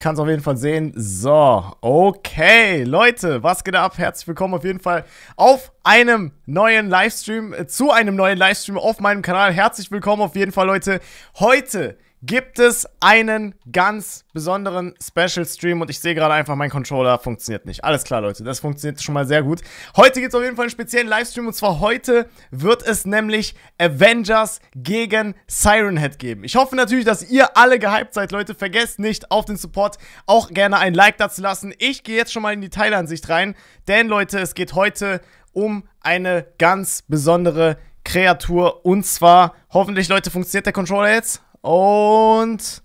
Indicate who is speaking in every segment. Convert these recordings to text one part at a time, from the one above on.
Speaker 1: kann es auf jeden Fall sehen. So, okay, Leute, was geht ab? Herzlich willkommen auf jeden Fall auf einem neuen Livestream, äh, zu einem neuen Livestream auf meinem Kanal. Herzlich willkommen auf jeden Fall, Leute. Heute gibt es einen ganz besonderen Special Stream und ich sehe gerade einfach, mein Controller funktioniert nicht. Alles klar, Leute, das funktioniert schon mal sehr gut. Heute gibt es auf jeden Fall einen speziellen Livestream und zwar heute wird es nämlich Avengers gegen Siren Head geben. Ich hoffe natürlich, dass ihr alle gehypt seid, Leute. Vergesst nicht, auf den Support auch gerne ein Like dazu lassen. Ich gehe jetzt schon mal in die Teilansicht rein, denn, Leute, es geht heute um eine ganz besondere Kreatur und zwar, hoffentlich, Leute, funktioniert der Controller jetzt? Und...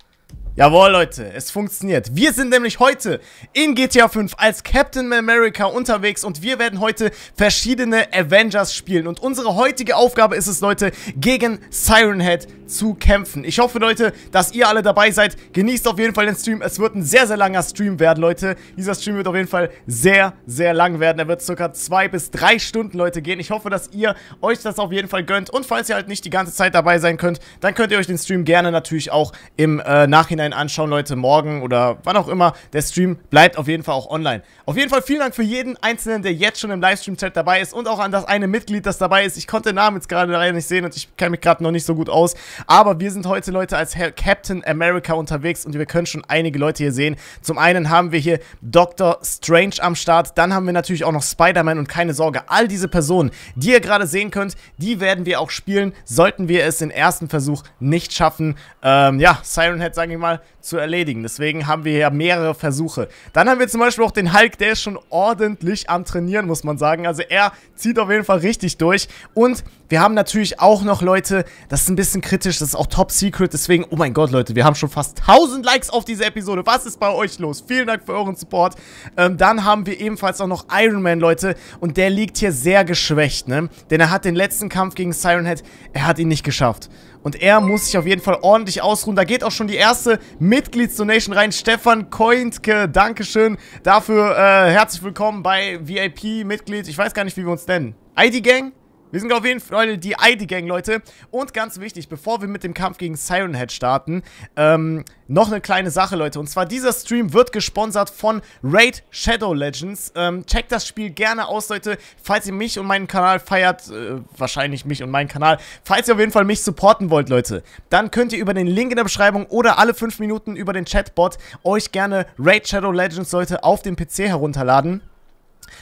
Speaker 1: Jawohl, Leute, es funktioniert. Wir sind nämlich heute in GTA 5 als Captain America unterwegs und wir werden heute verschiedene Avengers spielen. Und unsere heutige Aufgabe ist es, Leute, gegen Siren Head zu kämpfen. Ich hoffe, Leute, dass ihr alle dabei seid. Genießt auf jeden Fall den Stream. Es wird ein sehr, sehr langer Stream werden, Leute. Dieser Stream wird auf jeden Fall sehr, sehr lang werden. Er wird circa zwei bis drei Stunden, Leute, gehen. Ich hoffe, dass ihr euch das auf jeden Fall gönnt. Und falls ihr halt nicht die ganze Zeit dabei sein könnt, dann könnt ihr euch den Stream gerne natürlich auch im äh, Nachhinein anschauen, Leute, morgen oder wann auch immer. Der Stream bleibt auf jeden Fall auch online. Auf jeden Fall vielen Dank für jeden Einzelnen, der jetzt schon im Livestream-Chat dabei ist und auch an das eine Mitglied, das dabei ist. Ich konnte den Namen jetzt gerade leider nicht sehen und ich kenne mich gerade noch nicht so gut aus. Aber wir sind heute, Leute, als Captain America unterwegs und wir können schon einige Leute hier sehen. Zum einen haben wir hier Dr. Strange am Start, dann haben wir natürlich auch noch Spider-Man und keine Sorge, all diese Personen, die ihr gerade sehen könnt, die werden wir auch spielen, sollten wir es den ersten Versuch nicht schaffen. Ähm, ja, Siren Head, sage ich mal, zu erledigen. Deswegen haben wir ja mehrere Versuche. Dann haben wir zum Beispiel auch den Hulk, der ist schon ordentlich am Trainieren, muss man sagen. Also er zieht auf jeden Fall richtig durch. Und wir haben natürlich auch noch Leute, das ist ein bisschen kritisch, das ist auch Top Secret. Deswegen, oh mein Gott, Leute, wir haben schon fast 1000 Likes auf diese Episode. Was ist bei euch los? Vielen Dank für euren Support. Ähm, dann haben wir ebenfalls auch noch Iron Man, Leute. Und der liegt hier sehr geschwächt, ne? Denn er hat den letzten Kampf gegen Siren Head, er hat ihn nicht geschafft. Und er muss sich auf jeden Fall ordentlich ausruhen. Da geht auch schon die erste Mitgliedsdonation rein. Stefan Kointke, Dankeschön dafür. Äh, herzlich willkommen bei VIP-Mitglied. Ich weiß gar nicht, wie wir uns nennen. ID-Gang? Wir sind auf jeden Fall die ID-Gang, Leute. Und ganz wichtig, bevor wir mit dem Kampf gegen Siren Head starten, ähm, noch eine kleine Sache, Leute. Und zwar, dieser Stream wird gesponsert von Raid Shadow Legends. Ähm, checkt das Spiel gerne aus, Leute. Falls ihr mich und meinen Kanal feiert, äh, wahrscheinlich mich und meinen Kanal, falls ihr auf jeden Fall mich supporten wollt, Leute, dann könnt ihr über den Link in der Beschreibung oder alle 5 Minuten über den Chatbot euch gerne Raid Shadow Legends, Leute, auf dem PC herunterladen.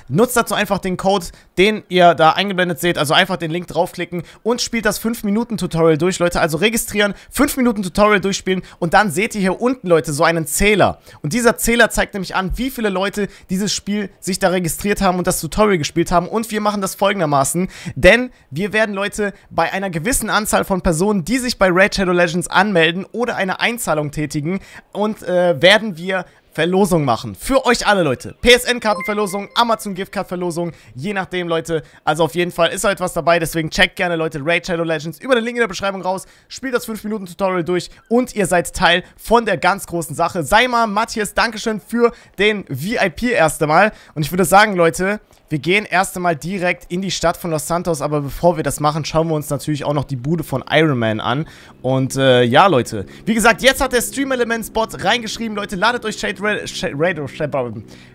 Speaker 1: Nutzt dazu einfach den Code, den ihr da eingeblendet seht, also einfach den Link draufklicken und spielt das 5-Minuten-Tutorial durch, Leute. Also registrieren, 5-Minuten-Tutorial durchspielen und dann seht ihr hier unten, Leute, so einen Zähler. Und dieser Zähler zeigt nämlich an, wie viele Leute dieses Spiel sich da registriert haben und das Tutorial gespielt haben. Und wir machen das folgendermaßen, denn wir werden, Leute, bei einer gewissen Anzahl von Personen, die sich bei Red Shadow Legends anmelden oder eine Einzahlung tätigen und äh, werden wir Verlosung machen. Für euch alle, Leute. PSN-Kartenverlosung, Amazon-Giftcard-Verlosung, je nachdem, Leute. Also auf jeden Fall ist da etwas dabei, deswegen checkt gerne, Leute, Raid Shadow Legends über den Link in der Beschreibung raus, spielt das 5-Minuten-Tutorial durch und ihr seid Teil von der ganz großen Sache. Sei mal, Matthias, Dankeschön für den VIP erst einmal. Und ich würde sagen, Leute, wir gehen erst einmal direkt in die Stadt von Los Santos, aber bevor wir das machen, schauen wir uns natürlich auch noch die Bude von Iron Man an. Und äh, ja, Leute, wie gesagt, jetzt hat der Stream Elements Bot reingeschrieben, Leute, ladet euch Shade Ra Sh Raid,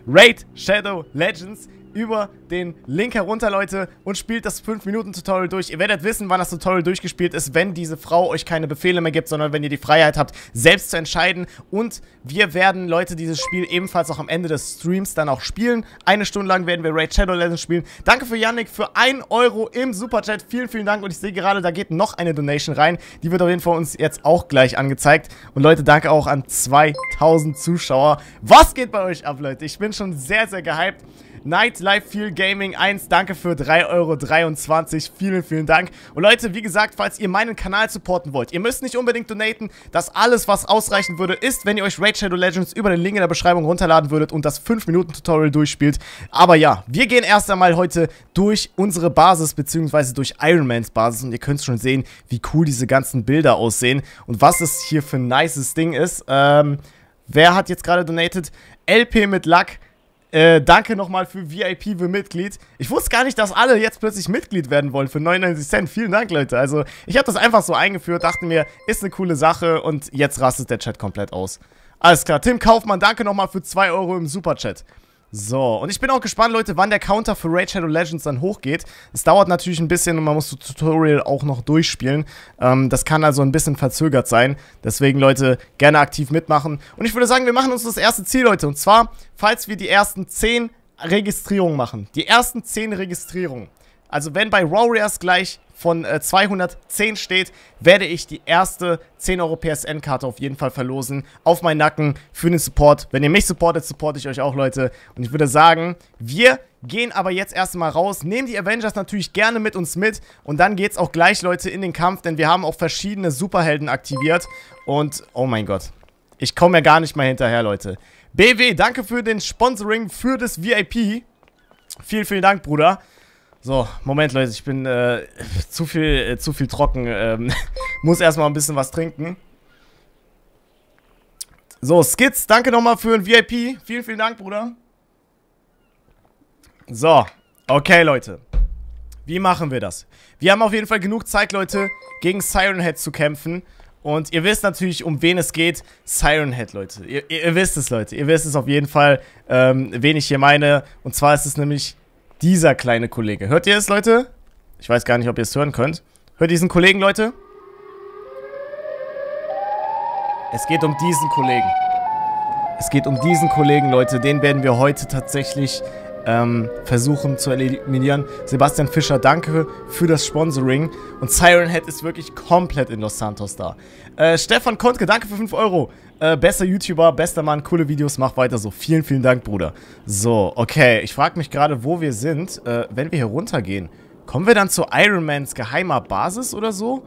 Speaker 1: Raid Shadow Legends über den Link herunter, Leute, und spielt das 5-Minuten-Tutorial durch. Ihr werdet wissen, wann das Tutorial durchgespielt ist, wenn diese Frau euch keine Befehle mehr gibt, sondern wenn ihr die Freiheit habt, selbst zu entscheiden. Und wir werden, Leute, dieses Spiel ebenfalls auch am Ende des Streams dann auch spielen. Eine Stunde lang werden wir Raid Shadow Legends spielen. Danke für Yannick für 1 Euro im Superchat. Vielen, vielen Dank. Und ich sehe gerade, da geht noch eine Donation rein. Die wird auf jeden Fall uns jetzt auch gleich angezeigt. Und Leute, danke auch an 2000 Zuschauer. Was geht bei euch ab, Leute? Ich bin schon sehr, sehr gehypt. Nightlife Feel Gaming 1, danke für 3,23 Euro. Vielen, vielen Dank. Und Leute, wie gesagt, falls ihr meinen Kanal supporten wollt, ihr müsst nicht unbedingt donaten. Das alles, was ausreichen würde, ist, wenn ihr euch Raid Shadow Legends über den Link in der Beschreibung runterladen würdet und das 5-Minuten-Tutorial durchspielt. Aber ja, wir gehen erst einmal heute durch unsere Basis, beziehungsweise durch Iron Mans Basis. Und ihr könnt schon sehen, wie cool diese ganzen Bilder aussehen und was es hier für ein nices Ding ist. Ähm, wer hat jetzt gerade donated? LP mit Luck. Äh, danke nochmal für VIP für Mitglied. Ich wusste gar nicht, dass alle jetzt plötzlich Mitglied werden wollen für 99 Cent. Vielen Dank, Leute. Also, ich habe das einfach so eingeführt, dachte mir, ist eine coole Sache und jetzt rastet der Chat komplett aus. Alles klar. Tim Kaufmann, danke nochmal für 2 Euro im Superchat. So, und ich bin auch gespannt, Leute, wann der Counter für Raid Shadow Legends dann hochgeht. Es dauert natürlich ein bisschen und man muss das Tutorial auch noch durchspielen. Ähm, das kann also ein bisschen verzögert sein. Deswegen, Leute, gerne aktiv mitmachen. Und ich würde sagen, wir machen uns das erste Ziel, Leute. Und zwar, falls wir die ersten 10 Registrierungen machen. Die ersten 10 Registrierungen. Also wenn bei Warriors gleich von äh, 210 steht, werde ich die erste 10 Euro PSN-Karte auf jeden Fall verlosen. Auf meinen Nacken für den Support. Wenn ihr mich supportet, supporte ich euch auch, Leute. Und ich würde sagen, wir gehen aber jetzt erstmal raus, nehmen die Avengers natürlich gerne mit uns mit und dann geht's auch gleich, Leute, in den Kampf, denn wir haben auch verschiedene Superhelden aktiviert und, oh mein Gott, ich komme ja gar nicht mehr hinterher, Leute. BW, danke für den Sponsoring für das VIP. Vielen, vielen Dank, Bruder. So, Moment, Leute, ich bin äh, zu viel, äh, zu viel trocken. Ähm, muss erstmal ein bisschen was trinken. So, Skits, danke nochmal für ein VIP. Vielen, vielen Dank, Bruder. So, okay, Leute. Wie machen wir das? Wir haben auf jeden Fall genug Zeit, Leute, gegen Siren Head zu kämpfen. Und ihr wisst natürlich, um wen es geht. Siren Head, Leute. Ihr, ihr, wisst es, Leute. Ihr wisst es auf jeden Fall, ähm, wen ich hier meine. Und zwar ist es nämlich dieser kleine Kollege. Hört ihr es, Leute? Ich weiß gar nicht, ob ihr es hören könnt. Hört diesen Kollegen, Leute? Es geht um diesen Kollegen. Es geht um diesen Kollegen, Leute. Den werden wir heute tatsächlich ähm, versuchen zu eliminieren. Sebastian Fischer, danke für das Sponsoring. Und Siren Head ist wirklich komplett in Los Santos da. Äh, Stefan Kontke, danke für 5 Euro. Äh, bester YouTuber, bester Mann, coole Videos, mach weiter so. Vielen, vielen Dank, Bruder. So, okay. Ich frage mich gerade, wo wir sind. Äh, wenn wir hier runtergehen, kommen wir dann zu Ironmans geheimer Basis oder so?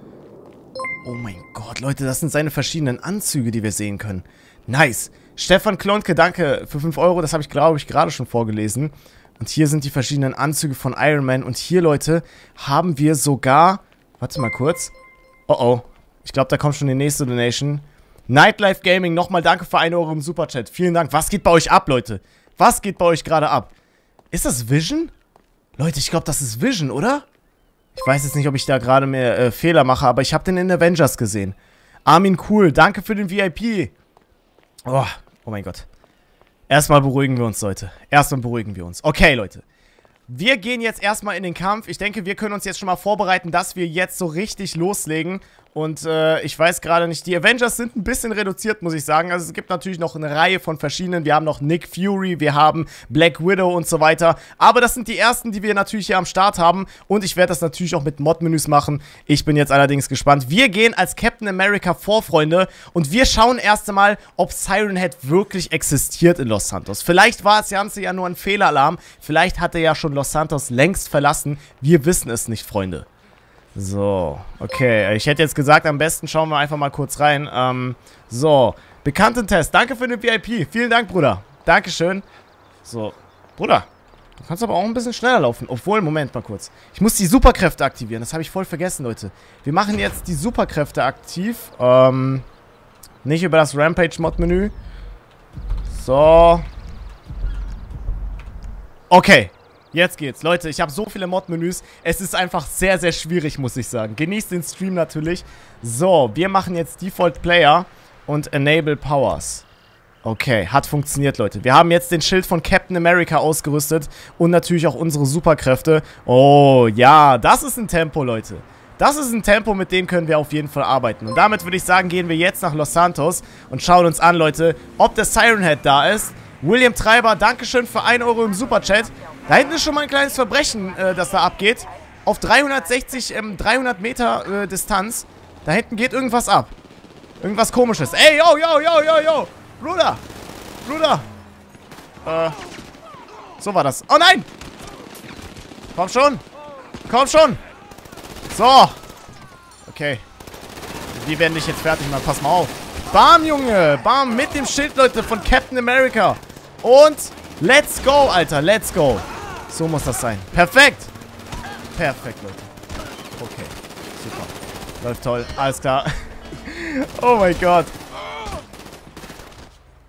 Speaker 1: Oh mein Gott, Leute, das sind seine verschiedenen Anzüge, die wir sehen können. Nice. Stefan Klontke, danke für 5 Euro. Das habe ich, glaube ich, gerade schon vorgelesen. Und hier sind die verschiedenen Anzüge von Iron Man. Und hier, Leute, haben wir sogar... Warte mal kurz. Oh, oh. Ich glaube, da kommt schon die nächste Donation. Nightlife Gaming, nochmal danke für 1 Euro im Superchat. Vielen Dank. Was geht bei euch ab, Leute? Was geht bei euch gerade ab? Ist das Vision? Leute, ich glaube, das ist Vision, oder? Ich weiß jetzt nicht, ob ich da gerade mehr äh, Fehler mache, aber ich habe den in Avengers gesehen. Armin Cool, danke für den VIP. Oh, oh mein Gott. Erstmal beruhigen wir uns, Leute. Erstmal beruhigen wir uns. Okay, Leute. Wir gehen jetzt erstmal in den Kampf. Ich denke, wir können uns jetzt schon mal vorbereiten, dass wir jetzt so richtig loslegen. Und äh, ich weiß gerade nicht, die Avengers sind ein bisschen reduziert, muss ich sagen. Also es gibt natürlich noch eine Reihe von verschiedenen. Wir haben noch Nick Fury, wir haben Black Widow und so weiter. Aber das sind die ersten, die wir natürlich hier am Start haben. Und ich werde das natürlich auch mit Mod-Menüs machen. Ich bin jetzt allerdings gespannt. Wir gehen als Captain America vor, Freunde. Und wir schauen erst einmal, ob Siren Head wirklich existiert in Los Santos. Vielleicht war das Ganze ja nur ein Fehlalarm. Vielleicht hat er ja schon Los Santos längst verlassen. Wir wissen es nicht, Freunde. So, okay. Ich hätte jetzt gesagt, am besten schauen wir einfach mal kurz rein. Ähm, so, Bekanntentest. Danke für den VIP. Vielen Dank, Bruder. Dankeschön. So, Bruder. Du kannst aber auch ein bisschen schneller laufen. Obwohl, Moment mal kurz. Ich muss die Superkräfte aktivieren. Das habe ich voll vergessen, Leute. Wir machen jetzt die Superkräfte aktiv. Ähm, nicht über das Rampage-Mod-Menü. So. Okay. Jetzt geht's. Leute, ich habe so viele Mod-Menüs. Es ist einfach sehr, sehr schwierig, muss ich sagen. Genießt den Stream natürlich. So, wir machen jetzt Default Player und Enable Powers. Okay, hat funktioniert, Leute. Wir haben jetzt den Schild von Captain America ausgerüstet und natürlich auch unsere Superkräfte. Oh, ja, das ist ein Tempo, Leute. Das ist ein Tempo, mit dem können wir auf jeden Fall arbeiten. Und damit würde ich sagen, gehen wir jetzt nach Los Santos und schauen uns an, Leute, ob der Siren Head da ist. William Treiber, Dankeschön für 1 Euro im Superchat. Da hinten ist schon mal ein kleines Verbrechen, äh, das da abgeht. Auf 360, ähm, 300 Meter äh, Distanz. Da hinten geht irgendwas ab. Irgendwas komisches. Ey, yo, yo, yo, yo, yo. Bruder. Bruder. Äh. So war das. Oh nein. Komm schon. Komm schon. So. Okay. Die werden dich jetzt fertig machen. Pass mal auf. Bam, Junge. Bam. Mit dem Schild, Leute, von Captain America. Und let's go, Alter. Let's go. So muss das sein. Perfekt. Perfekt, Leute. Okay. Super. Läuft toll. Alles klar. oh mein Gott.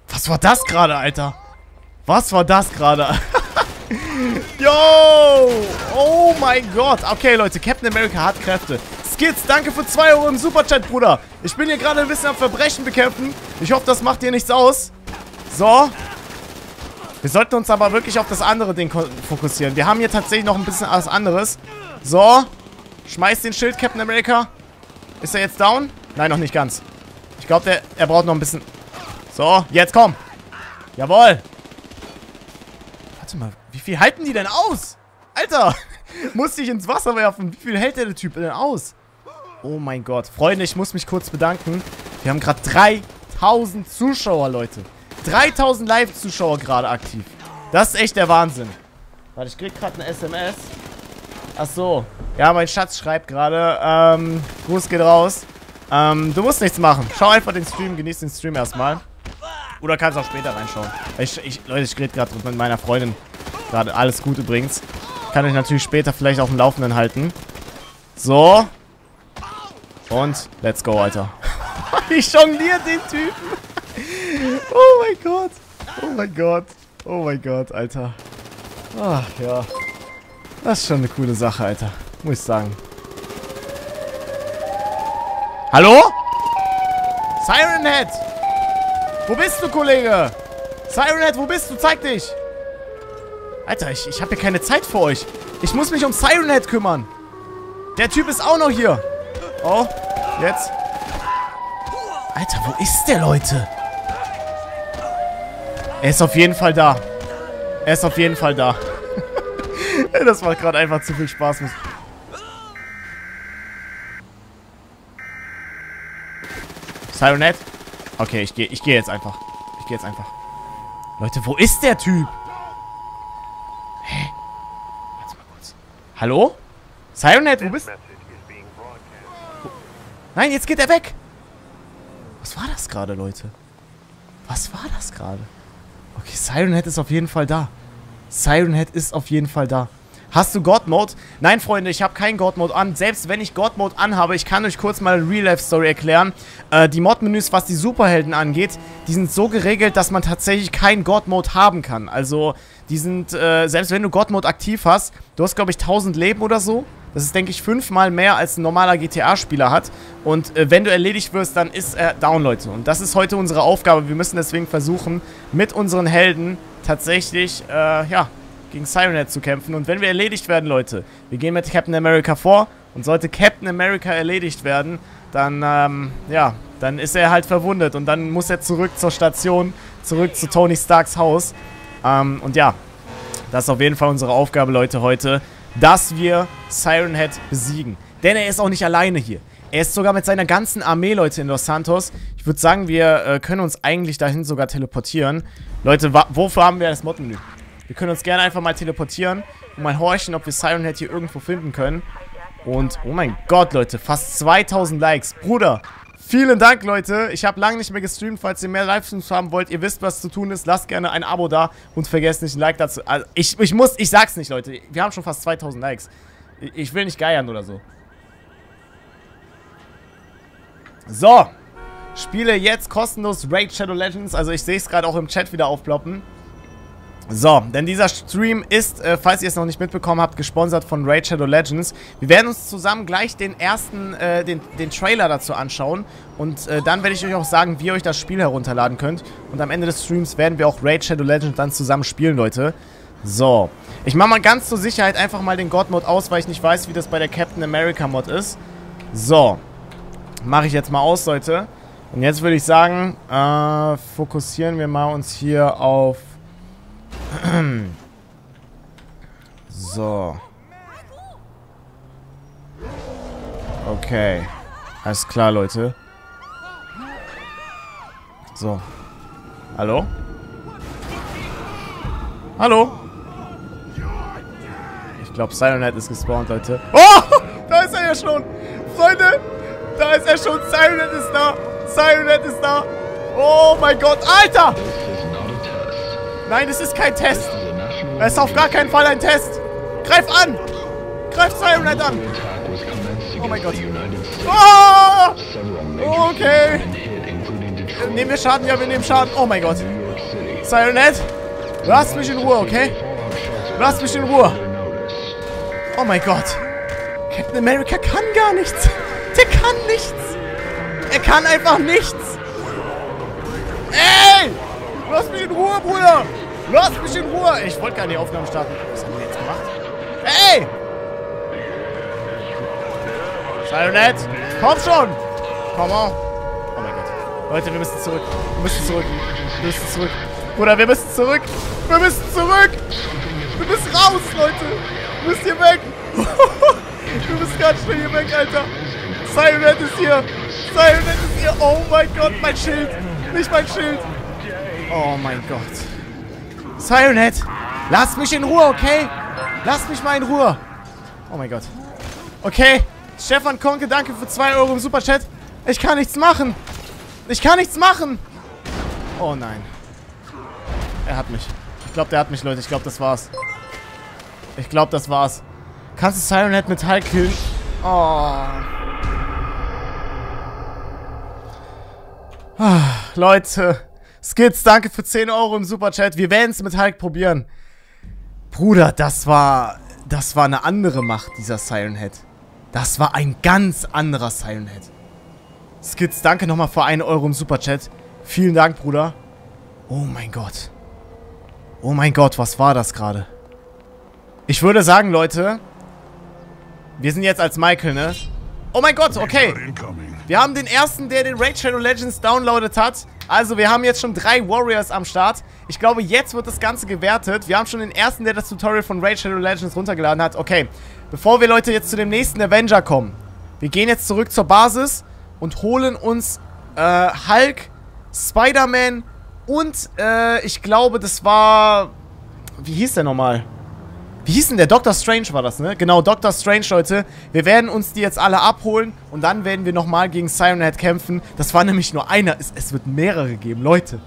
Speaker 1: Was war das gerade, Alter? Was war das gerade? Yo! Oh mein Gott. Okay, Leute. Captain America hat Kräfte. geht's. Danke für 2 Euro im Superchat, Bruder. Ich bin hier gerade ein bisschen am Verbrechen bekämpfen. Ich hoffe, das macht dir nichts aus. So. Wir sollten uns aber wirklich auf das andere Ding fokussieren. Wir haben hier tatsächlich noch ein bisschen was anderes. So. Schmeiß den Schild, Captain America. Ist er jetzt down? Nein, noch nicht ganz. Ich glaube, er braucht noch ein bisschen... So, jetzt komm. Jawohl. Warte mal, wie viel halten die denn aus? Alter, musste ich ins Wasser werfen. Wie viel hält der Typ denn aus? Oh mein Gott. Freunde, ich muss mich kurz bedanken. Wir haben gerade 3000 Zuschauer, Leute. 3000 Live-Zuschauer gerade aktiv. Das ist echt der Wahnsinn. Warte, ich krieg gerade eine SMS. Ach so. Ja, mein Schatz schreibt gerade. Ähm, Gruß geht raus. Ähm, du musst nichts machen. Schau einfach den Stream, genieß den Stream erstmal. Oder kannst auch später reinschauen. Ich, ich, Leute, ich rede gerade mit meiner Freundin. Gerade alles gut übrigens. Kann ich natürlich später vielleicht auf dem Laufenden halten. So. Und let's go, Alter. ich jongliere den Typen. Oh mein Gott. Oh mein Gott. Oh mein Gott, Alter. Ach, ja. Das ist schon eine coole Sache, Alter. Muss ich sagen. Hallo? Siren Head! Wo bist du, Kollege? Siren Head, wo bist du? Zeig dich! Alter, ich, ich habe hier keine Zeit für euch. Ich muss mich um Siren Head kümmern. Der Typ ist auch noch hier. Oh, jetzt. Alter, wo ist der, Leute? Er ist auf jeden Fall da. Er ist auf jeden Fall da. das macht gerade einfach zu viel Spaß. Sirenet? Okay, ich gehe ich geh jetzt einfach. Ich gehe jetzt einfach. Leute, wo ist der Typ? Hä? Warte mal kurz. Hallo? Sirenet, wo bist du? Nein, jetzt geht er weg. Was war das gerade, Leute? Was war das gerade? Okay, Sirenhead ist auf jeden Fall da. Sirenhead ist auf jeden Fall da. Hast du God Mode? Nein, Freunde, ich habe keinen God Mode an. Selbst wenn ich God Mode anhabe, ich kann euch kurz mal eine Real-Life-Story erklären. Äh, die Mod-Menüs, was die Superhelden angeht, die sind so geregelt, dass man tatsächlich keinen God Mode haben kann. Also, die sind, äh, selbst wenn du God Mode aktiv hast, du hast, glaube ich, 1000 Leben oder so. Das ist, denke ich, fünfmal mehr als ein normaler GTA-Spieler hat. Und äh, wenn du erledigt wirst, dann ist er down, Leute. Und das ist heute unsere Aufgabe. Wir müssen deswegen versuchen, mit unseren Helden tatsächlich, äh, ja, gegen Sirenet zu kämpfen. Und wenn wir erledigt werden, Leute, wir gehen mit Captain America vor. Und sollte Captain America erledigt werden, dann, ähm, ja, dann ist er halt verwundet. Und dann muss er zurück zur Station, zurück zu Tony Starks Haus. Ähm, und ja, das ist auf jeden Fall unsere Aufgabe, Leute, heute, dass wir Siren Head besiegen. Denn er ist auch nicht alleine hier. Er ist sogar mit seiner ganzen Armee, Leute, in Los Santos. Ich würde sagen, wir äh, können uns eigentlich dahin sogar teleportieren. Leute, wofür haben wir das Mod-Menü? Wir können uns gerne einfach mal teleportieren und mal horchen, ob wir Siren Head hier irgendwo finden können. Und, oh mein Gott, Leute, fast 2000 Likes. Bruder, vielen Dank, Leute. Ich habe lange nicht mehr gestreamt. Falls ihr mehr Livestreams haben wollt, ihr wisst, was zu tun ist. Lasst gerne ein Abo da und vergesst nicht ein Like dazu. Also, ich, ich muss, ich sag's nicht, Leute. Wir haben schon fast 2000 Likes. Ich will nicht geiern oder so. So. Spiele jetzt kostenlos Raid Shadow Legends. Also ich sehe es gerade auch im Chat wieder aufploppen. So, denn dieser Stream ist, äh, falls ihr es noch nicht mitbekommen habt, gesponsert von Raid Shadow Legends. Wir werden uns zusammen gleich den ersten, äh, den, den Trailer dazu anschauen. Und äh, dann werde ich euch auch sagen, wie ihr euch das Spiel herunterladen könnt. Und am Ende des Streams werden wir auch Raid Shadow Legends dann zusammen spielen, Leute. So, ich mache mal ganz zur Sicherheit einfach mal den God-Mod aus, weil ich nicht weiß, wie das bei der Captain America-Mod ist. So, mache ich jetzt mal aus, Leute. Und jetzt würde ich sagen, äh, fokussieren wir mal uns hier auf so. Okay. Alles klar, Leute. So. Hallo? Hallo? Ich glaube, Silent ist gespawnt, Leute. Oh! Da ist er ja schon! Freunde! Da ist er schon! Silent ist da! Silent ist da! Oh mein Gott! Alter! Nein, es ist kein Test. Es ist auf gar keinen Fall ein Test. Greif an. Greif Sirenet an. Oh mein Gott. Oh! Okay. Nehmen wir Schaden? Ja, wir nehmen Schaden. Oh mein Gott. Sirenet, lass mich in Ruhe, okay? Lass mich in Ruhe. Oh mein Gott. Captain America kann gar nichts. Der kann nichts. Er kann einfach nichts. Ey! Lass mich in Ruhe, Bruder! Lass mich in Ruhe! Ich wollte gar nicht die Aufnahmen starten. Was haben wir jetzt gemacht? Ey! Sirenet! Komm schon! Komm on! Oh mein Gott. Leute, wir müssen zurück. Wir müssen zurück. Wir müssen zurück. Bruder, wir müssen zurück. Wir müssen zurück. Wir müssen raus, Leute. Wir müssen hier weg. wir müssen ganz schnell hier weg, Alter. Sirenet ist hier. Sirenet ist hier. Oh mein Gott, mein Schild. Nicht mein Schild. Oh mein Gott. Sirenet, lass mich in Ruhe, okay? Lass mich mal in Ruhe. Oh mein Gott. Okay. Stefan Konke, danke für 2 Euro im Superchat. Ich kann nichts machen. Ich kann nichts machen. Oh nein. Er hat mich. Ich glaube, der hat mich, Leute. Ich glaube, das war's. Ich glaube, das war's. Kannst du Sirenet mit Hulk killen? Oh. Ah, Leute. Skits, danke für 10 Euro im Superchat. Wir werden es mit Hulk probieren. Bruder, das war... Das war eine andere Macht, dieser Siren Head. Das war ein ganz anderer Siren Head. Skits, danke nochmal für 1 Euro im Superchat. Vielen Dank, Bruder. Oh mein Gott. Oh mein Gott, was war das gerade? Ich würde sagen, Leute... Wir sind jetzt als Michael, ne? Oh mein Gott, okay. Wir haben den ersten, der den Raid Shadow Legends downloadet hat. Also, wir haben jetzt schon drei Warriors am Start. Ich glaube, jetzt wird das Ganze gewertet. Wir haben schon den ersten, der das Tutorial von Raid Shadow Legends runtergeladen hat. Okay, bevor wir, Leute, jetzt zu dem nächsten Avenger kommen. Wir gehen jetzt zurück zur Basis und holen uns äh, Hulk, Spider-Man und äh, ich glaube, das war... Wie hieß der nochmal? Wie hieß denn der? Doctor Strange war das, ne? Genau, Doctor Strange, Leute. Wir werden uns die jetzt alle abholen und dann werden wir nochmal gegen Siren Head kämpfen. Das war nämlich nur einer. Es, es wird mehrere geben, Leute.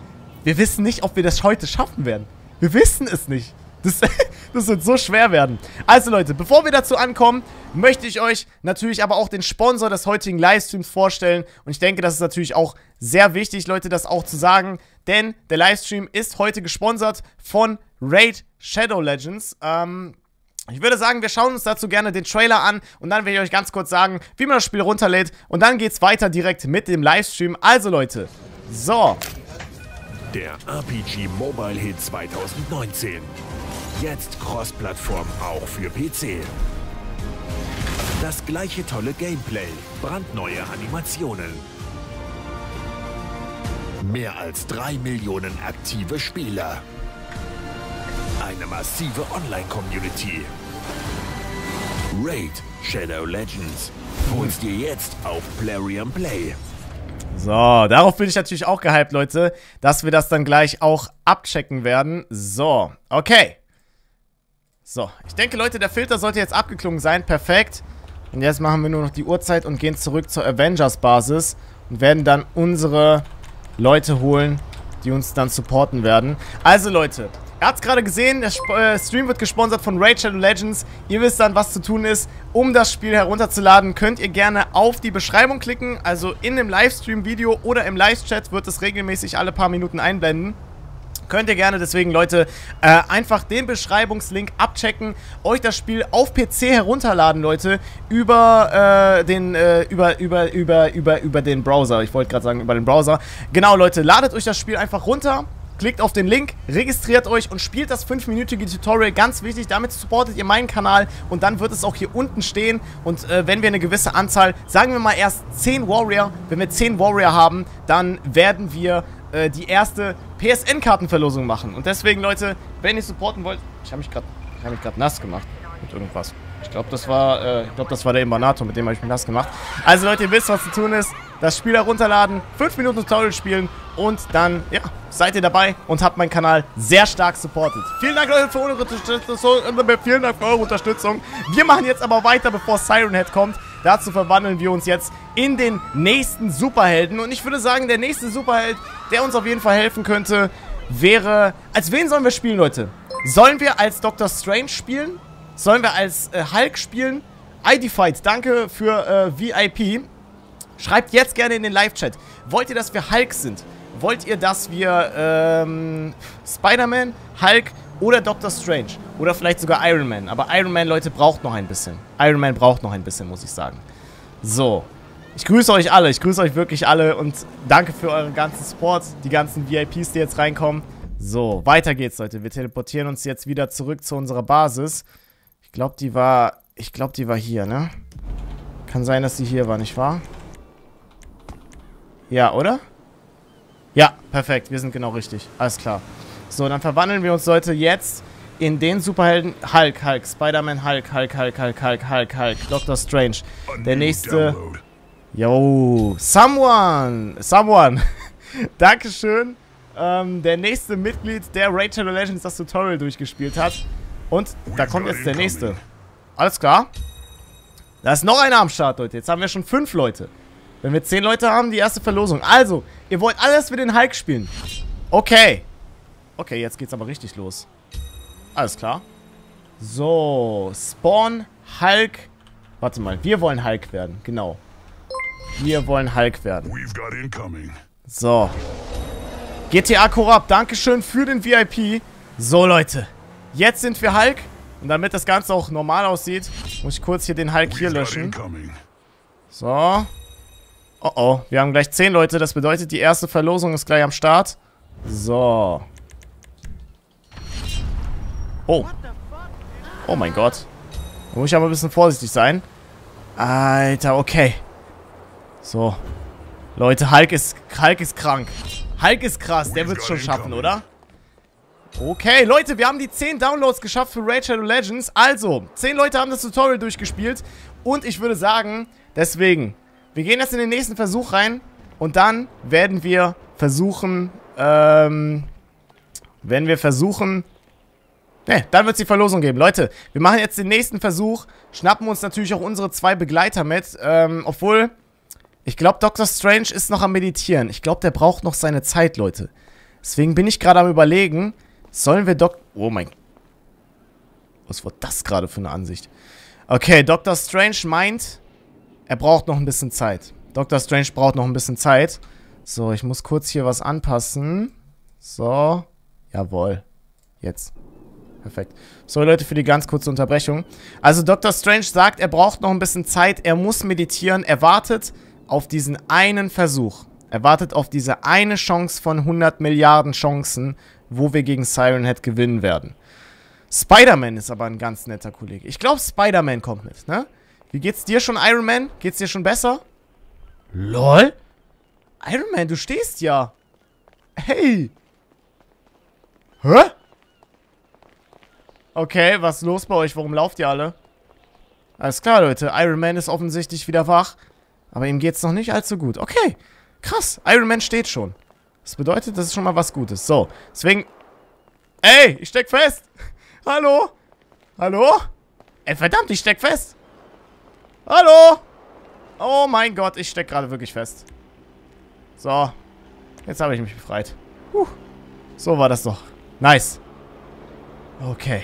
Speaker 1: Wir wissen nicht, ob wir das heute schaffen werden. Wir wissen es nicht. Das, das, wird so schwer werden. Also Leute, bevor wir dazu ankommen, möchte ich euch natürlich aber auch den Sponsor des heutigen Livestreams vorstellen. Und ich denke, das ist natürlich auch sehr wichtig, Leute, das auch zu sagen. Denn der Livestream ist heute gesponsert von Raid Shadow Legends. Ähm, ich würde sagen, wir schauen uns dazu gerne den Trailer an und dann werde ich euch ganz kurz sagen, wie man das Spiel runterlädt und dann geht's weiter direkt mit dem Livestream. Also Leute, so.
Speaker 2: Der RPG Mobile Hit 2019. Jetzt Cross-Plattform auch für PC. Das gleiche tolle Gameplay, brandneue Animationen. Mehr als drei Millionen aktive Spieler. Eine massive Online-Community. Raid Shadow Legends. Hol's dir jetzt auf Plarium Play.
Speaker 1: So, darauf bin ich natürlich auch gehypt, Leute, dass wir das dann gleich auch abchecken werden. So, okay. So, ich denke, Leute, der Filter sollte jetzt abgeklungen sein. Perfekt. Und jetzt machen wir nur noch die Uhrzeit und gehen zurück zur Avengers-Basis und werden dann unsere Leute holen, die uns dann supporten werden. Also, Leute, Ihr habt es gerade gesehen, der Sp äh, Stream wird gesponsert von Raid Shadow Legends. Ihr wisst dann, was zu tun ist. Um das Spiel herunterzuladen, könnt ihr gerne auf die Beschreibung klicken. Also in dem Livestream-Video oder im Live-Chat wird es regelmäßig alle paar Minuten einblenden. Könnt ihr gerne, deswegen Leute, äh, einfach den Beschreibungslink abchecken, euch das Spiel auf PC herunterladen, Leute, über äh, den, äh, über, über, über, über, über den Browser. Ich wollte gerade sagen, über den Browser. Genau, Leute, ladet euch das Spiel einfach runter. Klickt auf den Link, registriert euch und spielt das 5-minütige Tutorial. Ganz wichtig, damit supportet ihr meinen Kanal und dann wird es auch hier unten stehen. Und äh, wenn wir eine gewisse Anzahl, sagen wir mal erst 10 Warrior, wenn wir 10 Warrior haben, dann werden wir äh, die erste PSN-Kartenverlosung machen. Und deswegen, Leute, wenn ihr supporten wollt... Ich habe mich gerade hab nass gemacht mit irgendwas. Ich glaube, das war, äh, ich das war der Imbanator, mit dem habe ich mich nass gemacht. Also Leute, ihr wisst, was zu tun ist. Das Spiel herunterladen, 5 Minuten Tutorial spielen und dann, ja, seid ihr dabei und habt meinen Kanal sehr stark supportet. Vielen Dank, Leute, für eure Unterstützung. Vielen Dank für eure Unterstützung. Wir machen jetzt aber weiter, bevor Siren Head kommt. Dazu verwandeln wir uns jetzt in den nächsten Superhelden. Und ich würde sagen, der nächste Superheld, der uns auf jeden Fall helfen könnte, wäre... Als wen sollen wir spielen, Leute? Sollen wir als Doctor Strange spielen? Sollen wir als äh, Hulk spielen? IDFight, danke für äh, VIP. Schreibt jetzt gerne in den Live-Chat. Wollt ihr, dass wir Hulk sind? Wollt ihr, dass wir ähm, Spider-Man, Hulk oder Doctor Strange? Oder vielleicht sogar Iron Man. Aber Iron Man, Leute, braucht noch ein bisschen. Iron Man braucht noch ein bisschen, muss ich sagen. So. Ich grüße euch alle. Ich grüße euch wirklich alle. Und danke für euren ganzen Support. Die ganzen VIPs, die jetzt reinkommen. So, weiter geht's, Leute. Wir teleportieren uns jetzt wieder zurück zu unserer Basis. Ich glaube, die war... Ich glaube, die war hier, ne? Kann sein, dass sie hier war, nicht wahr? Ja, oder? Ja, perfekt. Wir sind genau richtig. Alles klar. So, dann verwandeln wir uns, Leute, jetzt in den Superhelden Hulk, Hulk, Spider-Man, Hulk, Hulk, Hulk, Hulk, Hulk, Hulk, Hulk, Doctor Strange. Der nächste... Yo, someone, someone. Dankeschön. Ähm, der nächste Mitglied, der Rachel Legends das Tutorial durchgespielt hat. Und da kommt jetzt der nächste. Alles klar. Da ist noch einer am Start, Leute. Jetzt haben wir schon fünf Leute. Wenn wir zehn Leute haben, die erste Verlosung. Also, ihr wollt alles für den Hulk spielen. Okay. Okay, jetzt geht's aber richtig los. Alles klar. So, Spawn, Hulk. Warte mal, wir wollen Hulk werden. Genau. Wir wollen Hulk werden. So. GTA Corrupt, Dankeschön für den VIP. So, Leute. Jetzt sind wir Hulk. Und damit das Ganze auch normal aussieht, muss ich kurz hier den Hulk hier löschen. So. Oh oh, wir haben gleich 10 Leute. Das bedeutet, die erste Verlosung ist gleich am Start. So. Oh. Oh mein Gott. Da muss ich aber ein bisschen vorsichtig sein. Alter, okay. So. Leute, Hulk ist, Hulk ist krank. Hulk ist krass. Der wird es schon schaffen, oder? Okay, Leute, wir haben die 10 Downloads geschafft für Raid Shadow Legends. Also, 10 Leute haben das Tutorial durchgespielt. Und ich würde sagen, deswegen, wir gehen jetzt in den nächsten Versuch rein und dann werden wir versuchen, ähm, wenn wir versuchen, ne, dann wird es die Verlosung geben. Leute, wir machen jetzt den nächsten Versuch, schnappen uns natürlich auch unsere zwei Begleiter mit, ähm, obwohl, ich glaube, Dr. Strange ist noch am Meditieren. Ich glaube, der braucht noch seine Zeit, Leute. Deswegen bin ich gerade am überlegen, sollen wir Dok... Oh mein... Was war das gerade für eine Ansicht? Okay, Dr. Strange meint, er braucht noch ein bisschen Zeit. Dr. Strange braucht noch ein bisschen Zeit. So, ich muss kurz hier was anpassen. So. Jawohl. Jetzt. Perfekt. So, Leute, für die ganz kurze Unterbrechung. Also, Dr. Strange sagt, er braucht noch ein bisschen Zeit. Er muss meditieren. Er wartet auf diesen einen Versuch. Er wartet auf diese eine Chance von 100 Milliarden Chancen, wo wir gegen Siren Head gewinnen werden. Spider-Man ist aber ein ganz netter Kollege. Ich glaube, Spider-Man kommt mit, ne? Wie geht's dir schon, Iron Man? Geht's dir schon besser? LOL? Iron Man, du stehst ja. Hey. Hä? Okay, was ist los bei euch? Warum lauft ihr alle? Alles klar, Leute. Iron Man ist offensichtlich wieder wach. Aber ihm geht's noch nicht allzu gut. Okay. Krass. Iron Man steht schon. Das bedeutet, das ist schon mal was Gutes. So. Deswegen... Ey, ich steck fest. Hallo? Hallo? Ey, verdammt, ich steck fest. Hallo? Oh mein Gott, ich stecke gerade wirklich fest. So. Jetzt habe ich mich befreit. Puh. So war das doch. Nice. Okay.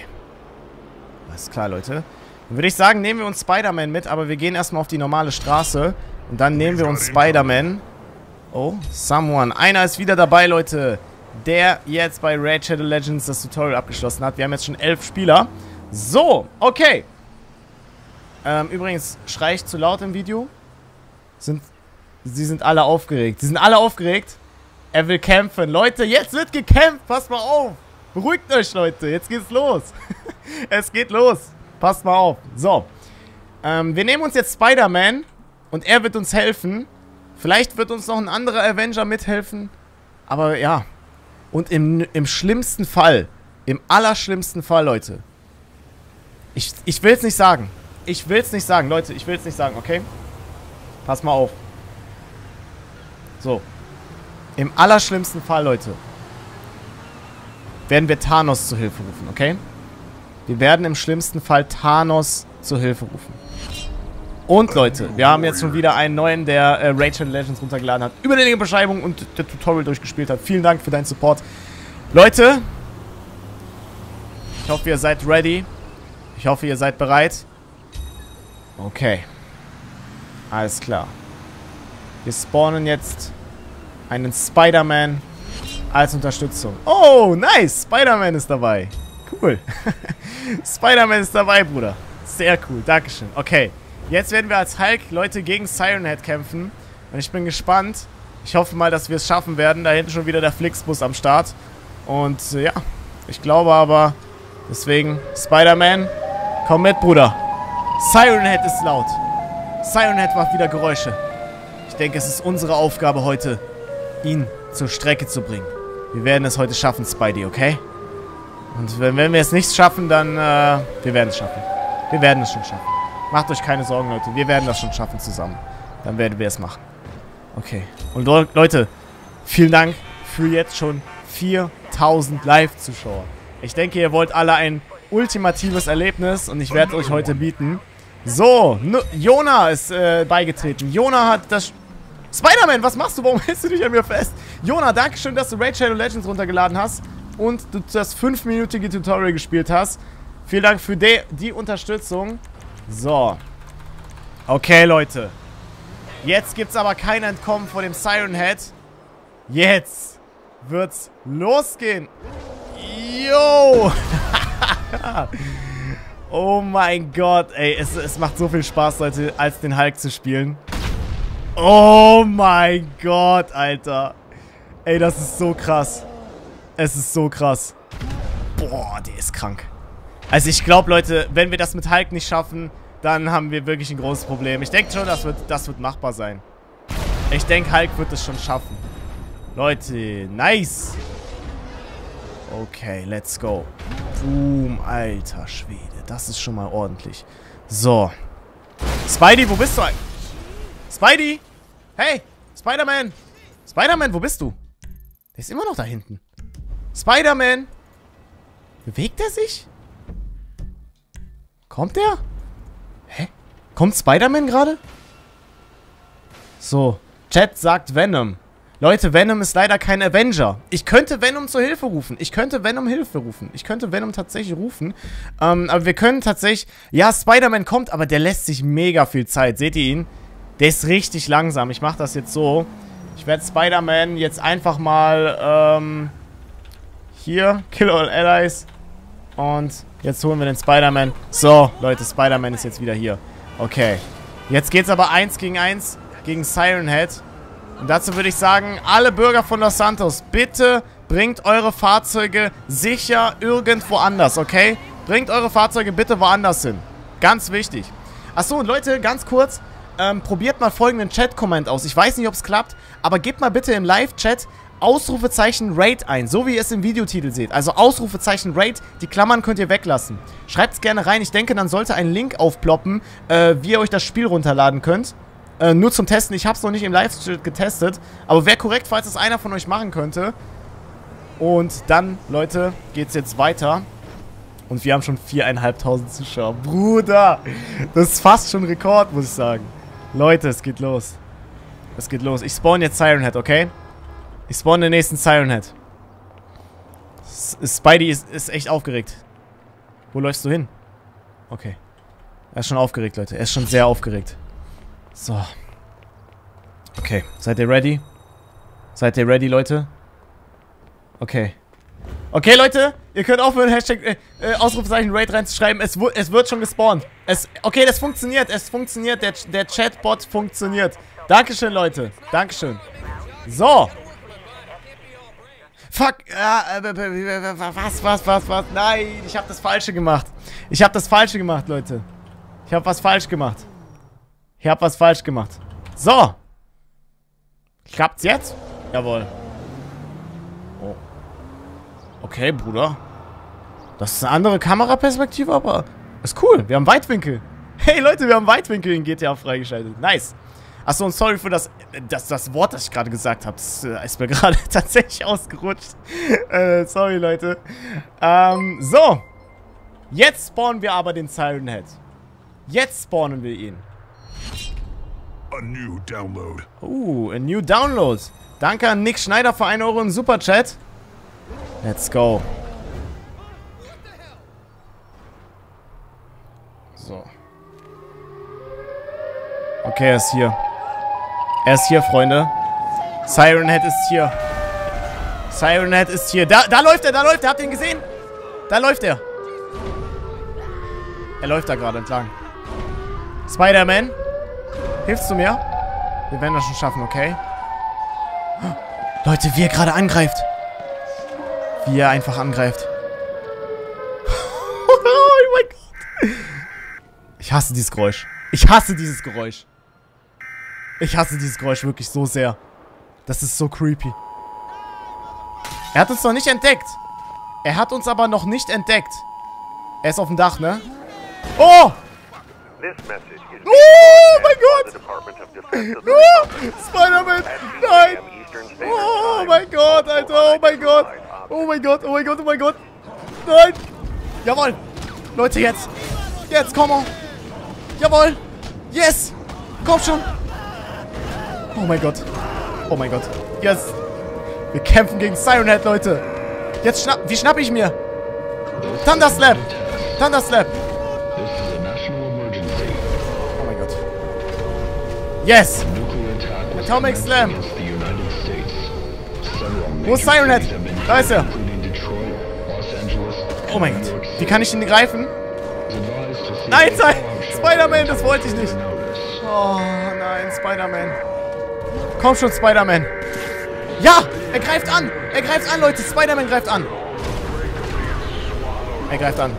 Speaker 1: Alles klar, Leute. Dann würde ich sagen, nehmen wir uns Spider-Man mit, aber wir gehen erstmal auf die normale Straße. Und dann nehmen wir uns Spider-Man. Oh, someone. Einer ist wieder dabei, Leute. Der jetzt bei Red Shadow Legends das Tutorial abgeschlossen hat. Wir haben jetzt schon elf Spieler. So, okay. Ähm, übrigens, schrei ich zu laut im Video? Sind, sie sind alle aufgeregt. Sie sind alle aufgeregt. Er will kämpfen. Leute, jetzt wird gekämpft. Passt mal auf. Beruhigt euch, Leute. Jetzt geht's los. es geht los. Passt mal auf. So. Ähm, wir nehmen uns jetzt Spider-Man. Und er wird uns helfen. Vielleicht wird uns noch ein anderer Avenger mithelfen. Aber ja. Und im, im schlimmsten Fall, im allerschlimmsten Fall, Leute. Ich, ich will es nicht sagen. Ich will es nicht sagen, Leute. Ich will es nicht sagen, okay? Pass mal auf. So. Im allerschlimmsten Fall, Leute, werden wir Thanos zu Hilfe rufen, okay? Wir werden im schlimmsten Fall Thanos zu Hilfe rufen. Und Leute, wir haben jetzt schon wieder einen neuen, der äh, Rachel Legends runtergeladen hat, über die Beschreibung und der Tutorial durchgespielt hat. Vielen Dank für deinen Support. Leute, ich hoffe, ihr seid ready. Ich hoffe, ihr seid bereit. Okay. Alles klar. Wir spawnen jetzt einen Spider-Man als Unterstützung. Oh, nice. Spider-Man ist dabei. Cool. Spider-Man ist dabei, Bruder. Sehr cool. Dankeschön. Okay. Jetzt werden wir als Hulk, Leute, gegen Siren Head kämpfen. Und ich bin gespannt. Ich hoffe mal, dass wir es schaffen werden. Da hinten schon wieder der Flixbus am Start. Und äh, ja, ich glaube aber, deswegen, Spider-Man, komm mit, Bruder. Siren Head ist laut. Siren Head macht wieder Geräusche. Ich denke, es ist unsere Aufgabe heute, ihn zur Strecke zu bringen. Wir werden es heute schaffen, Spidey, okay? Und wenn, wenn wir es nicht schaffen, dann, äh, wir werden es schaffen. Wir werden es schon schaffen. Macht euch keine Sorgen, Leute. Wir werden das schon schaffen zusammen. Dann werden wir es machen. Okay. Und Leute, vielen Dank für jetzt schon 4000 Live-Zuschauer. Ich denke, ihr wollt alle ein ultimatives Erlebnis und ich werde euch heute bieten. So, Jona ist äh, beigetreten. Jona hat das... Spider-Man, was machst du? Warum hältst du dich an mir fest? Jona, danke schön, dass du Raid Shadow Legends runtergeladen hast und du das 5-minütige Tutorial gespielt hast. Vielen Dank für die, die Unterstützung. So. Okay, Leute. Jetzt gibt's aber kein Entkommen vor dem Siren Head. Jetzt wird's losgehen. Yo! oh mein Gott, ey. Es, es macht so viel Spaß, Leute, als den Hulk zu spielen. Oh mein Gott, Alter. Ey, das ist so krass. Es ist so krass. Boah, der ist krank. Also ich glaube, Leute, wenn wir das mit Hulk nicht schaffen, dann haben wir wirklich ein großes Problem. Ich denke schon, das wird, das wird machbar sein. Ich denke, Hulk wird es schon schaffen. Leute, nice. Okay, let's go. Boom, alter Schwede. Das ist schon mal ordentlich. So. Spidey, wo bist du? Spidey? Hey, Spider-Man. Spider-Man, wo bist du? Der ist immer noch da hinten. Spider-Man. Bewegt er sich? Kommt der? Hä? Kommt Spider-Man gerade? So. Chat sagt Venom. Leute, Venom ist leider kein Avenger. Ich könnte Venom zur Hilfe rufen. Ich könnte Venom Hilfe rufen. Ich könnte Venom tatsächlich rufen. Ähm, aber wir können tatsächlich... Ja, Spider-Man kommt, aber der lässt sich mega viel Zeit. Seht ihr ihn? Der ist richtig langsam. Ich mache das jetzt so. Ich werde Spider-Man jetzt einfach mal... Ähm, hier, Kill All Allies. Und jetzt holen wir den Spider-Man. So, Leute, Spider-Man ist jetzt wieder hier. Okay. Jetzt geht's aber 1 gegen 1 gegen Siren Head. Und dazu würde ich sagen, alle Bürger von Los Santos, bitte bringt eure Fahrzeuge sicher irgendwo anders, okay? Bringt eure Fahrzeuge bitte woanders hin. Ganz wichtig. Achso, und Leute, ganz kurz, ähm, probiert mal folgenden Chat-Comment aus. Ich weiß nicht, ob es klappt, aber gebt mal bitte im Live-Chat Ausrufezeichen Raid ein, so wie ihr es im Videotitel seht. Also Ausrufezeichen Raid, die Klammern könnt ihr weglassen. Schreibt es gerne rein, ich denke, dann sollte ein Link aufploppen, äh, wie ihr euch das Spiel runterladen könnt. Äh, nur zum Testen, ich habe es noch nicht im Live-Chat getestet, aber wäre korrekt, falls es einer von euch machen könnte. Und dann, Leute, geht's jetzt weiter. Und wir haben schon 4.500 Zuschauer. Bruder, das ist fast schon Rekord, muss ich sagen. Leute, es geht los. Es geht los. Ich spawn jetzt Siren Head, okay? Ich spawn den nächsten Siren Head. Spidey ist, ist echt aufgeregt. Wo läufst du hin? Okay. Er ist schon aufgeregt, Leute. Er ist schon sehr aufgeregt. So. Okay. Seid ihr ready? Seid ihr ready, Leute? Okay. Okay, Leute. Ihr könnt aufhören, Hashtag, äh, äh, Ausrufezeichen Raid reinzuschreiben. Es, es wird schon gespawnt. Es, okay, das funktioniert. Es funktioniert. Der, der Chatbot funktioniert. Dankeschön, Leute. Dankeschön. So. Fuck. was, was, was, was? Nein, ich habe das Falsche gemacht. Ich habe das Falsche gemacht, Leute. Ich habe was falsch gemacht. Ich habe was falsch gemacht. So. Klappt's jetzt? Jawohl. Oh. Okay, Bruder. Das ist eine andere Kameraperspektive, aber ist cool. Wir haben Weitwinkel. Hey, Leute, wir haben Weitwinkel in GTA freigeschaltet. Nice. Achso, und sorry für das, das, das Wort, das ich gerade gesagt habe. Das äh, ist mir gerade tatsächlich ausgerutscht. äh, sorry, Leute. Ähm, so. Jetzt spawnen wir aber den Siren Head. Jetzt spawnen wir ihn.
Speaker 2: A new download.
Speaker 1: Uh, a new download. Danke an Nick Schneider für 1 Euro im Superchat. Let's go. So. Okay, er ist hier. Er ist hier, Freunde. Siren Head ist hier. Siren Head ist hier. Da, da läuft er, da läuft er. Habt ihr ihn gesehen? Da läuft er. Er läuft da gerade entlang. Spider-Man? Hilfst du mir? Wir werden das schon schaffen, okay? Leute, wie er gerade angreift. Wie er einfach angreift. oh mein Gott. Ich hasse dieses Geräusch. Ich hasse dieses Geräusch. Ich hasse dieses Geräusch wirklich so sehr. Das ist so creepy. Er hat uns noch nicht entdeckt. Er hat uns aber noch nicht entdeckt. Er ist auf dem Dach, ne? Oh! Oh mein Gott! Oh, Spider-Man! Nein! Oh mein Gott, Alter! Oh mein Gott! Oh mein Gott, oh mein Gott, oh mein Gott! Nein! Jawohl! Leute, jetzt! Jetzt, komm on! Jawohl! Yes! Komm schon! Oh mein Gott! Oh mein Gott! Yes! Wir kämpfen gegen Siren Head, Leute! Jetzt schnapp... Wie schnapp ich mir? Thunder Slap! Yes! Atomic Slam! Wo ist Siren Head? Da ist er! Oh mein Gott. Wie kann ich ihn greifen? Nein, Spider-Man, das wollte ich nicht. Oh nein, Spider-Man. Komm schon, Spider-Man. Ja, er greift an. Er greift an, Leute. Spider-Man greift an. Er greift an.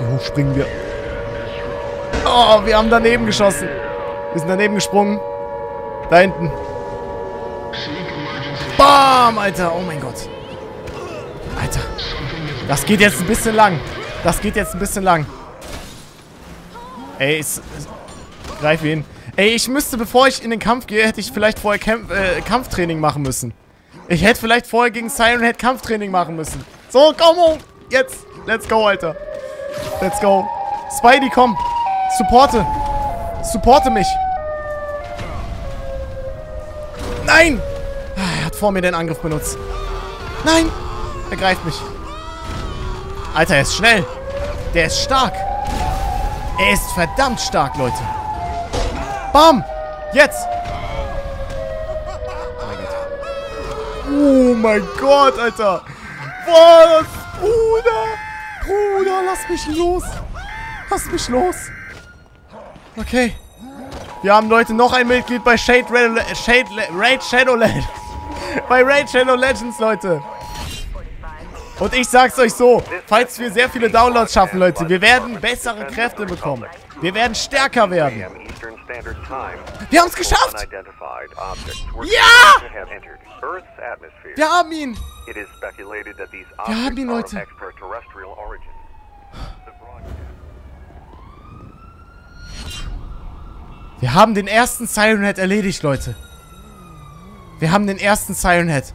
Speaker 1: Wie hoch springen wir? Oh, wir haben daneben geschossen. Wir sind daneben gesprungen. Da hinten. Bam, Alter. Oh mein Gott. Alter. Das geht jetzt ein bisschen lang. Das geht jetzt ein bisschen lang. Ey, es, greif ihn. Ey, ich müsste, bevor ich in den Kampf gehe, hätte ich vielleicht vorher Kämpf, äh, Kampftraining machen müssen. Ich hätte vielleicht vorher gegen Siren Head Kampftraining machen müssen. So, komm hoch. Jetzt. Let's go, Alter. Let's go. Spidey, komm. Supporte. Supporte mich. Nein! Er hat vor mir den Angriff benutzt. Nein! Er greift mich. Alter, er ist schnell. Der ist stark. Er ist verdammt stark, Leute. Bam! Jetzt! Oh mein Gott, Alter. Was? Bruder! Bruder, lass mich los. Lass mich los. Okay. Wir haben, Leute, noch ein Mitglied bei Shade, Red, Shade Raid Shadow Legends. bei Raid Shadow Legends, Leute. Und ich sag's euch so, falls wir sehr viele Downloads schaffen, Leute, wir werden bessere Kräfte bekommen. Wir werden stärker werden. Wir haben's geschafft! Ja! Wir haben ihn! Wir haben ihn, Leute. Wir haben den ersten Siren Head erledigt, Leute. Wir haben den ersten Siren Head.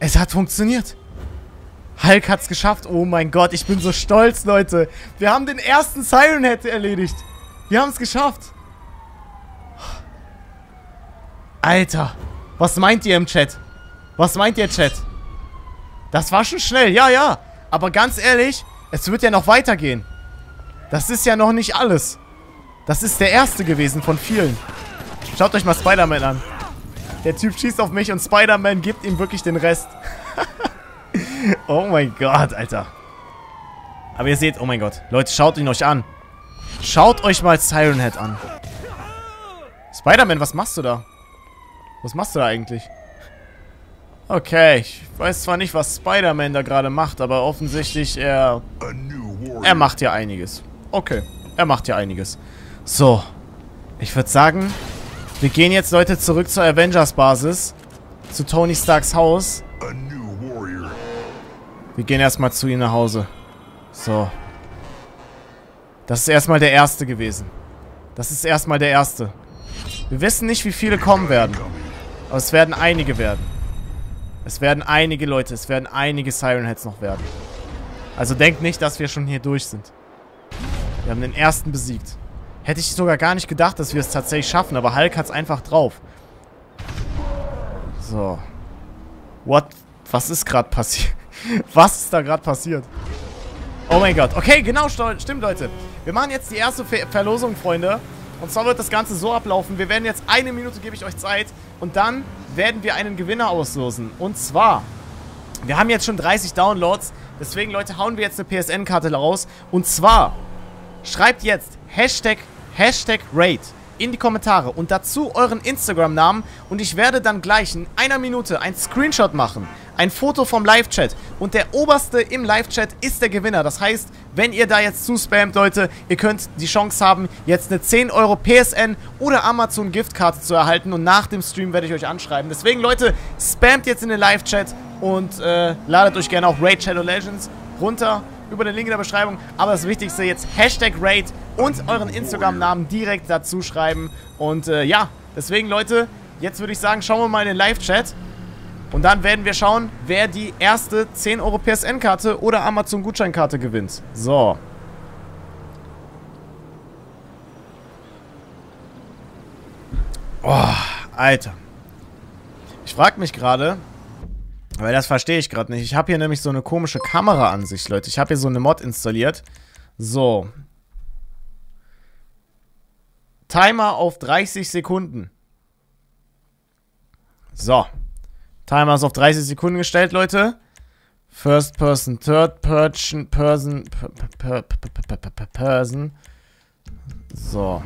Speaker 1: Es hat funktioniert. Hulk hat's geschafft. Oh mein Gott, ich bin so stolz, Leute. Wir haben den ersten Siren Head erledigt. Wir haben es geschafft. Alter, was meint ihr im Chat? Was meint ihr, Chat? Das war schon schnell, ja, ja. Aber ganz ehrlich, es wird ja noch weitergehen. Das ist ja noch nicht alles. Das ist der erste gewesen von vielen. Schaut euch mal Spider-Man an. Der Typ schießt auf mich und Spider-Man gibt ihm wirklich den Rest. oh mein Gott, Alter. Aber ihr seht, oh mein Gott. Leute, schaut ihn euch an. Schaut euch mal Siren Head an. Spider-Man, was machst du da? Was machst du da eigentlich? Okay, ich weiß zwar nicht, was Spider-Man da gerade macht, aber offensichtlich er... Er macht ja einiges. Okay, er macht ja einiges. So, ich würde sagen, wir gehen jetzt, Leute, zurück zur Avengers-Basis. Zu Tony Starks Haus. Wir gehen erstmal zu ihm nach Hause. So. Das ist erstmal der erste gewesen. Das ist erstmal der erste. Wir wissen nicht, wie viele kommen werden. Aber es werden einige werden. Es werden einige Leute, es werden einige Siren Heads noch werden. Also denkt nicht, dass wir schon hier durch sind. Wir haben den ersten besiegt. Hätte ich sogar gar nicht gedacht, dass wir es tatsächlich schaffen, aber Hulk hat es einfach drauf. So. What? Was ist gerade passiert? Was ist da gerade passiert? Oh mein Gott. Okay, genau, stimmt, Leute. Wir machen jetzt die erste Ver Verlosung, Freunde. Und zwar wird das Ganze so ablaufen. Wir werden jetzt eine Minute, gebe ich euch Zeit. Und dann werden wir einen Gewinner auslosen. Und zwar Wir haben jetzt schon 30 Downloads. Deswegen, Leute, hauen wir jetzt eine PSN-Karte raus. Und zwar, schreibt jetzt Hashtag, Hashtag Raid in die Kommentare und dazu euren Instagram-Namen und ich werde dann gleich in einer Minute ein Screenshot machen, ein Foto vom Live-Chat und der oberste im Live-Chat ist der Gewinner. Das heißt, wenn ihr da jetzt zuspammt, Leute, ihr könnt die Chance haben, jetzt eine 10 Euro PSN oder Amazon Giftkarte zu erhalten und nach dem Stream werde ich euch anschreiben. Deswegen, Leute, spammt jetzt in den Live-Chat und äh, ladet euch gerne auch Raid Shadow Legends runter über den Link in der Beschreibung. Aber das Wichtigste jetzt, Hashtag Raid und euren Instagram-Namen direkt dazu schreiben. Und äh, ja, deswegen Leute, jetzt würde ich sagen, schauen wir mal in den Live-Chat. Und dann werden wir schauen, wer die erste 10 Euro PSN-Karte oder Amazon-Gutscheinkarte gewinnt. So. Oh, Alter. Ich frage mich gerade, weil das verstehe ich gerade nicht. Ich habe hier nämlich so eine komische Kameraansicht, Leute. Ich habe hier so eine Mod installiert. So. Timer auf 30 Sekunden. So. Timer ist auf 30 Sekunden gestellt, Leute. First Person, Third Person, Person, Person. So.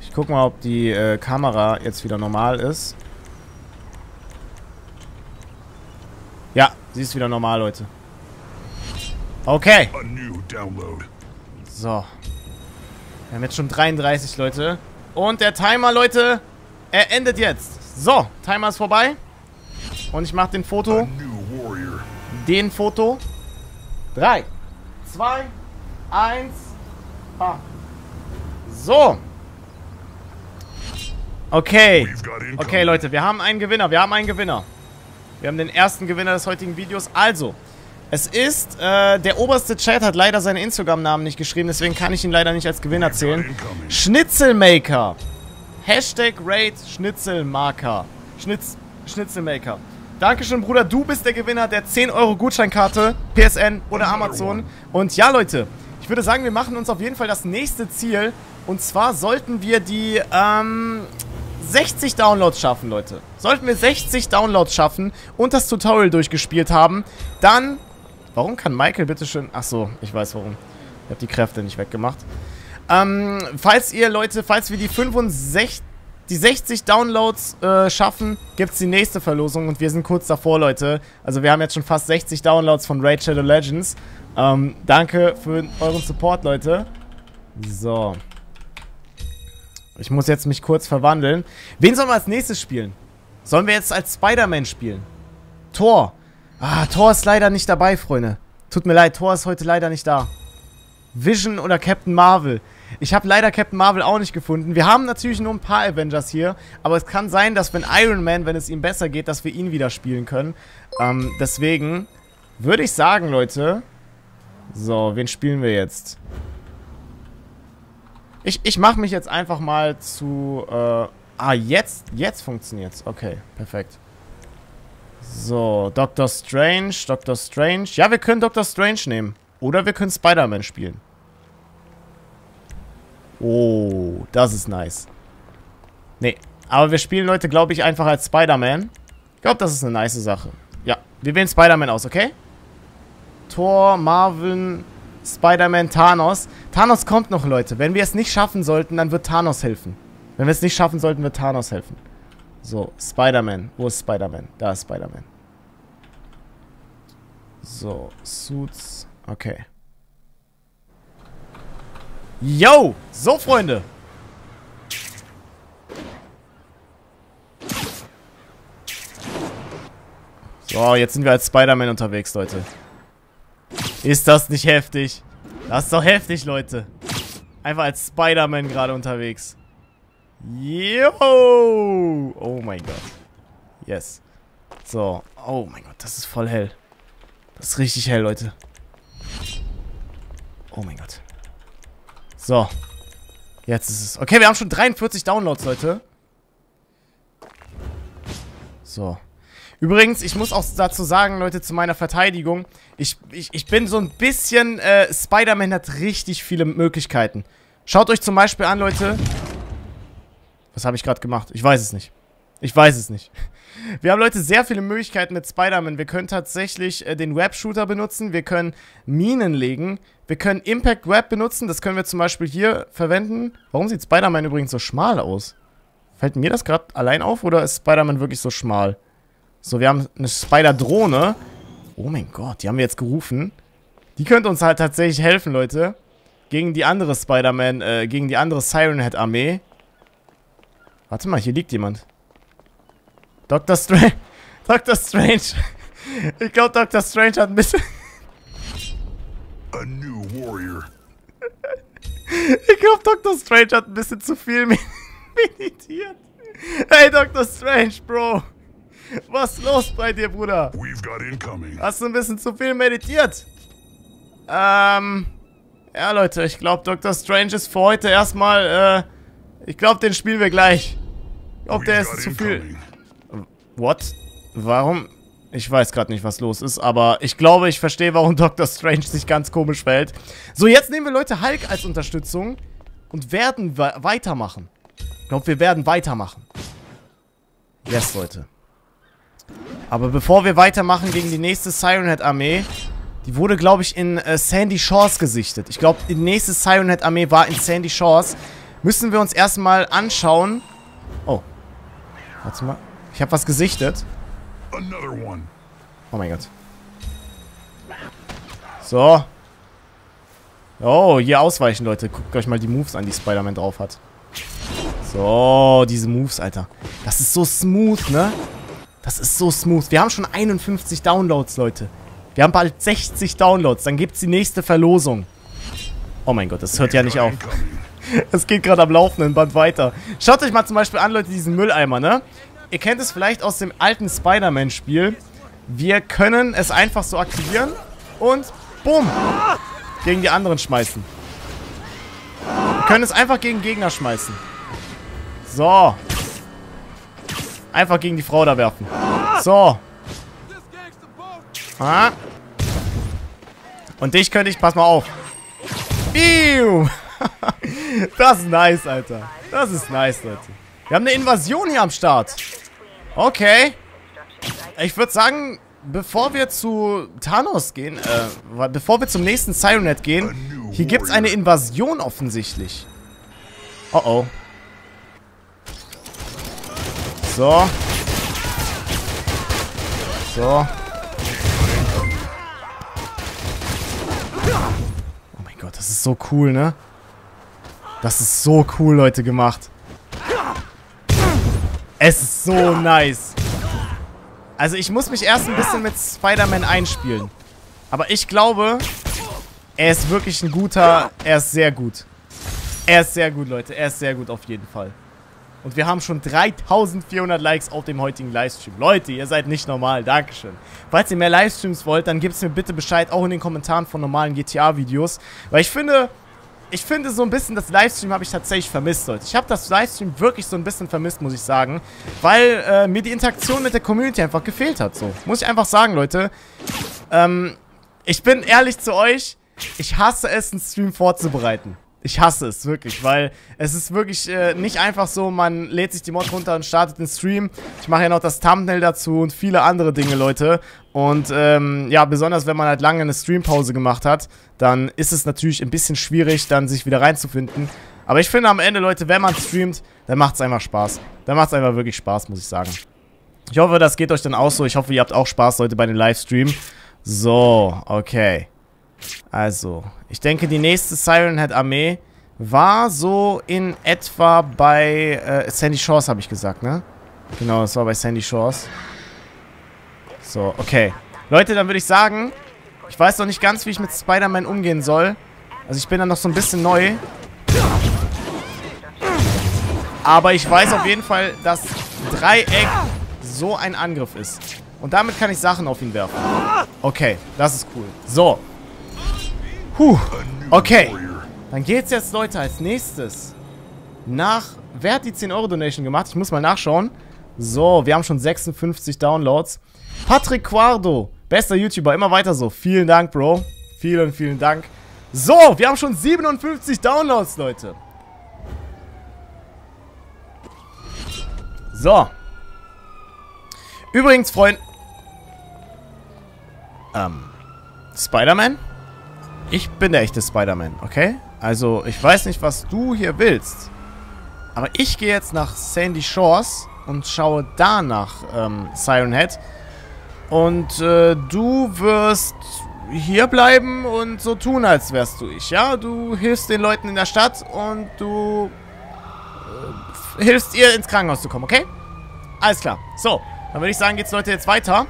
Speaker 1: Ich guck mal, ob die äh, Kamera jetzt wieder normal ist. Ja, sie ist wieder normal, Leute. Okay. So. Wir haben jetzt schon 33, Leute. Und der Timer, Leute, er endet jetzt. So, Timer ist vorbei. Und ich mache den Foto. Den Foto. 3, 2, 1. So. Okay. Okay, Leute, wir haben einen Gewinner. Wir haben einen Gewinner. Wir haben den ersten Gewinner des heutigen Videos. Also, es ist, äh, der oberste Chat hat leider seinen Instagram-Namen nicht geschrieben, deswegen kann ich ihn leider nicht als Gewinner zählen. Schnitzelmaker. Hashtag Raid Schnitzelmarker. Schnitz, Schnitzelmaker. Dankeschön, Bruder. Du bist der Gewinner der 10 Euro Gutscheinkarte, PSN oder Amazon. Und ja, Leute, ich würde sagen, wir machen uns auf jeden Fall das nächste Ziel. Und zwar sollten wir die, ähm, 60 Downloads schaffen, Leute. Sollten wir 60 Downloads schaffen und das Tutorial durchgespielt haben, dann... Warum kann Michael bitte schön... Ach so, ich weiß warum. Ich habe die Kräfte nicht weggemacht. Ähm, falls ihr, Leute, falls wir die 65... Die 60 Downloads äh, schaffen, gibt es die nächste Verlosung und wir sind kurz davor, Leute. Also wir haben jetzt schon fast 60 Downloads von Raid Shadow Legends. Ähm, danke für euren Support, Leute. So. Ich muss jetzt mich kurz verwandeln. Wen sollen wir als nächstes spielen? Sollen wir jetzt als Spider-Man spielen? Thor. Ah, Thor ist leider nicht dabei, Freunde. Tut mir leid, Thor ist heute leider nicht da. Vision oder Captain Marvel. Ich habe leider Captain Marvel auch nicht gefunden. Wir haben natürlich nur ein paar Avengers hier, aber es kann sein, dass wenn Iron Man, wenn es ihm besser geht, dass wir ihn wieder spielen können. Ähm, deswegen würde ich sagen, Leute... So, wen spielen wir jetzt? Ich, ich mache mich jetzt einfach mal zu... Äh, ah, jetzt, jetzt funktioniert's. Okay, perfekt. So, Doctor Strange, Doctor Strange. Ja, wir können Doctor Strange nehmen. Oder wir können Spider-Man spielen. Oh, das ist nice. Nee, aber wir spielen, Leute, glaube ich, einfach als Spider-Man. Ich glaube, das ist eine nice Sache. Ja, wir wählen Spider-Man aus, okay? Thor, Marvin, Spider-Man, Thanos. Thanos kommt noch, Leute. Wenn wir es nicht schaffen sollten, dann wird Thanos helfen. Wenn wir es nicht schaffen sollten, wird Thanos helfen. So, Spider-Man. Wo ist Spider-Man? Da ist Spider-Man. So, Suits. Okay. Yo! So, Freunde. So, jetzt sind wir als Spider-Man unterwegs, Leute. Ist das nicht heftig? Das ist doch heftig, Leute. Einfach als Spider-Man gerade unterwegs. Yo! Oh mein Gott. Yes. So. Oh mein Gott, das ist voll hell. Das ist richtig hell, Leute. Oh mein Gott. So. Jetzt ist es. Okay, wir haben schon 43 Downloads, Leute. So. Übrigens, ich muss auch dazu sagen, Leute, zu meiner Verteidigung, ich, ich, ich bin so ein bisschen, äh, Spider-Man hat richtig viele Möglichkeiten. Schaut euch zum Beispiel an, Leute. Was habe ich gerade gemacht? Ich weiß es nicht. Ich weiß es nicht. Wir haben, Leute, sehr viele Möglichkeiten mit Spider-Man. Wir können tatsächlich äh, den Web-Shooter benutzen. Wir können Minen legen. Wir können Impact Web benutzen. Das können wir zum Beispiel hier verwenden. Warum sieht Spider-Man übrigens so schmal aus? Fällt mir das gerade allein auf oder ist Spider-Man wirklich so schmal? So, wir haben eine Spider-Drohne. Oh mein Gott, die haben wir jetzt gerufen. Die könnte uns halt tatsächlich helfen, Leute. Gegen die andere Spider-Man, äh, gegen die andere Siren Head Armee. Warte mal, hier liegt jemand. Dr. Strange. Dr. Strange. Ich glaube, Dr. Strange hat ein bisschen...
Speaker 2: A new warrior.
Speaker 1: Ich glaube, Dr. Strange hat ein bisschen zu viel meditiert. Hey, Dr. Strange, Bro. Was ist los bei dir, Bruder?
Speaker 2: We've got incoming.
Speaker 1: Hast du ein bisschen zu viel meditiert? Ähm... Ja, Leute, ich glaube, Dr. Strange ist für heute erstmal, äh... Ich glaube, den spielen wir gleich. Ich glaube, der ist zu viel... What? Warum? Ich weiß gerade nicht, was los ist, aber ich glaube, ich verstehe, warum Dr. Strange sich ganz komisch verhält. So, jetzt nehmen wir Leute Hulk als Unterstützung und werden we weitermachen. Ich glaube, wir werden weitermachen. Yes, Leute. Aber bevor wir weitermachen gegen die nächste Siren Head Armee, die wurde, glaube ich, in äh, Sandy Shores gesichtet. Ich glaube, die nächste Siren Head Armee war in Sandy Shores. Müssen wir uns erstmal anschauen. Oh. Warte mal. Ich habe was gesichtet. Oh mein Gott. So. Oh, hier ausweichen, Leute. Guckt euch mal die Moves an, die Spider-Man drauf hat. So, diese Moves, Alter. Das ist so smooth, ne? Das ist so smooth. Wir haben schon 51 Downloads, Leute. Wir haben bald 60 Downloads. Dann gibt's die nächste Verlosung. Oh mein Gott, das hört ja nicht auf. Es geht gerade am laufenden Band weiter. Schaut euch mal zum Beispiel an, Leute, diesen Mülleimer, ne? Ihr kennt es vielleicht aus dem alten Spider-Man-Spiel. Wir können es einfach so aktivieren und bumm, gegen die anderen schmeißen. Wir können es einfach gegen Gegner schmeißen. So. Einfach gegen die Frau da werfen. So. Ah. Und dich könnte ich, pass mal auf. Biu. Das ist nice, Alter. Das ist nice, Leute. Wir haben eine Invasion hier am Start. Okay. Ich würde sagen, bevor wir zu Thanos gehen, äh, bevor wir zum nächsten Sirenet gehen, hier gibt es eine Invasion offensichtlich. Oh oh. So. So. Oh mein Gott, das ist so cool, ne? Das ist so cool, Leute, gemacht. Es ist so nice. Also ich muss mich erst ein bisschen mit Spider-Man einspielen. Aber ich glaube, er ist wirklich ein guter... Er ist sehr gut. Er ist sehr gut, Leute. Er ist sehr gut auf jeden Fall. Und wir haben schon 3400 Likes auf dem heutigen Livestream. Leute, ihr seid nicht normal. Dankeschön. Falls ihr mehr Livestreams wollt, dann gebt es mir bitte Bescheid, auch in den Kommentaren von normalen GTA-Videos. Weil ich finde, ich finde so ein bisschen, das Livestream habe ich tatsächlich vermisst, Leute. Ich habe das Livestream wirklich so ein bisschen vermisst, muss ich sagen. Weil äh, mir die Interaktion mit der Community einfach gefehlt hat, so. Muss ich einfach sagen, Leute. Ähm, ich bin ehrlich zu euch, ich hasse es, einen Stream vorzubereiten. Ich hasse es, wirklich, weil es ist wirklich äh, nicht einfach so, man lädt sich die Mod runter und startet den Stream. Ich mache ja noch das Thumbnail dazu und viele andere Dinge, Leute. Und ähm, ja, besonders wenn man halt lange eine Streampause gemacht hat, dann ist es natürlich ein bisschen schwierig, dann sich wieder reinzufinden. Aber ich finde am Ende, Leute, wenn man streamt, dann macht es einfach Spaß. Dann macht es einfach wirklich Spaß, muss ich sagen. Ich hoffe, das geht euch dann auch so. Ich hoffe, ihr habt auch Spaß, Leute, bei den Livestream. So, okay. Also, ich denke, die nächste Siren Head Armee war so in etwa bei äh, Sandy Shores, habe ich gesagt, ne? Genau, das war bei Sandy Shores. So, okay. Leute, dann würde ich sagen, ich weiß noch nicht ganz, wie ich mit Spider-Man umgehen soll. Also ich bin da noch so ein bisschen neu. Aber ich weiß auf jeden Fall, dass Dreieck so ein Angriff ist. Und damit kann ich Sachen auf ihn werfen. Okay, das ist cool. So. Puh. Okay. Dann geht's jetzt, Leute, als nächstes nach... Wer hat die 10-Euro-Donation gemacht? Ich muss mal nachschauen. So, wir haben schon 56 Downloads. Patrick Quardo, bester YouTuber, immer weiter so. Vielen Dank, Bro. Vielen, vielen Dank. So, wir haben schon 57 Downloads, Leute. So. Übrigens, Freund... Ähm... Spider-Man? Ich bin der echte Spider-Man, okay? Also, ich weiß nicht, was du hier willst. Aber ich gehe jetzt nach Sandy Shores und schaue da nach ähm, Siren Head. Und äh, du wirst hier bleiben und so tun, als wärst du ich, ja? Du hilfst den Leuten in der Stadt und du äh, hilfst ihr ins Krankenhaus zu kommen, okay? Alles klar. So, dann würde ich sagen, geht's Leute jetzt weiter.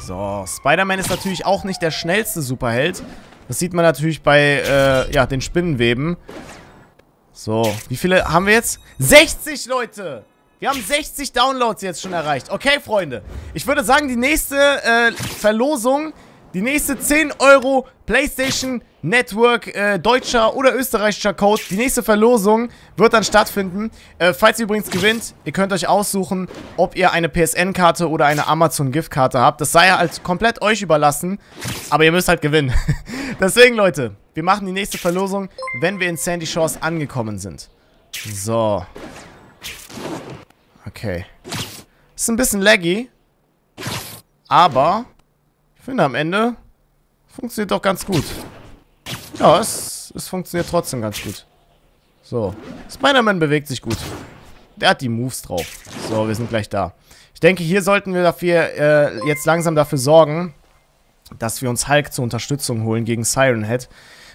Speaker 1: So, Spider-Man ist natürlich auch nicht der schnellste Superheld. Das sieht man natürlich bei, äh, ja, den Spinnenweben. So, wie viele haben wir jetzt? 60 Leute! Wir haben 60 Downloads jetzt schon erreicht. Okay, Freunde. Ich würde sagen, die nächste äh, Verlosung die nächste 10 Euro PlayStation Network äh, deutscher oder österreichischer Code. Die nächste Verlosung wird dann stattfinden. Äh, falls ihr übrigens gewinnt, ihr könnt euch aussuchen, ob ihr eine PSN-Karte oder eine Amazon-Gift-Karte habt. Das sei ja halt komplett euch überlassen. Aber ihr müsst halt gewinnen. Deswegen, Leute, wir machen die nächste Verlosung, wenn wir in Sandy Shores angekommen sind. So. Okay. Ist ein bisschen laggy. Aber finde, am Ende funktioniert doch ganz gut. Ja, es, es funktioniert trotzdem ganz gut. So. Spider-Man bewegt sich gut. Der hat die Moves drauf. So, wir sind gleich da. Ich denke, hier sollten wir dafür äh, jetzt langsam dafür sorgen, dass wir uns Hulk zur Unterstützung holen gegen Siren Head.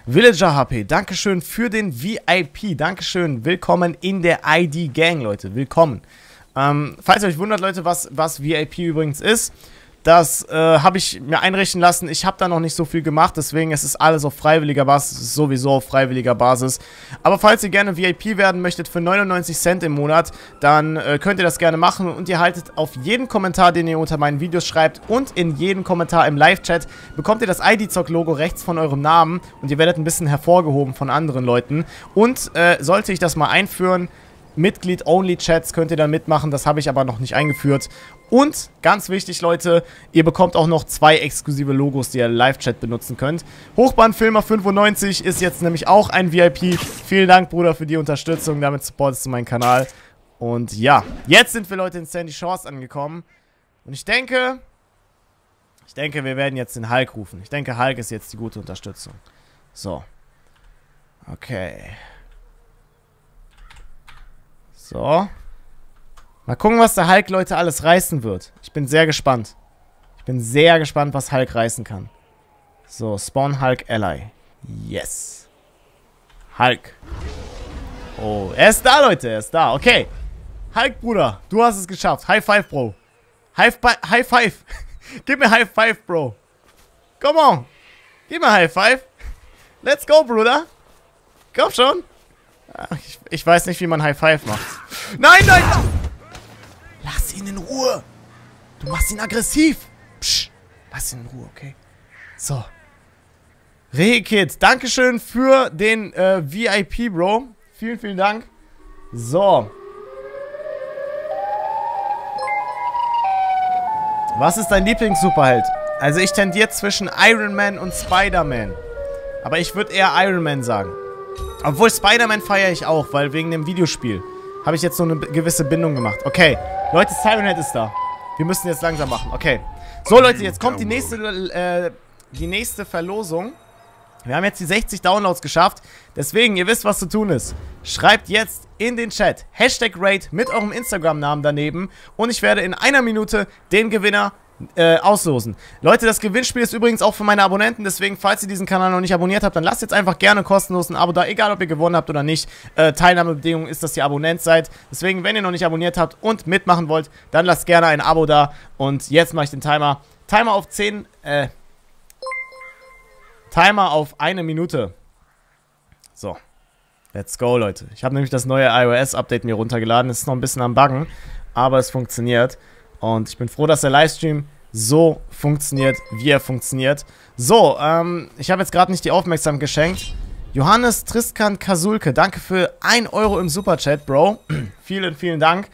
Speaker 1: Villager HP, Dankeschön für den VIP. Dankeschön. Willkommen in der ID Gang, Leute. Willkommen. Ähm, falls ihr euch wundert, Leute, was, was VIP übrigens ist. Das äh, habe ich mir einrichten lassen. Ich habe da noch nicht so viel gemacht, deswegen ist es alles auf freiwilliger Basis. Es ist sowieso auf freiwilliger Basis. Aber falls ihr gerne VIP werden möchtet für 99 Cent im Monat, dann äh, könnt ihr das gerne machen. Und ihr haltet auf jeden Kommentar, den ihr unter meinen Videos schreibt und in jedem Kommentar im Live-Chat, bekommt ihr das ID-Zock-Logo rechts von eurem Namen. Und ihr werdet ein bisschen hervorgehoben von anderen Leuten. Und äh, sollte ich das mal einführen, Mitglied-Only-Chats könnt ihr dann mitmachen, das habe ich aber noch nicht eingeführt. Und, ganz wichtig, Leute, ihr bekommt auch noch zwei exklusive Logos, die ihr Live-Chat benutzen könnt. Hochbahnfilmer95 ist jetzt nämlich auch ein VIP. Vielen Dank, Bruder, für die Unterstützung. Damit supportest du meinen Kanal. Und ja, jetzt sind wir, Leute, in Sandy Shores angekommen. Und ich denke, ich denke, wir werden jetzt den Hulk rufen. Ich denke, Hulk ist jetzt die gute Unterstützung. So. Okay. So. Mal gucken, was der Hulk, Leute, alles reißen wird. Ich bin sehr gespannt. Ich bin sehr gespannt, was Hulk reißen kann. So, Spawn Hulk Ally. Yes. Hulk. Oh, er ist da, Leute. Er ist da. Okay. Hulk, Bruder. Du hast es geschafft. High Five, Bro. High, High Five. Gib mir High Five, Bro. Come on. Gib mir High Five. Let's go, Bruder. Komm schon. Ich, ich weiß nicht, wie man High Five macht. Nein, nein! Lass ihn in Ruhe. Du machst ihn aggressiv. Psch, lass ihn in Ruhe, okay? So. Rehkid, Dankeschön für den äh, VIP, Bro. Vielen, vielen Dank. So. Was ist dein Lieblings-Superheld? Also ich tendiere zwischen Iron Man und Spider-Man. Aber ich würde eher Iron Man sagen. Obwohl Spider-Man feiere ich auch, weil wegen dem Videospiel habe ich jetzt so eine gewisse Bindung gemacht. Okay, Leute, Siren Head ist da. Wir müssen jetzt langsam machen. Okay. So, Leute, jetzt kommt die nächste, äh, die nächste Verlosung. Wir haben jetzt die 60 Downloads geschafft. Deswegen, ihr wisst, was zu tun ist. Schreibt jetzt in den Chat Hashtag Raid mit eurem Instagram-Namen daneben. Und ich werde in einer Minute den Gewinner äh, auslosen. Leute, das Gewinnspiel ist übrigens auch für meine Abonnenten, deswegen, falls ihr diesen Kanal noch nicht abonniert habt, dann lasst jetzt einfach gerne kostenlos ein Abo da, egal ob ihr gewonnen habt oder nicht. Äh, Teilnahmebedingung ist, dass ihr Abonnent seid. Deswegen, wenn ihr noch nicht abonniert habt und mitmachen wollt, dann lasst gerne ein Abo da. Und jetzt mache ich den Timer. Timer auf 10, äh, Timer auf eine Minute. So. Let's go, Leute. Ich habe nämlich das neue iOS-Update mir runtergeladen. Es ist noch ein bisschen am Buggen, aber es funktioniert. Und ich bin froh, dass der Livestream so funktioniert, wie er funktioniert. So, ähm, ich habe jetzt gerade nicht die Aufmerksamkeit geschenkt. Johannes Triskan Kasulke, danke für 1 Euro im Superchat, Bro. vielen, vielen Dank.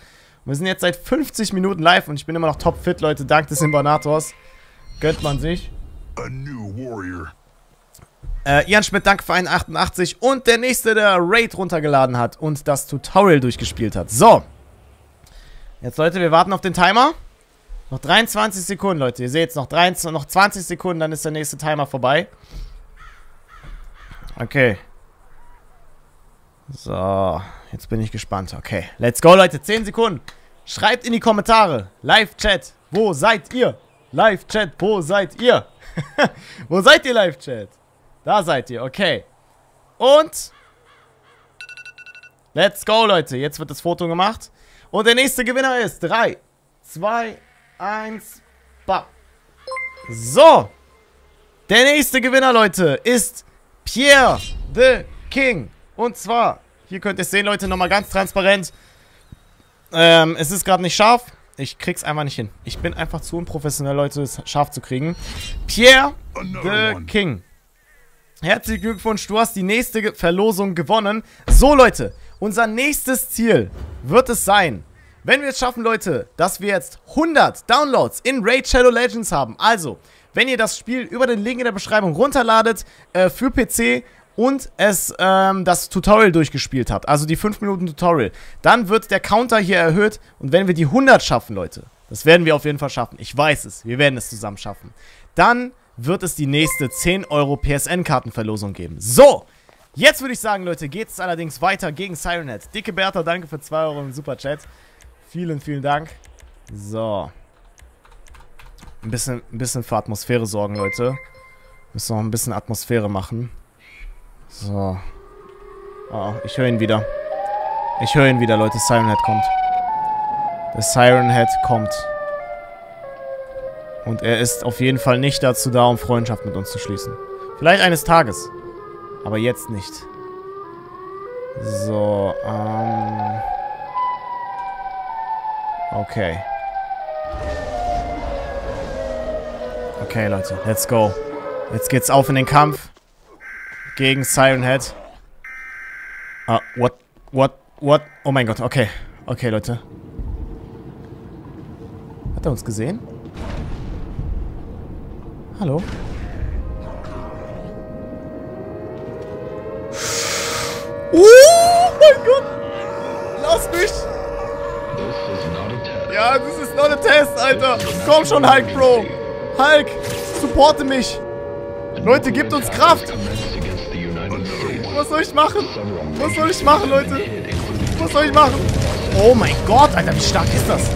Speaker 1: Wir sind jetzt seit 50 Minuten live und ich bin immer noch topfit, Leute. Dank des Imbanators. Gönnt man sich. A new warrior. Äh, Ian Schmidt, danke für 1,88. Und der nächste, der Raid runtergeladen hat und das Tutorial durchgespielt hat. So. Jetzt, Leute, wir warten auf den Timer. Noch 23 Sekunden, Leute. Ihr seht noch, 23, noch 20 Sekunden, dann ist der nächste Timer vorbei. Okay. So, jetzt bin ich gespannt. Okay, let's go, Leute. 10 Sekunden. Schreibt in die Kommentare. Live-Chat. Wo seid ihr? Live-Chat. Wo seid ihr? Wo seid ihr, Live-Chat? Da seid ihr. Okay. Und... Let's go, Leute. Jetzt wird das Foto gemacht. Und der nächste Gewinner ist 3, 2, 1, bam. So. Der nächste Gewinner, Leute, ist Pierre the King. Und zwar, hier könnt ihr es sehen, Leute, nochmal ganz transparent. Ähm, es ist gerade nicht scharf. Ich krieg's einfach nicht hin. Ich bin einfach zu unprofessionell, Leute, es scharf zu kriegen. Pierre the King. Herzlichen Glückwunsch, du hast die nächste Verlosung gewonnen. So, Leute, unser nächstes Ziel wird es sein, wenn wir es schaffen, Leute, dass wir jetzt 100 Downloads in Raid Shadow Legends haben. Also, wenn ihr das Spiel über den Link in der Beschreibung runterladet äh, für PC und es ähm, das Tutorial durchgespielt habt, also die 5 Minuten Tutorial, dann wird der Counter hier erhöht und wenn wir die 100 schaffen, Leute, das werden wir auf jeden Fall schaffen, ich weiß es, wir werden es zusammen schaffen, dann wird es die nächste 10 Euro PSN-Kartenverlosung geben. So, jetzt würde ich sagen, Leute, geht es allerdings weiter gegen Siren Head. Dicke Bertha, danke für 2 Euro im Superchat. Vielen, vielen Dank. So. Ein bisschen, ein bisschen für Atmosphäre sorgen, Leute. Müssen noch ein bisschen Atmosphäre machen. So. Oh, ich höre ihn wieder. Ich höre ihn wieder, Leute. Siren Head kommt. Der Siren Head kommt. Und er ist auf jeden Fall nicht dazu da, um Freundschaft mit uns zu schließen. Vielleicht eines Tages. Aber jetzt nicht. So, ähm... Okay. Okay, Leute, let's go. Jetzt geht's auf in den Kampf. Gegen Siren Head. Ah, what, what, what? Oh mein Gott, okay. Okay, Leute. Hat er uns gesehen? Hallo? Oh mein Gott! Lass mich! Ja, das ist not a test, Alter. Komm schon, Hulk, Bro. Hulk, supporte mich. Leute, gebt uns Kraft. Was soll ich machen? Was soll ich machen, Leute? Was soll ich machen? Oh mein Gott, Alter, wie stark ist das?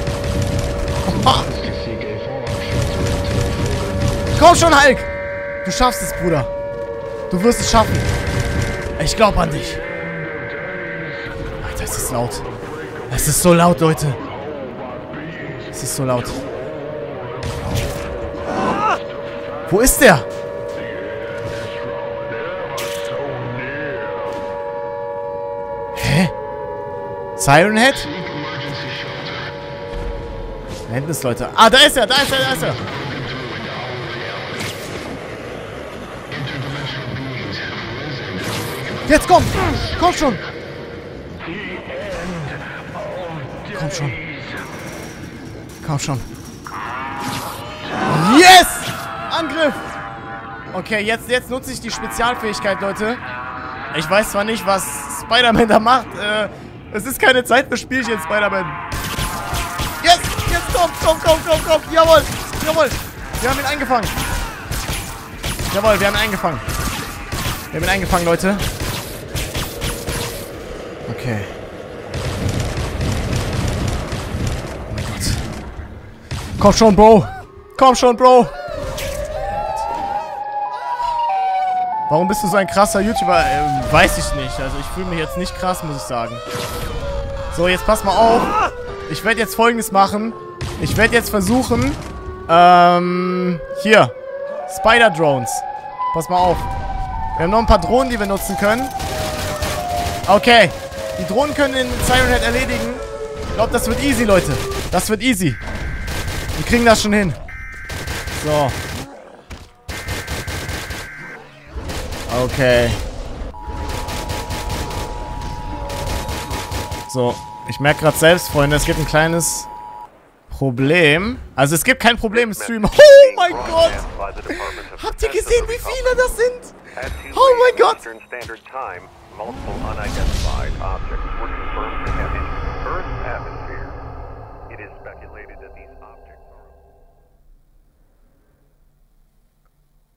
Speaker 1: Komm schon, Hulk. Du schaffst es, Bruder. Du wirst es schaffen. Ich glaube an dich. Alter, es ist laut. Es ist so laut, Leute. Es ist so laut. Wo ist der? Hä? Siren Head? Da hinten ist Leute. Ah, da ist er, da ist er, da ist er. Jetzt komm! Komm schon! Komm schon. Komm schon. Yes! Angriff! Okay, jetzt, jetzt nutze ich die Spezialfähigkeit, Leute. Ich weiß zwar nicht, was Spider-Man da macht. Äh, es ist keine Zeit für Spielchen, Spider-Man. Yes! Jetzt komm, komm, komm, komm, komm! Jawohl! Jawohl! Wir haben ihn eingefangen. Jawohl, wir haben ihn eingefangen. Wir haben ihn eingefangen, Leute. Okay. Oh mein Gott. Komm schon, Bro. Komm schon, Bro. Warum bist du so ein krasser YouTuber? Ähm, weiß ich nicht. Also ich fühle mich jetzt nicht krass, muss ich sagen. So, jetzt pass mal auf. Ich werde jetzt folgendes machen. Ich werde jetzt versuchen, ähm, hier. Spider-Drones. Pass mal auf. Wir haben noch ein paar Drohnen, die wir nutzen können. Okay. Die Drohnen können den Siren Head erledigen. Ich glaube, das wird easy, Leute. Das wird easy. Wir kriegen das schon hin. So. Okay. So. Ich merke gerade selbst, Freunde, es gibt ein kleines Problem. Also es gibt kein Problem im Stream. Oh mein Gott! Habt ihr gesehen, wie viele das sind? Oh mein Gott! Multiple unidentified objects were confirmed to have entered Earth's atmosphere. It is speculated that these objects are...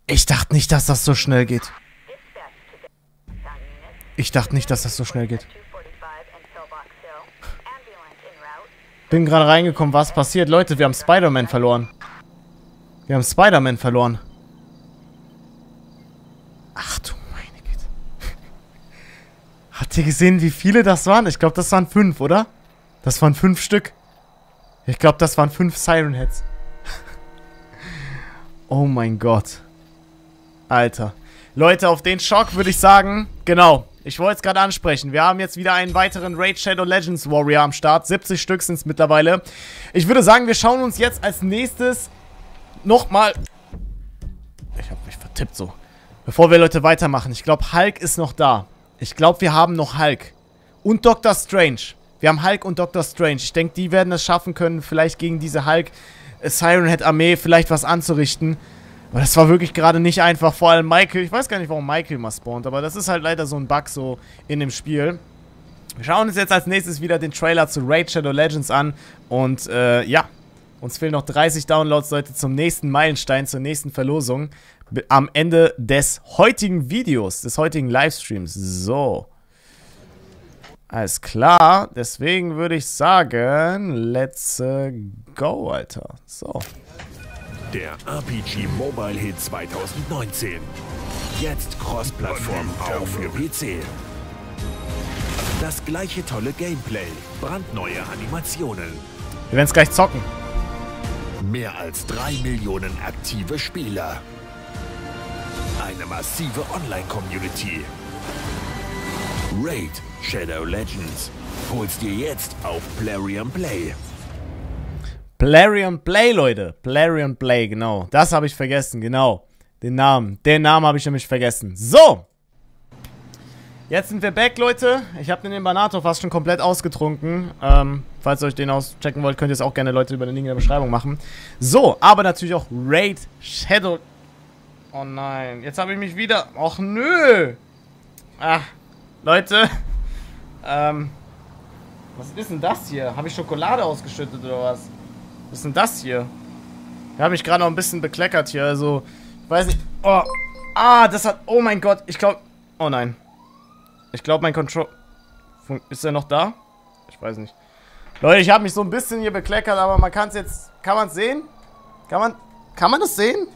Speaker 1: Ich dachte nicht, dass das so schnell geht. Ich dachte nicht, dass das so schnell geht. Bin gerade reingekommen, was passiert? Leute, wir haben Spider-Man verloren. Wir haben Spider-Man verloren. Habt ihr gesehen, wie viele das waren? Ich glaube, das waren fünf, oder? Das waren fünf Stück. Ich glaube, das waren fünf Siren Heads. oh mein Gott. Alter. Leute, auf den Schock würde ich sagen, genau. Ich wollte es gerade ansprechen. Wir haben jetzt wieder einen weiteren Raid Shadow Legends Warrior am Start. 70 Stück sind es mittlerweile. Ich würde sagen, wir schauen uns jetzt als nächstes nochmal... Ich habe mich vertippt so. Bevor wir Leute weitermachen. Ich glaube, Hulk ist noch da. Ich glaube, wir haben noch Hulk. Und Doctor Strange. Wir haben Hulk und Doctor Strange. Ich denke, die werden es schaffen können, vielleicht gegen diese Hulk Siren Head Armee vielleicht was anzurichten. Aber das war wirklich gerade nicht einfach. Vor allem Michael. Ich weiß gar nicht, warum Michael mal spawnt. Aber das ist halt leider so ein Bug so in dem Spiel. Wir schauen uns jetzt als nächstes wieder den Trailer zu Raid Shadow Legends an. Und äh, ja, uns fehlen noch 30 Downloads, Leute, zum nächsten Meilenstein, zur nächsten Verlosung. Am Ende des heutigen Videos, des heutigen Livestreams. So. Alles klar. Deswegen würde ich sagen, let's go, Alter. So.
Speaker 2: Der RPG Mobile Hit 2019. Jetzt Cross-Plattform auch für PC. Das gleiche tolle Gameplay, brandneue Animationen.
Speaker 1: Wir werden es gleich zocken.
Speaker 2: Mehr als 3 Millionen aktive Spieler. Eine massive Online-Community. Raid Shadow Legends. Hol's dir jetzt auf Plarium Play.
Speaker 1: Plarium Play, Leute. Plarium Play, genau. Das habe ich vergessen, genau. Den Namen. Den Namen habe ich nämlich vergessen. So. Jetzt sind wir back, Leute. Ich habe den Imbanato fast schon komplett ausgetrunken. Ähm, falls ihr euch den auschecken wollt, könnt ihr es auch gerne, Leute, über den Link in der Beschreibung machen. So, aber natürlich auch Raid Shadow... Oh nein, jetzt habe ich mich wieder... Och, nö. Ah, Leute. Ähm, was ist denn das hier? Habe ich Schokolade ausgeschüttet oder was? Was ist denn das hier? Ich habe mich gerade noch ein bisschen bekleckert hier, also... Ich weiß nicht... Oh, ah, das hat... Oh mein Gott, ich glaube... Oh nein. Ich glaube, mein Control... Ist er noch da? Ich weiß nicht. Leute, ich habe mich so ein bisschen hier bekleckert, aber man kann es jetzt... Kann man es sehen? Kann man... Kann man das sehen?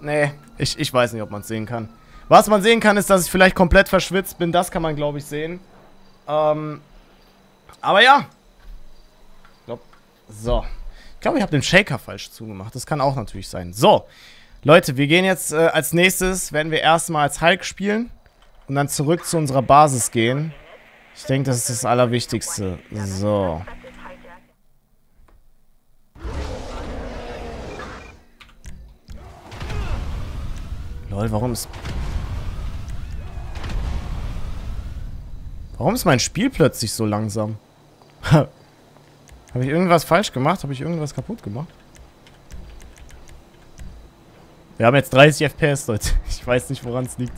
Speaker 1: Nee, ich, ich weiß nicht, ob man es sehen kann. Was man sehen kann, ist, dass ich vielleicht komplett verschwitzt bin. Das kann man, glaube ich, sehen. Ähm, aber ja. So. Ich glaube, ich habe den Shaker falsch zugemacht. Das kann auch natürlich sein. So. Leute, wir gehen jetzt äh, als nächstes, werden wir erstmal als Hulk spielen. Und dann zurück zu unserer Basis gehen. Ich denke, das ist das Allerwichtigste. So. Lol, warum ist... Warum ist mein Spiel plötzlich so langsam? Habe ich irgendwas falsch gemacht? Habe ich irgendwas kaputt gemacht? Wir haben jetzt 30 FPS, Leute. Ich weiß nicht, woran es liegt.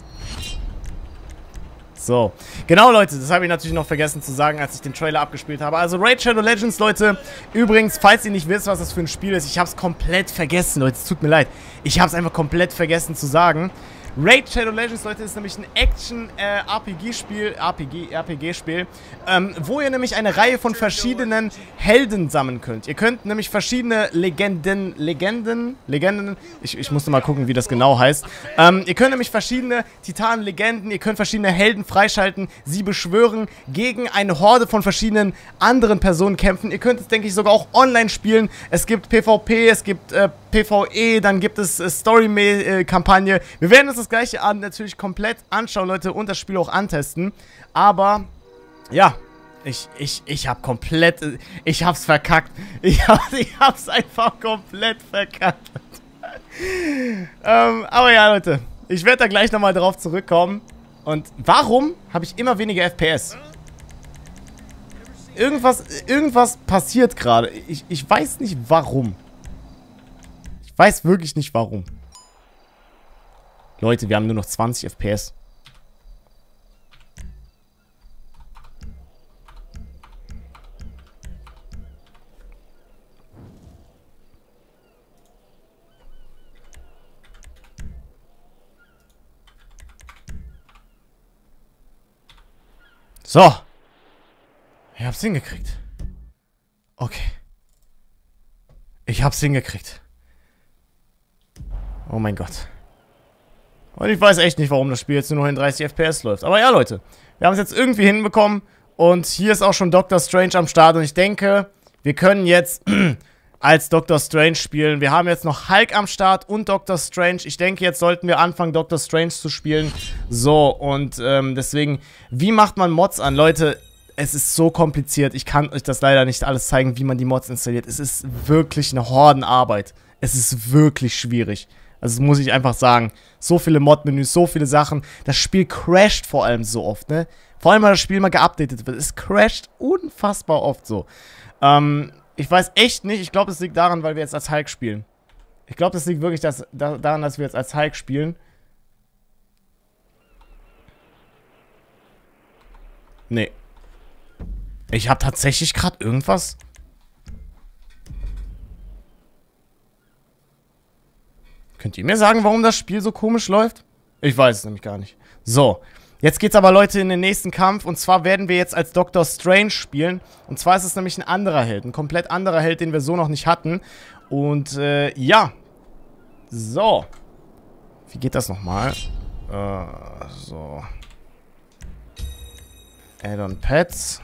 Speaker 1: So. Genau, Leute, das habe ich natürlich noch vergessen zu sagen, als ich den Trailer abgespielt habe. Also Raid Shadow Legends, Leute. Übrigens, falls ihr nicht wisst, was das für ein Spiel ist, ich habe es komplett vergessen, Leute. Es tut mir leid. Ich habe es einfach komplett vergessen zu sagen. Raid Shadow Legends, Leute, ist nämlich ein Action-RPG-Spiel, äh, RPG, RPG-Spiel, ähm, wo ihr nämlich eine Reihe von verschiedenen Helden sammeln könnt. Ihr könnt nämlich verschiedene Legenden, Legenden, Legenden, ich, ich musste mal gucken, wie das genau heißt. Ähm, ihr könnt nämlich verschiedene Titanen-Legenden, ihr könnt verschiedene Helden freischalten, sie beschwören, gegen eine Horde von verschiedenen anderen Personen kämpfen. Ihr könnt es, denke ich, sogar auch online spielen. Es gibt PvP, es gibt äh, PvE, dann gibt es äh, Story-Kampagne. Wir werden uns das gleiche an natürlich komplett anschauen, Leute, und das Spiel auch antesten. Aber, ja, ich, ich, ich hab komplett, ich hab's verkackt. Ich, hab, ich hab's einfach komplett verkackt. ähm, aber ja, Leute, ich werde da gleich nochmal drauf zurückkommen. Und warum habe ich immer weniger FPS? Irgendwas, irgendwas passiert gerade. Ich, ich weiß nicht warum. Ich weiß wirklich nicht warum. Leute, wir haben nur noch 20 FPS. So. Ich hab's hingekriegt. Okay. Ich hab's hingekriegt. Oh mein Gott. Und ich weiß echt nicht, warum das Spiel jetzt nur noch in 30 FPS läuft. Aber ja, Leute. Wir haben es jetzt irgendwie hinbekommen. Und hier ist auch schon Doctor Strange am Start. Und ich denke, wir können jetzt als Doctor Strange spielen. Wir haben jetzt noch Hulk am Start und Doctor Strange. Ich denke, jetzt sollten wir anfangen, Doctor Strange zu spielen. So, und ähm, deswegen, wie macht man Mods an? Leute, es ist so kompliziert. Ich kann euch das leider nicht alles zeigen, wie man die Mods installiert. Es ist wirklich eine Hordenarbeit. Es ist wirklich schwierig. Also das muss ich einfach sagen. So viele Mod-Menüs, so viele Sachen. Das Spiel crasht vor allem so oft, ne? Vor allem, weil das Spiel mal geupdatet wird. Es crasht unfassbar oft so. Ähm, ich weiß echt nicht. Ich glaube, es liegt daran, weil wir jetzt als Hulk spielen. Ich glaube, das liegt wirklich das, da, daran, dass wir jetzt als Hulk spielen. Nee. Ich habe tatsächlich gerade irgendwas... Könnt ihr mir sagen, warum das Spiel so komisch läuft? Ich weiß es nämlich gar nicht. So, jetzt geht's aber, Leute, in den nächsten Kampf. Und zwar werden wir jetzt als Doctor Strange spielen. Und zwar ist es nämlich ein anderer Held. Ein komplett anderer Held, den wir so noch nicht hatten. Und, äh, ja. So. Wie geht das nochmal? Äh, so. Add-on Pets.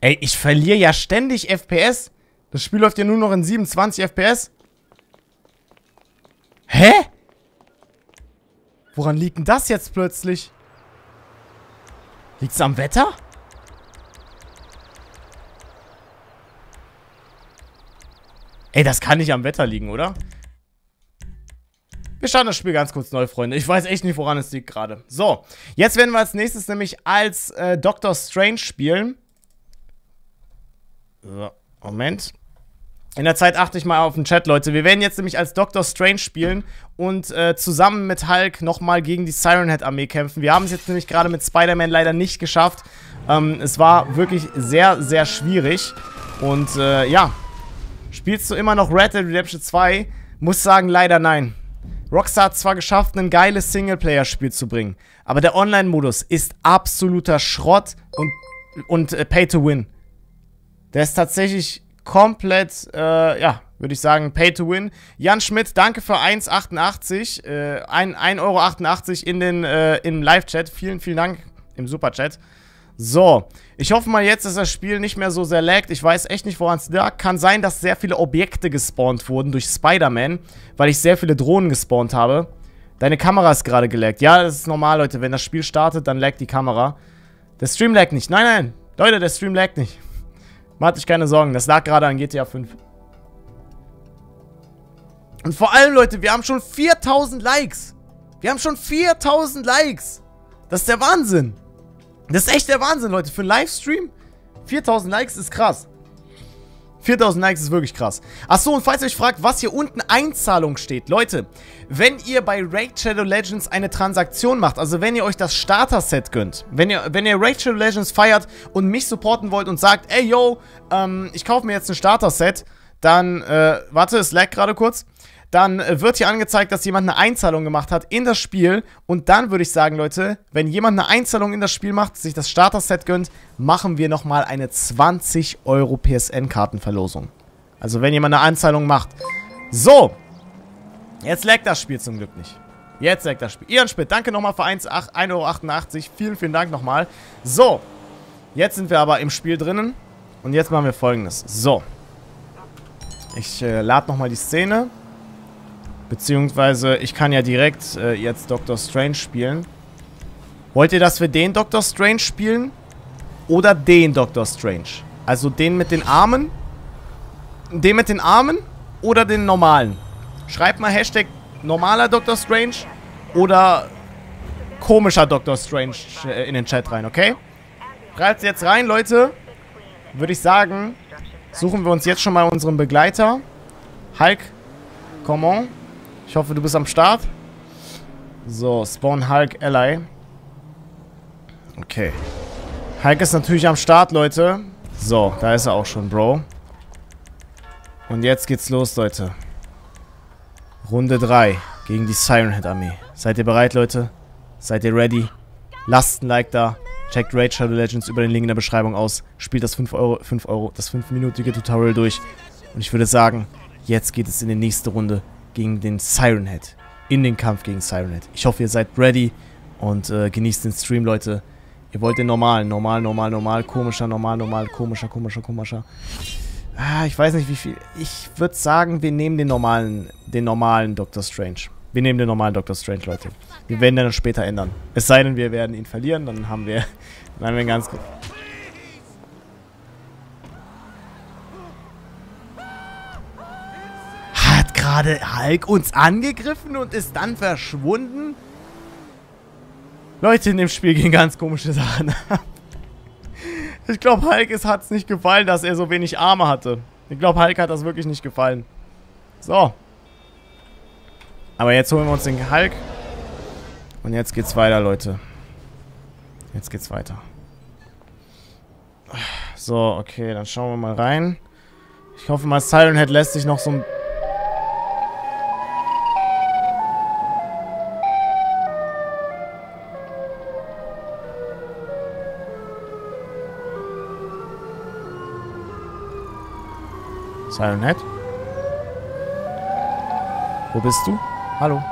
Speaker 1: Ey, ich verliere ja ständig FPS. Das Spiel läuft ja nur noch in 27 FPS. Hä? Woran liegt denn das jetzt plötzlich? Liegt's am Wetter? Ey, das kann nicht am Wetter liegen, oder? Wir starten das Spiel ganz kurz neu, Freunde. Ich weiß echt nicht, woran es liegt gerade. So, jetzt werden wir als nächstes nämlich als äh, Doctor Strange spielen. So, Moment. In der Zeit achte ich mal auf den Chat, Leute. Wir werden jetzt nämlich als Doctor Strange spielen und äh, zusammen mit Hulk nochmal gegen die Siren Head Armee kämpfen. Wir haben es jetzt nämlich gerade mit Spider-Man leider nicht geschafft. Ähm, es war wirklich sehr, sehr schwierig. Und äh, ja, spielst du immer noch Red Dead Redemption 2? Muss sagen, leider nein. Rockstar hat zwar geschafft, ein geiles Singleplayer-Spiel zu bringen, aber der Online-Modus ist absoluter Schrott und, und äh, Pay to Win. Der ist tatsächlich komplett, äh, ja, würde ich sagen, Pay to Win. Jan Schmidt, danke für 1,88, äh, 1,88 Euro in den, äh, im Live-Chat. Vielen, vielen Dank im Super-Chat. So, ich hoffe mal jetzt, dass das Spiel nicht mehr so sehr laggt. Ich weiß echt nicht, woran es lag. Kann sein, dass sehr viele Objekte gespawnt wurden durch Spider-Man, weil ich sehr viele Drohnen gespawnt habe. Deine Kamera ist gerade gelaggt. Ja, das ist normal, Leute. Wenn das Spiel startet, dann laggt die Kamera. Der Stream laggt nicht. Nein, nein. Leute, der Stream laggt nicht. Macht euch keine Sorgen, das lag gerade an GTA 5. Und vor allem, Leute, wir haben schon 4000 Likes. Wir haben schon 4000 Likes. Das ist der Wahnsinn. Das ist echt der Wahnsinn, Leute. Für einen Livestream 4000 Likes ist krass. 4000 Likes ist wirklich krass. Achso, und falls ihr euch fragt, was hier unten Einzahlung steht. Leute, wenn ihr bei Raid Shadow Legends eine Transaktion macht, also wenn ihr euch das Starter-Set gönnt, wenn ihr, wenn ihr Raid Shadow Legends feiert und mich supporten wollt und sagt, ey, yo, ähm, ich kaufe mir jetzt ein Starter-Set, dann, äh, warte, es lag gerade kurz dann äh, wird hier angezeigt, dass jemand eine Einzahlung gemacht hat in das Spiel. Und dann würde ich sagen, Leute, wenn jemand eine Einzahlung in das Spiel macht, sich das Starter-Set gönnt, machen wir nochmal eine 20 Euro PSN-Kartenverlosung. Also wenn jemand eine Einzahlung macht. So. Jetzt leckt das Spiel zum Glück nicht. Jetzt leckt das Spiel. Ian Spitt, danke nochmal für 1,88 Euro. Vielen, vielen Dank nochmal. So. Jetzt sind wir aber im Spiel drinnen. Und jetzt machen wir folgendes. So. Ich äh, lade nochmal die Szene. Beziehungsweise, ich kann ja direkt äh, jetzt Doctor Strange spielen. Wollt ihr, dass wir den Doctor Strange spielen? Oder den Doctor Strange? Also den mit den Armen? Den mit den Armen? Oder den normalen? Schreibt mal Hashtag normaler Doctor Strange oder komischer Doctor Strange äh, in den Chat rein, okay? Schreibt jetzt rein, Leute. Würde ich sagen, suchen wir uns jetzt schon mal unseren Begleiter. Hulk, come on. Ich hoffe, du bist am Start. So, Spawn Hulk Ally. Okay. Hulk ist natürlich am Start, Leute. So, da ist er auch schon, Bro. Und jetzt geht's los, Leute. Runde 3 gegen die Siren Head Armee. Seid ihr bereit, Leute? Seid ihr ready? Lasst ein Like da. Checkt Raid Shadow Legends über den Link in der Beschreibung aus. Spielt das 5 Euro, 5 Euro, das 5-minütige Tutorial durch. Und ich würde sagen, jetzt geht es in die nächste Runde gegen den Siren Head. In den Kampf gegen Siren Head. Ich hoffe, ihr seid ready und äh, genießt den Stream, Leute. Ihr wollt den normalen, normal, normal, normal, komischer, normal, normal, komischer, komischer, komischer. Ah, ich weiß nicht wie viel. Ich würde sagen, wir nehmen den normalen, den normalen Doctor Strange. Wir nehmen den normalen Doctor Strange, Leute. Wir werden den später ändern. Es sei denn, wir werden ihn verlieren, dann haben wir, dann haben wir ganz gut. Hat gerade Hulk uns angegriffen und ist dann verschwunden? Leute, in dem Spiel gehen ganz komische Sachen ab. Ich glaube, Hulk hat es nicht gefallen, dass er so wenig Arme hatte. Ich glaube, Hulk hat das wirklich nicht gefallen. So. Aber jetzt holen wir uns den Hulk. Und jetzt geht's weiter, Leute. Jetzt geht's weiter. So, okay, dann schauen wir mal rein. Ich hoffe mal, Siren Head lässt sich noch so ein Siren Head? Wo bist du? Hallo?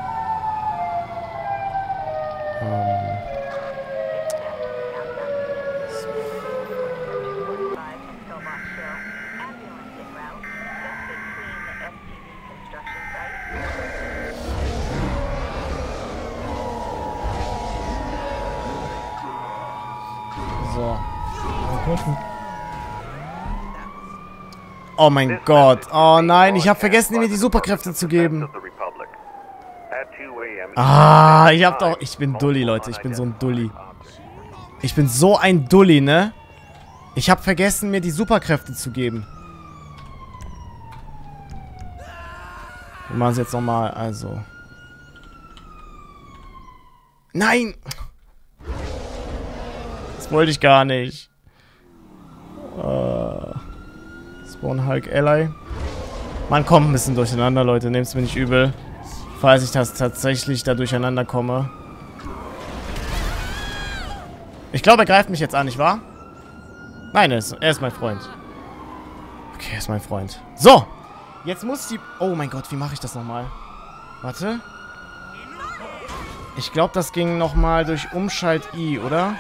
Speaker 1: Oh mein Gott. Oh nein, ich habe vergessen, mir die Superkräfte zu geben. Ah, ich hab doch... Ich bin Dulli, Leute. Ich bin so ein Dulli. Ich bin so ein Dulli, ne? Ich habe vergessen, mir die Superkräfte zu geben. Wir machen es jetzt nochmal, also... Nein! Das wollte ich gar nicht. Äh... Spawn Hulk Ally. Man kommt ein bisschen durcheinander, Leute. Nehmt es mir nicht übel. Falls ich das tatsächlich da durcheinander komme. Ich glaube, er greift mich jetzt an, nicht wahr? Nein, er ist, er ist mein Freund. Okay, er ist mein Freund. So. Jetzt muss die... Oh mein Gott, wie mache ich das nochmal? Warte. Ich glaube, das ging nochmal durch Umschalt-I, oder?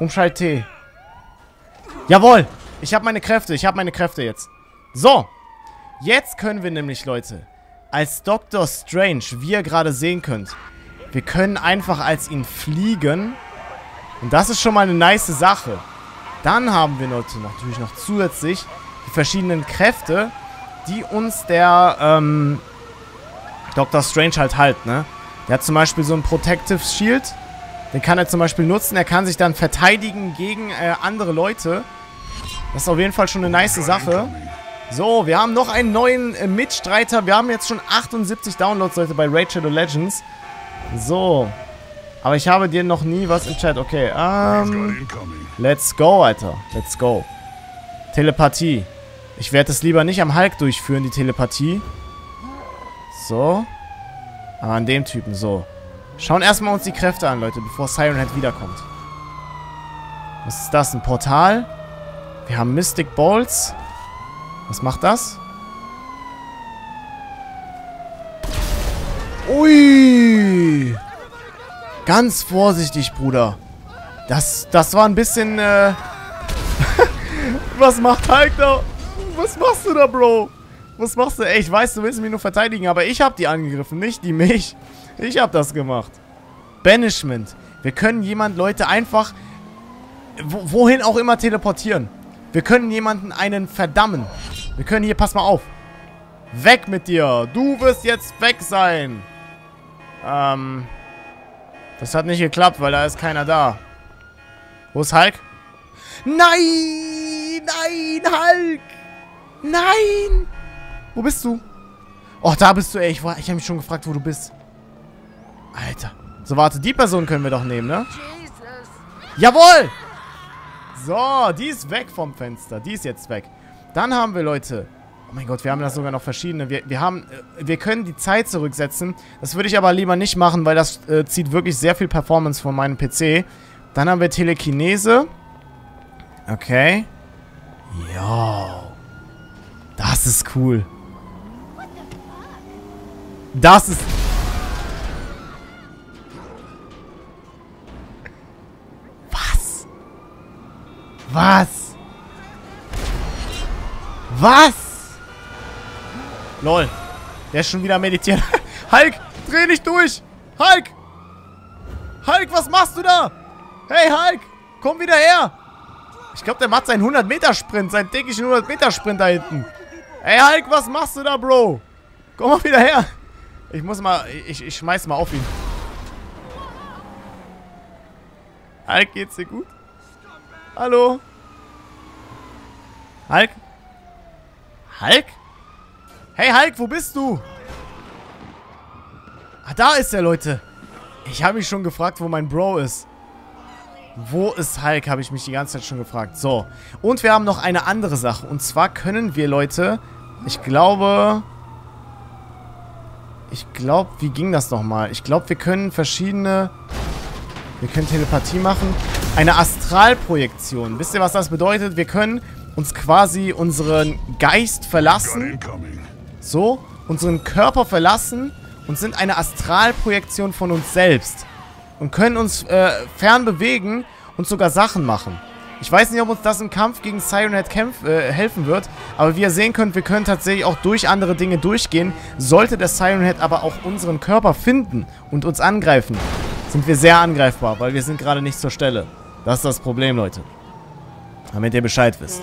Speaker 1: Umschalt-T. Jawohl! Ich habe meine Kräfte. Ich habe meine Kräfte jetzt. So. Jetzt können wir nämlich, Leute, als Dr. Strange, wie ihr gerade sehen könnt, wir können einfach als ihn fliegen. Und das ist schon mal eine nice Sache. Dann haben wir natürlich noch zusätzlich die verschiedenen Kräfte, die uns der ähm, Dr. Strange halt halt, ne? Der hat zum Beispiel so ein Protective Shield. Den kann er zum Beispiel nutzen. Er kann sich dann verteidigen gegen äh, andere Leute. Das ist auf jeden Fall schon eine nice Sache. So, wir haben noch einen neuen äh, Mitstreiter. Wir haben jetzt schon 78 Downloads, Leute, bei Raid Shadow Legends. So. Aber ich habe dir noch nie was im Chat. Okay, ähm... Let's go, Alter. Let's go. Telepathie. Ich werde es lieber nicht am Hulk durchführen, die Telepathie. So. Aber an dem Typen, so. Schauen erstmal uns die Kräfte an, Leute, bevor Siren Head wiederkommt. Was ist das? Ein Portal? Wir haben Mystic Balls. Was macht das? Ui! Ganz vorsichtig, Bruder. Das, das war ein bisschen, äh... Was macht Hulk da? Was machst du da, Bro? Was machst du? Ey, ich weiß, du willst mich nur verteidigen, aber ich hab die angegriffen, nicht die mich. Ich hab das gemacht. Banishment. Wir können jemand, Leute, einfach wohin auch immer teleportieren. Wir können jemanden einen verdammen. Wir können hier, pass mal auf. Weg mit dir. Du wirst jetzt weg sein. Ähm. Das hat nicht geklappt, weil da ist keiner da. Wo ist Hulk? Nein! Nein, Hulk! Nein! Wo bist du? Oh, da bist du, ey. Ich, ich habe mich schon gefragt, wo du bist. Alter. So, warte. Die Person können wir doch nehmen, ne? Jawohl! So, die ist weg vom Fenster. Die ist jetzt weg. Dann haben wir, Leute, Oh mein Gott, wir haben da sogar noch verschiedene. Wir, wir haben, äh, wir können die Zeit zurücksetzen. Das würde ich aber lieber nicht machen, weil das äh, zieht wirklich sehr viel Performance von meinem PC. Dann haben wir Telekinese. Okay. Jo. Das ist cool. Das ist... Was? Was? Lol. Der ist schon wieder meditiert. Hulk, dreh dich durch. Hulk. Hulk, was machst du da? Hey, Hulk, komm wieder her. Ich glaube, der macht seinen 100-Meter-Sprint, seinen täglichen 100-Meter-Sprint da hinten. Hey, Hulk, was machst du da, Bro? Komm mal wieder her. Ich muss mal, ich, ich schmeiß mal auf ihn. Hulk, geht's dir gut? Hallo? Hulk? Hulk? Hey, Hulk, wo bist du? Ah, da ist er, Leute. Ich habe mich schon gefragt, wo mein Bro ist. Wo ist Hulk, habe ich mich die ganze Zeit schon gefragt. So. Und wir haben noch eine andere Sache. Und zwar können wir, Leute, ich glaube... Ich glaube, wie ging das nochmal? Ich glaube, wir können verschiedene... Wir können Telepathie machen. Eine Astralprojektion. Wisst ihr, was das bedeutet? Wir können uns quasi unseren Geist verlassen. So, unseren Körper verlassen und sind eine Astralprojektion von uns selbst. Und können uns äh, fern bewegen und sogar Sachen machen. Ich weiß nicht, ob uns das im Kampf gegen Siren Head kämpf, äh, helfen wird, aber wie ihr sehen könnt, wir können tatsächlich auch durch andere Dinge durchgehen. Sollte der Siren Head aber auch unseren Körper finden und uns angreifen, sind wir sehr angreifbar, weil wir sind gerade nicht zur Stelle. Das ist das Problem, Leute. Damit ihr Bescheid wisst.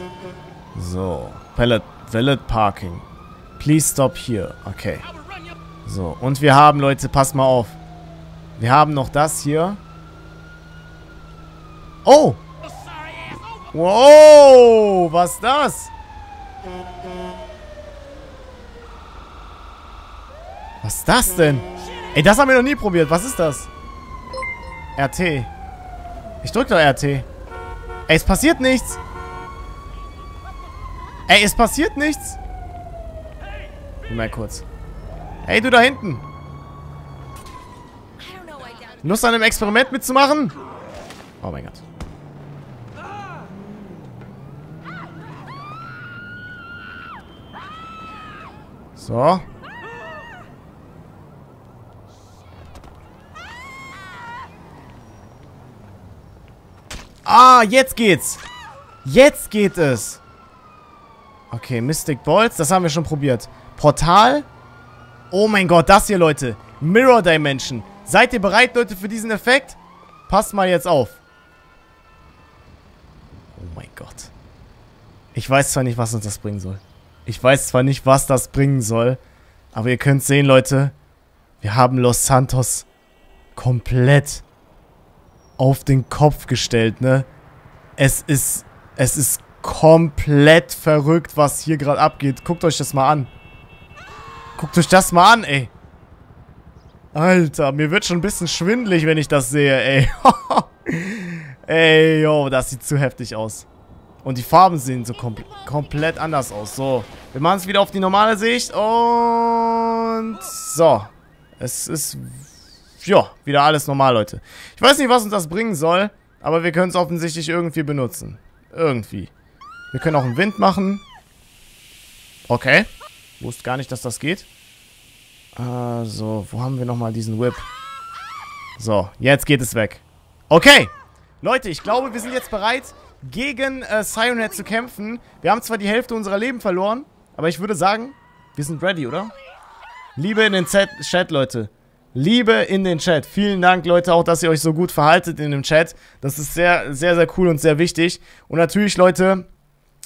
Speaker 1: So. Pallet, Valet Parking. Please stop here. Okay. So. Und wir haben, Leute, passt mal auf. Wir haben noch das hier. Oh! Wow! Was ist das? Was ist das denn? Ey, das haben wir noch nie probiert. Was ist das? RT. Ich drück doch RT. Ey, es passiert nichts. Ey, es passiert nichts. Mal kurz. Hey, du da hinten. Lust an einem Experiment mitzumachen? Oh mein Gott. So. Ah, jetzt geht's. Jetzt geht es. Okay, Mystic Balls, das haben wir schon probiert. Portal. Oh mein Gott, das hier, Leute. Mirror Dimension. Seid ihr bereit, Leute, für diesen Effekt? Passt mal jetzt auf. Oh mein Gott. Ich weiß zwar nicht, was uns das bringen soll. Ich weiß zwar nicht, was das bringen soll. Aber ihr könnt sehen, Leute. Wir haben Los Santos komplett auf den Kopf gestellt, ne? Es ist, es ist komplett verrückt, was hier gerade abgeht. Guckt euch das mal an. Guckt euch das mal an, ey. Alter, mir wird schon ein bisschen schwindelig, wenn ich das sehe, ey. ey, yo, das sieht zu heftig aus. Und die Farben sehen so kom komplett anders aus. So, wir machen es wieder auf die normale Sicht. Und so. Es ist, ja, wieder alles normal, Leute. Ich weiß nicht, was uns das bringen soll. Aber wir können es offensichtlich irgendwie benutzen. Irgendwie. Wir können auch einen Wind machen. Okay. Wusste gar nicht, dass das geht. Also, wo haben wir nochmal diesen Whip? So, jetzt geht es weg. Okay. Leute, ich glaube, wir sind jetzt bereit, gegen äh, Sionhead zu kämpfen. Wir haben zwar die Hälfte unserer Leben verloren, aber ich würde sagen, wir sind ready, oder? Liebe in den Chat, Leute. Liebe in den Chat. Vielen Dank, Leute, auch, dass ihr euch so gut verhaltet in dem Chat. Das ist sehr, sehr, sehr cool und sehr wichtig. Und natürlich, Leute,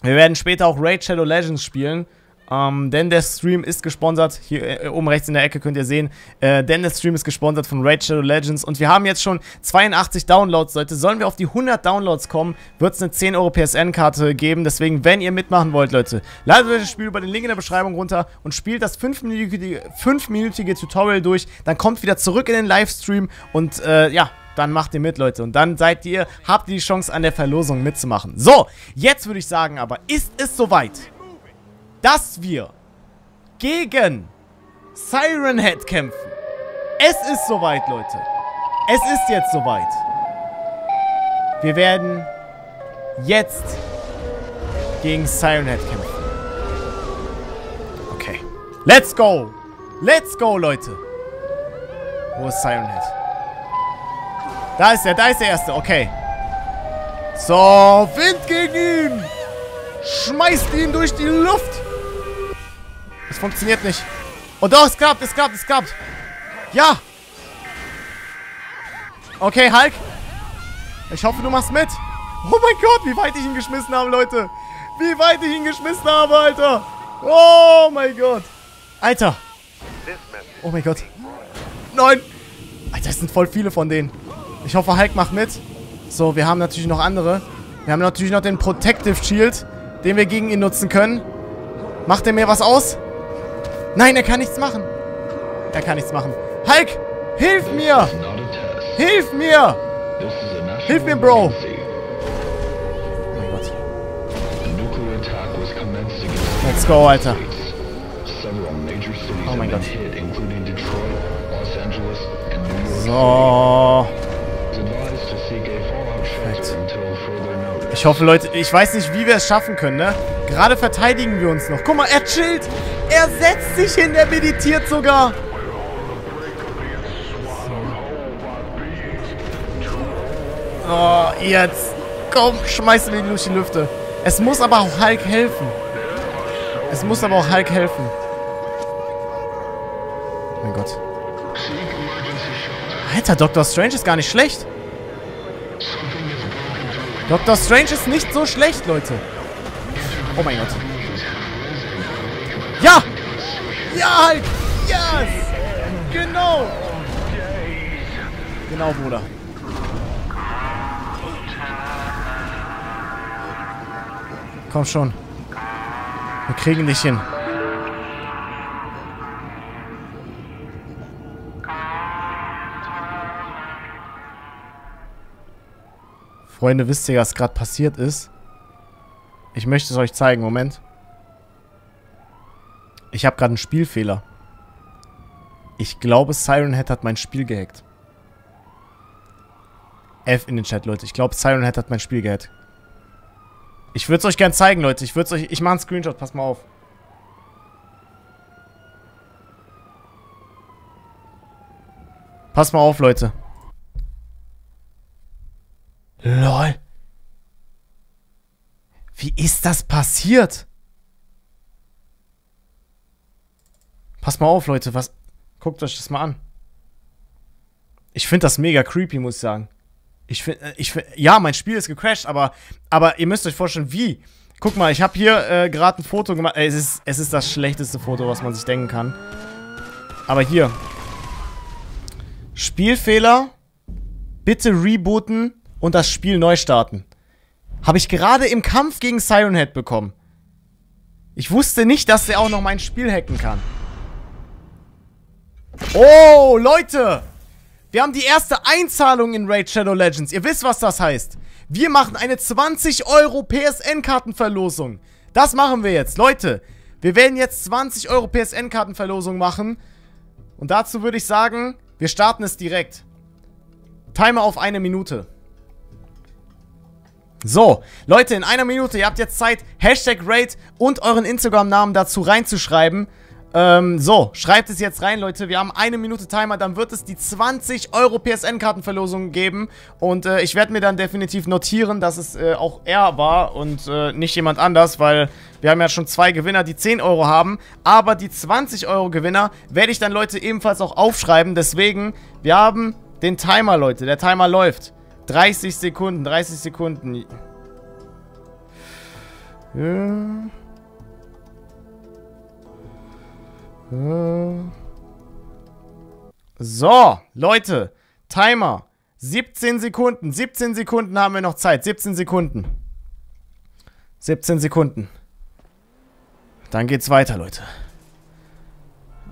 Speaker 1: wir werden später auch Raid Shadow Legends spielen. Ähm, denn der Stream ist gesponsert, hier äh, oben rechts in der Ecke könnt ihr sehen, äh, denn der Stream ist gesponsert von Raid Shadow Legends und wir haben jetzt schon 82 Downloads, Leute. Sollen wir auf die 100 Downloads kommen, wird es eine 10 Euro PSN-Karte geben, deswegen, wenn ihr mitmachen wollt, Leute, ladet euch das Spiel über den Link in der Beschreibung runter und spielt das 5-minütige 5 Tutorial durch, dann kommt wieder zurück in den Livestream und, äh, ja, dann macht ihr mit, Leute. Und dann seid ihr, habt ihr die Chance, an der Verlosung mitzumachen. So, jetzt würde ich sagen aber, ist es soweit? Dass wir gegen Siren Head kämpfen. Es ist soweit, Leute. Es ist jetzt soweit. Wir werden jetzt gegen Siren Head kämpfen. Okay. Let's go. Let's go, Leute. Wo ist Siren Head? Da ist er, da ist der Erste. Okay. So, Wind gegen ihn. Schmeißt ihn durch die Luft. Es funktioniert nicht. Oh doch, es klappt, es klappt, es klappt. Ja. Okay, Hulk. Ich hoffe, du machst mit. Oh mein Gott, wie weit ich ihn geschmissen habe, Leute. Wie weit ich ihn geschmissen habe, Alter. Oh mein Gott. Alter. Oh mein Gott. Nein. Alter, es sind voll viele von denen. Ich hoffe, Hulk macht mit. So, wir haben natürlich noch andere. Wir haben natürlich noch den Protective Shield, den wir gegen ihn nutzen können. Macht er mir was aus? Nein, er kann nichts machen. Er kann nichts machen. Hulk, hilf mir! Hilf mir! Hilf mir, Bro! Oh mein Gott. Let's go, Alter. Oh mein Gott. So. Perfekt. Ich hoffe, Leute, ich weiß nicht, wie wir es schaffen können, ne? Gerade verteidigen wir uns noch. Guck mal, er chillt. Er setzt sich hin, er meditiert sogar. Oh, jetzt. Komm, schmeiß ihn durch die Lüfte. Es muss aber auch Hulk helfen. Es muss aber auch Hulk helfen. Mein Gott. Alter, Dr. Strange ist gar nicht schlecht. Dr. Strange ist nicht so schlecht, Leute. Oh mein Gott. Ja! Ja, halt! Yes! Genau! Genau, Bruder. Komm schon. Wir kriegen dich hin. Freunde, wisst ihr, was gerade passiert ist? Ich möchte es euch zeigen. Moment. Ich habe gerade einen Spielfehler. Ich glaube, Siren Head hat mein Spiel gehackt. F in den Chat, Leute. Ich glaube, Siren Head hat mein Spiel gehackt. Ich würde es euch gern zeigen, Leute. Ich würde euch... Ich mache einen Screenshot. Pass mal auf. Pass mal auf, Leute. LOL. Wie ist das passiert? Pass mal auf, Leute. Was... Guckt euch das mal an. Ich finde das mega creepy, muss ich sagen. Ich finde, äh, ich find, ja, mein Spiel ist gecrashed, aber, aber ihr müsst euch vorstellen, wie. Guck mal, ich habe hier äh, gerade ein Foto gemacht. Äh, es, ist, es ist das schlechteste Foto, was man sich denken kann. Aber hier. Spielfehler. Bitte rebooten und das Spiel neu starten. Habe ich gerade im Kampf gegen Siren Head bekommen. Ich wusste nicht, dass er auch noch mein Spiel hacken kann. Oh, Leute! Wir haben die erste Einzahlung in Raid Shadow Legends. Ihr wisst, was das heißt. Wir machen eine 20 Euro PSN-Kartenverlosung. Das machen wir jetzt. Leute, wir werden jetzt 20 Euro PSN-Kartenverlosung machen. Und dazu würde ich sagen, wir starten es direkt. Timer auf eine Minute. So, Leute, in einer Minute, ihr habt jetzt Zeit, Hashtag Raid und euren Instagram-Namen dazu reinzuschreiben. Ähm, so, schreibt es jetzt rein, Leute. Wir haben eine Minute Timer, dann wird es die 20 Euro PSN-Kartenverlosung geben. Und äh, ich werde mir dann definitiv notieren, dass es äh, auch er war und äh, nicht jemand anders, weil wir haben ja schon zwei Gewinner, die 10 Euro haben. Aber die 20 Euro Gewinner werde ich dann, Leute, ebenfalls auch aufschreiben. Deswegen, wir haben den Timer, Leute. Der Timer läuft. 30 Sekunden, 30 Sekunden. Ja. So, Leute. Timer. 17 Sekunden. 17 Sekunden haben wir noch Zeit. 17 Sekunden. 17 Sekunden. Dann geht's weiter, Leute.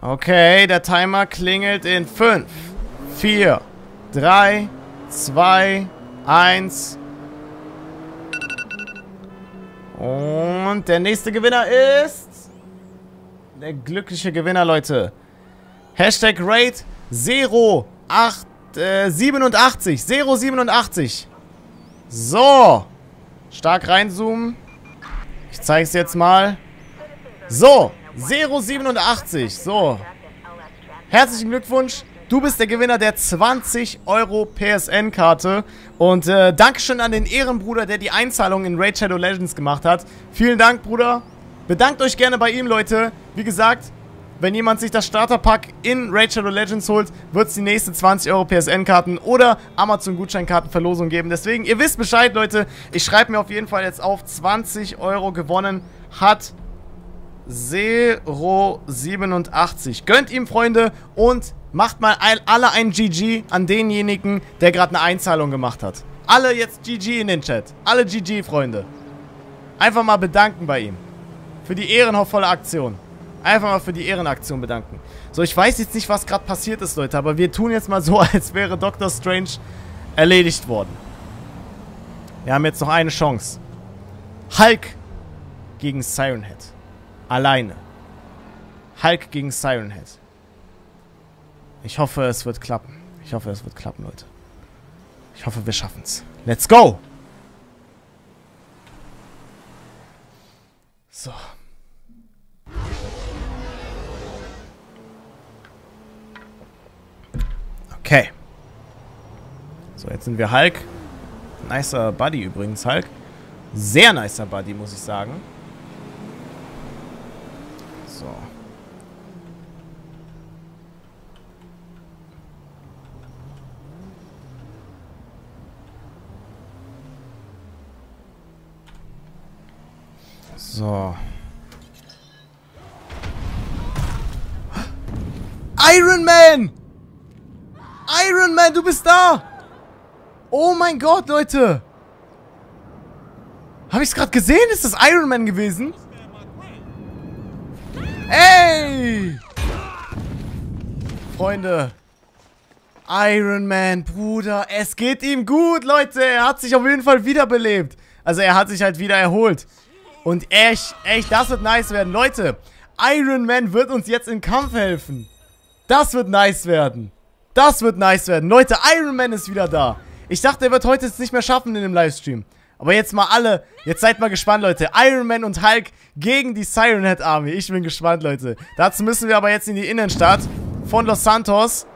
Speaker 1: Okay, der Timer klingelt in 5, 4, 3, 2, 1. Und der nächste Gewinner ist... der glückliche Gewinner, Leute. Hashtag Raid 08, äh, 87. 087. So. Stark reinzoomen. Ich zeige es jetzt mal. So. 087. So. Herzlichen Glückwunsch. Du bist der Gewinner der 20 Euro PSN-Karte. Und äh, Dankeschön an den Ehrenbruder, der die Einzahlung in Raid Shadow Legends gemacht hat. Vielen Dank, Bruder. Bedankt euch gerne bei ihm, Leute. Wie gesagt, wenn jemand sich das Starterpack in Raid Shadow Legends holt, wird es die nächste 20 Euro PSN-Karten oder Amazon-Gutscheinkarten-Verlosung geben. Deswegen, ihr wisst Bescheid, Leute. Ich schreibe mir auf jeden Fall jetzt auf, 20 Euro gewonnen hat 087. Gönnt ihm, Freunde, und macht mal alle ein GG an denjenigen, der gerade eine Einzahlung gemacht hat. Alle jetzt GG in den Chat. Alle GG, Freunde. Einfach mal bedanken bei ihm. Für die ehrenvolle Aktion. Einfach mal für die Ehrenaktion bedanken. So, ich weiß jetzt nicht, was gerade passiert ist, Leute, aber wir tun jetzt mal so, als wäre Dr. Strange erledigt worden. Wir haben jetzt noch eine Chance. Hulk gegen Siren Head. Alleine. Hulk gegen Siren Head. Ich hoffe, es wird klappen. Ich hoffe, es wird klappen, Leute. Ich hoffe, wir schaffen es. Let's go! So. Okay. So, jetzt sind wir Hulk. Nicer Buddy übrigens, Hulk. Sehr nicer Buddy, muss ich sagen. So. So. Iron Man! Iron Man, du bist da! Oh mein Gott, Leute! Habe ich es gerade gesehen? Ist das Iron Man gewesen? Ey! Freunde. Iron Man, Bruder. Es geht ihm gut, Leute. Er hat sich auf jeden Fall wiederbelebt. Also er hat sich halt wieder erholt. Und echt, echt, das wird nice werden. Leute, Iron Man wird uns jetzt im Kampf helfen. Das wird nice werden. Das wird nice werden. Leute, Iron Man ist wieder da. Ich dachte, er wird heute es nicht mehr schaffen in dem Livestream. Aber jetzt mal alle, jetzt seid mal gespannt, Leute. Iron Man und Hulk gegen die Siren Head Army. Ich bin gespannt, Leute. Dazu müssen wir aber jetzt in die Innenstadt von Los Santos.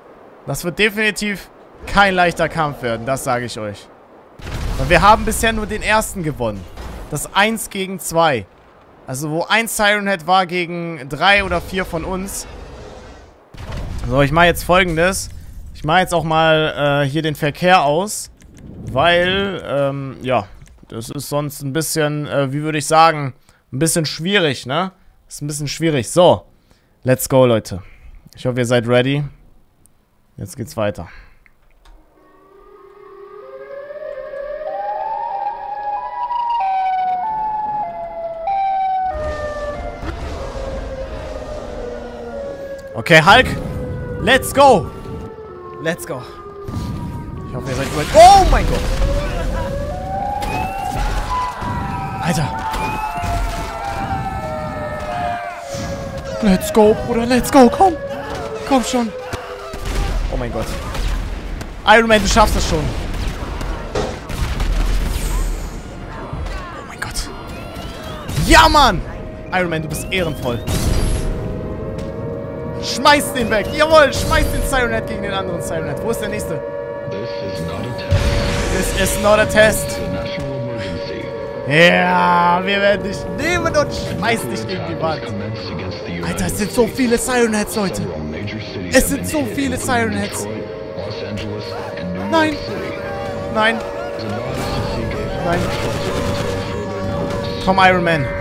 Speaker 1: Das wird definitiv kein leichter Kampf werden, das sage ich euch. Und wir haben bisher nur den ersten gewonnen. Das 1 gegen 2. Also wo ein Siren Head war gegen drei oder vier von uns. So, ich mache jetzt folgendes. Ich mache jetzt auch mal äh, hier den Verkehr aus. Weil, ähm, ja, das ist sonst ein bisschen, äh, wie würde ich sagen, ein bisschen schwierig, ne? Ist ein bisschen schwierig. So, let's go, Leute. Ich hoffe, ihr seid ready. Jetzt geht's weiter. Okay, Hulk. Let's go. Let's go. Ich hoffe, ihr seid ready. Oh mein Gott. Alter. Let's go, Bruder. Let's go. Komm. Komm schon. Oh mein Gott. Iron Man, du schaffst das schon. Oh mein Gott. Ja, Mann. Iron Man, du bist ehrenvoll. Schmeiß den weg. Jawohl, schmeiß den Siren Head gegen den anderen Siren Head. Wo ist der nächste? This is not a test. Ja, wir werden dich nehmen und schmeißen dich gegen die Wand. Alter, es sind so viele Siren Heads, Leute. Es sind so viele Siren Heads. Nein. Nein. Nein. Komm, Iron Man.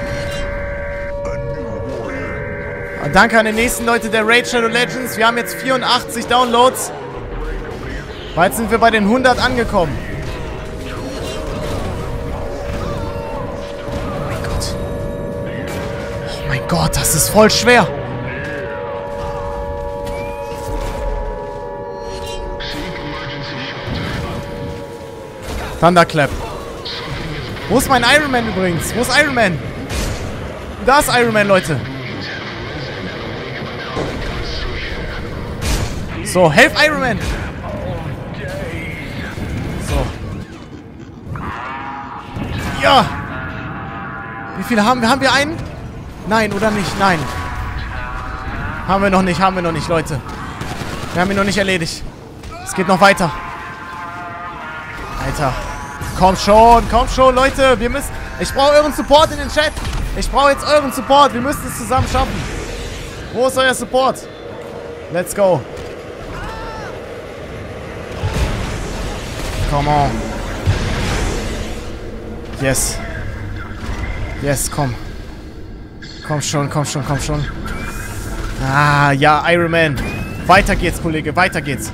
Speaker 1: Und danke an den nächsten Leute der Raid Shadow Legends. Wir haben jetzt 84 Downloads. Bald sind wir bei den 100 angekommen. Oh mein Gott. Oh mein Gott, das ist voll schwer. Thunderclap. Wo ist mein Iron Man übrigens? Wo ist Iron Man? Da ist Iron Man, Leute. So, helf Iron Man. So. Ja. Wie viele haben wir? Haben wir einen? Nein, oder nicht? Nein. Haben wir noch nicht, haben wir noch nicht, Leute. Wir haben ihn noch nicht erledigt. Es geht noch weiter. Alter. Komm schon, komm schon, Leute. Wir müssen... Ich brauche euren Support in den Chat. Ich brauche jetzt euren Support. Wir müssen es zusammen schaffen. Wo ist euer Support? Let's go. Come on. Yes. Yes, komm. Komm schon, komm schon, komm schon. Ah, ja, Iron Man. Weiter geht's, Kollege, weiter geht's.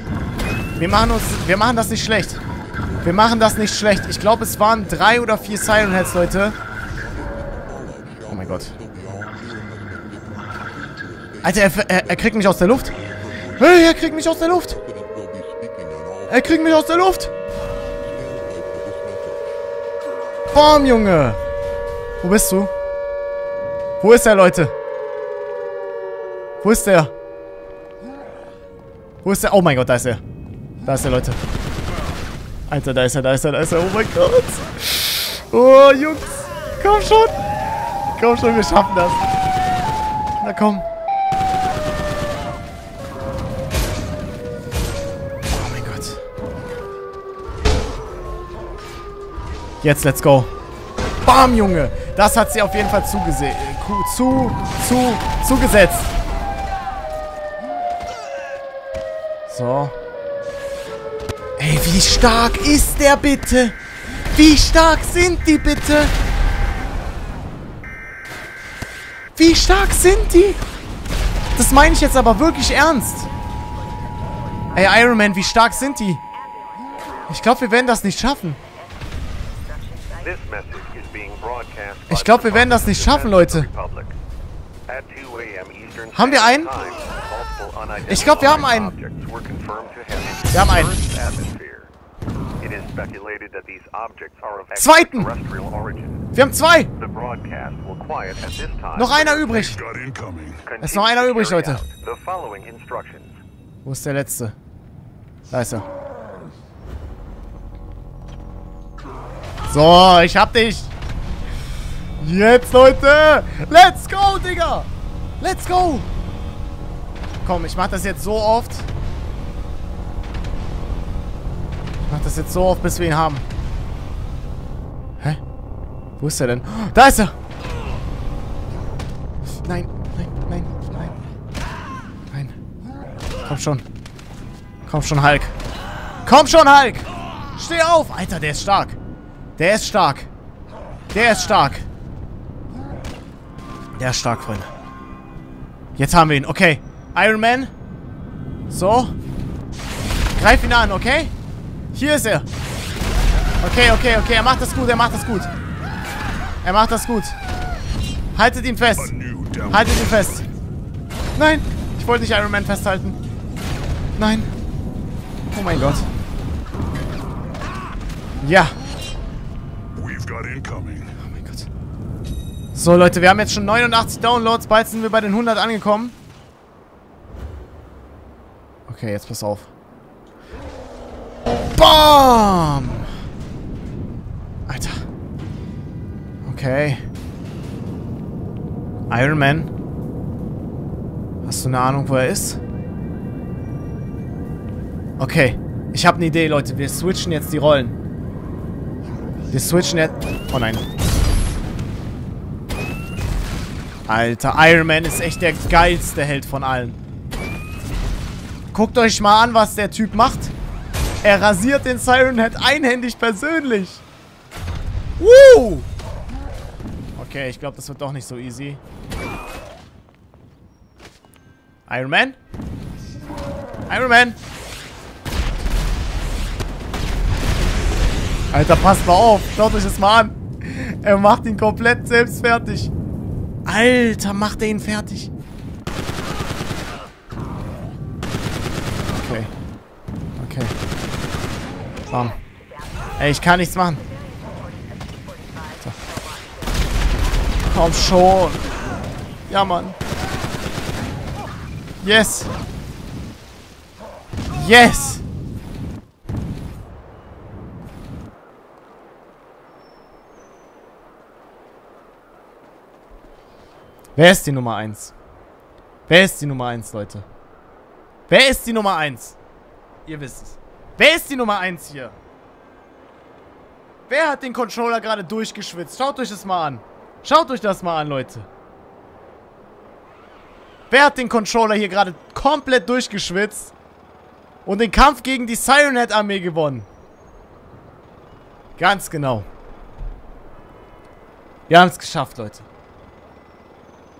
Speaker 1: Wir machen uns, wir machen das nicht schlecht. Wir machen das nicht schlecht. Ich glaube, es waren drei oder vier Siren Heads, Leute. Oh mein Gott. Alter, er, er, er kriegt mich aus der Luft. Hey, er kriegt mich aus der Luft. Er kriegt mich aus der Luft. Bam, Junge. Wo bist du? Wo ist er, Leute? Wo ist der? Wo ist der? Oh mein Gott, da ist er. Da ist er, Leute. Alter, da ist er, da ist er, da ist er. Oh mein Gott. Oh, Jungs. Komm schon. Komm schon, wir schaffen das. Na komm. Jetzt, let's go. Bam, Junge. Das hat sie auf jeden Fall zugesehen. Zu, zu, zugesetzt. So. Ey, wie stark ist der bitte? Wie stark sind die bitte? Wie stark sind die? Das meine ich jetzt aber wirklich ernst. Ey, Iron Man, wie stark sind die? Ich glaube, wir werden das nicht schaffen. Ich glaube, wir werden das nicht schaffen, Leute. Haben wir einen? Ich glaube, wir haben einen. Wir haben einen. Zweiten! Wir haben zwei! Noch einer übrig! Es ist noch einer übrig, Leute. Wo ist der letzte? Da ist er. So, ich hab dich! Jetzt, Leute! Let's go, Digga! Let's go! Komm, ich mach das jetzt so oft. Ich mach das jetzt so oft, bis wir ihn haben. Hä? Wo ist er denn? Da ist er! Nein, nein, nein, nein. Nein. Komm schon. Komm schon, Hulk. Komm schon, Hulk! Steh auf! Alter, der ist stark. Der ist stark. Der ist stark. Der ist stark, Freunde. Jetzt haben wir ihn. Okay. Iron Man. So. Greif ihn an, okay? Hier ist er. Okay, okay, okay. Er macht das gut, er macht das gut. Er macht das gut. Haltet ihn fest. Haltet ihn fest. Nein. Ich wollte nicht Iron Man festhalten. Nein. Oh mein Gott. Ja. Oh mein Gott. So, Leute, wir haben jetzt schon 89 Downloads. Bald sind wir bei den 100 angekommen. Okay, jetzt pass auf. BAM! Alter. Okay. Iron Man. Hast du eine Ahnung, wo er ist? Okay. Ich habe eine Idee, Leute. Wir switchen jetzt die Rollen. Wir switchen jetzt... Oh nein. Alter, Iron Man ist echt der geilste Held von allen. Guckt euch mal an, was der Typ macht. Er rasiert den Siren Head einhändig persönlich. Woo! Okay, ich glaube, das wird doch nicht so easy. Iron Man? Iron Man? Alter, passt mal auf. Schaut euch das mal an. Er macht ihn komplett selbst fertig. Alter, macht er ihn fertig. Komm. Ey, ich kann nichts machen. So. Komm schon. Ja, Mann. Yes. Yes! Wer ist die Nummer 1? Wer ist die Nummer 1, Leute? Wer ist die Nummer 1? Ihr wisst es. Wer ist die Nummer 1 hier? Wer hat den Controller gerade durchgeschwitzt? Schaut euch das mal an. Schaut euch das mal an, Leute. Wer hat den Controller hier gerade komplett durchgeschwitzt und den Kampf gegen die Siren Head Armee gewonnen? Ganz genau. Wir haben es geschafft, Leute.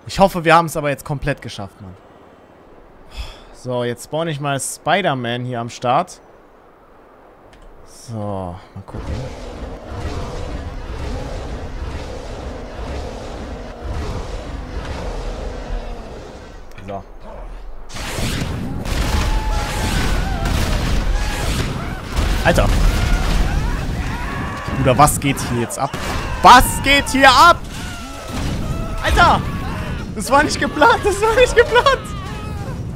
Speaker 1: Ich hoffe, wir haben es aber jetzt komplett geschafft, Mann. So, jetzt spawn ich mal Spider-Man hier am Start. So, mal gucken. So. Alter. Bruder, was geht hier jetzt ab? Was geht hier ab? Alter! Das war nicht geplant, das war nicht geplant!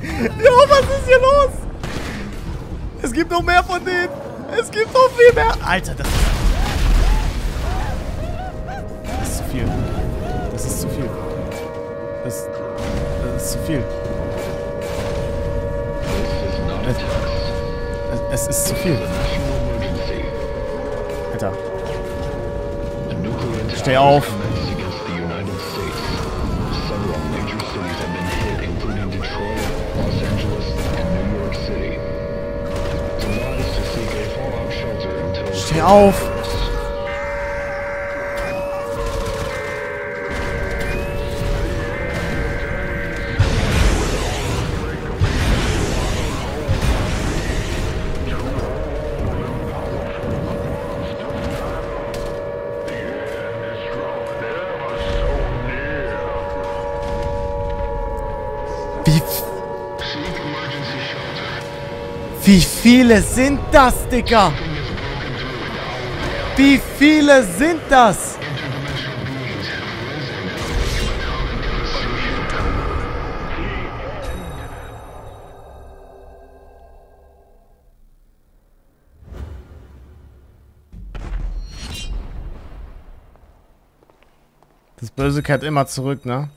Speaker 1: Jo, was ist hier los? Es gibt noch mehr von denen! Es gibt noch viel mehr! Alter, das ist... Das ist zu viel. Das ist zu viel. Das, das ist zu viel. Es, es, ist zu viel. Alter. Steh auf. Steh auf! Wie, viele sind das, Digga? Wie viele sind das? Das Böse kehrt immer zurück, ne?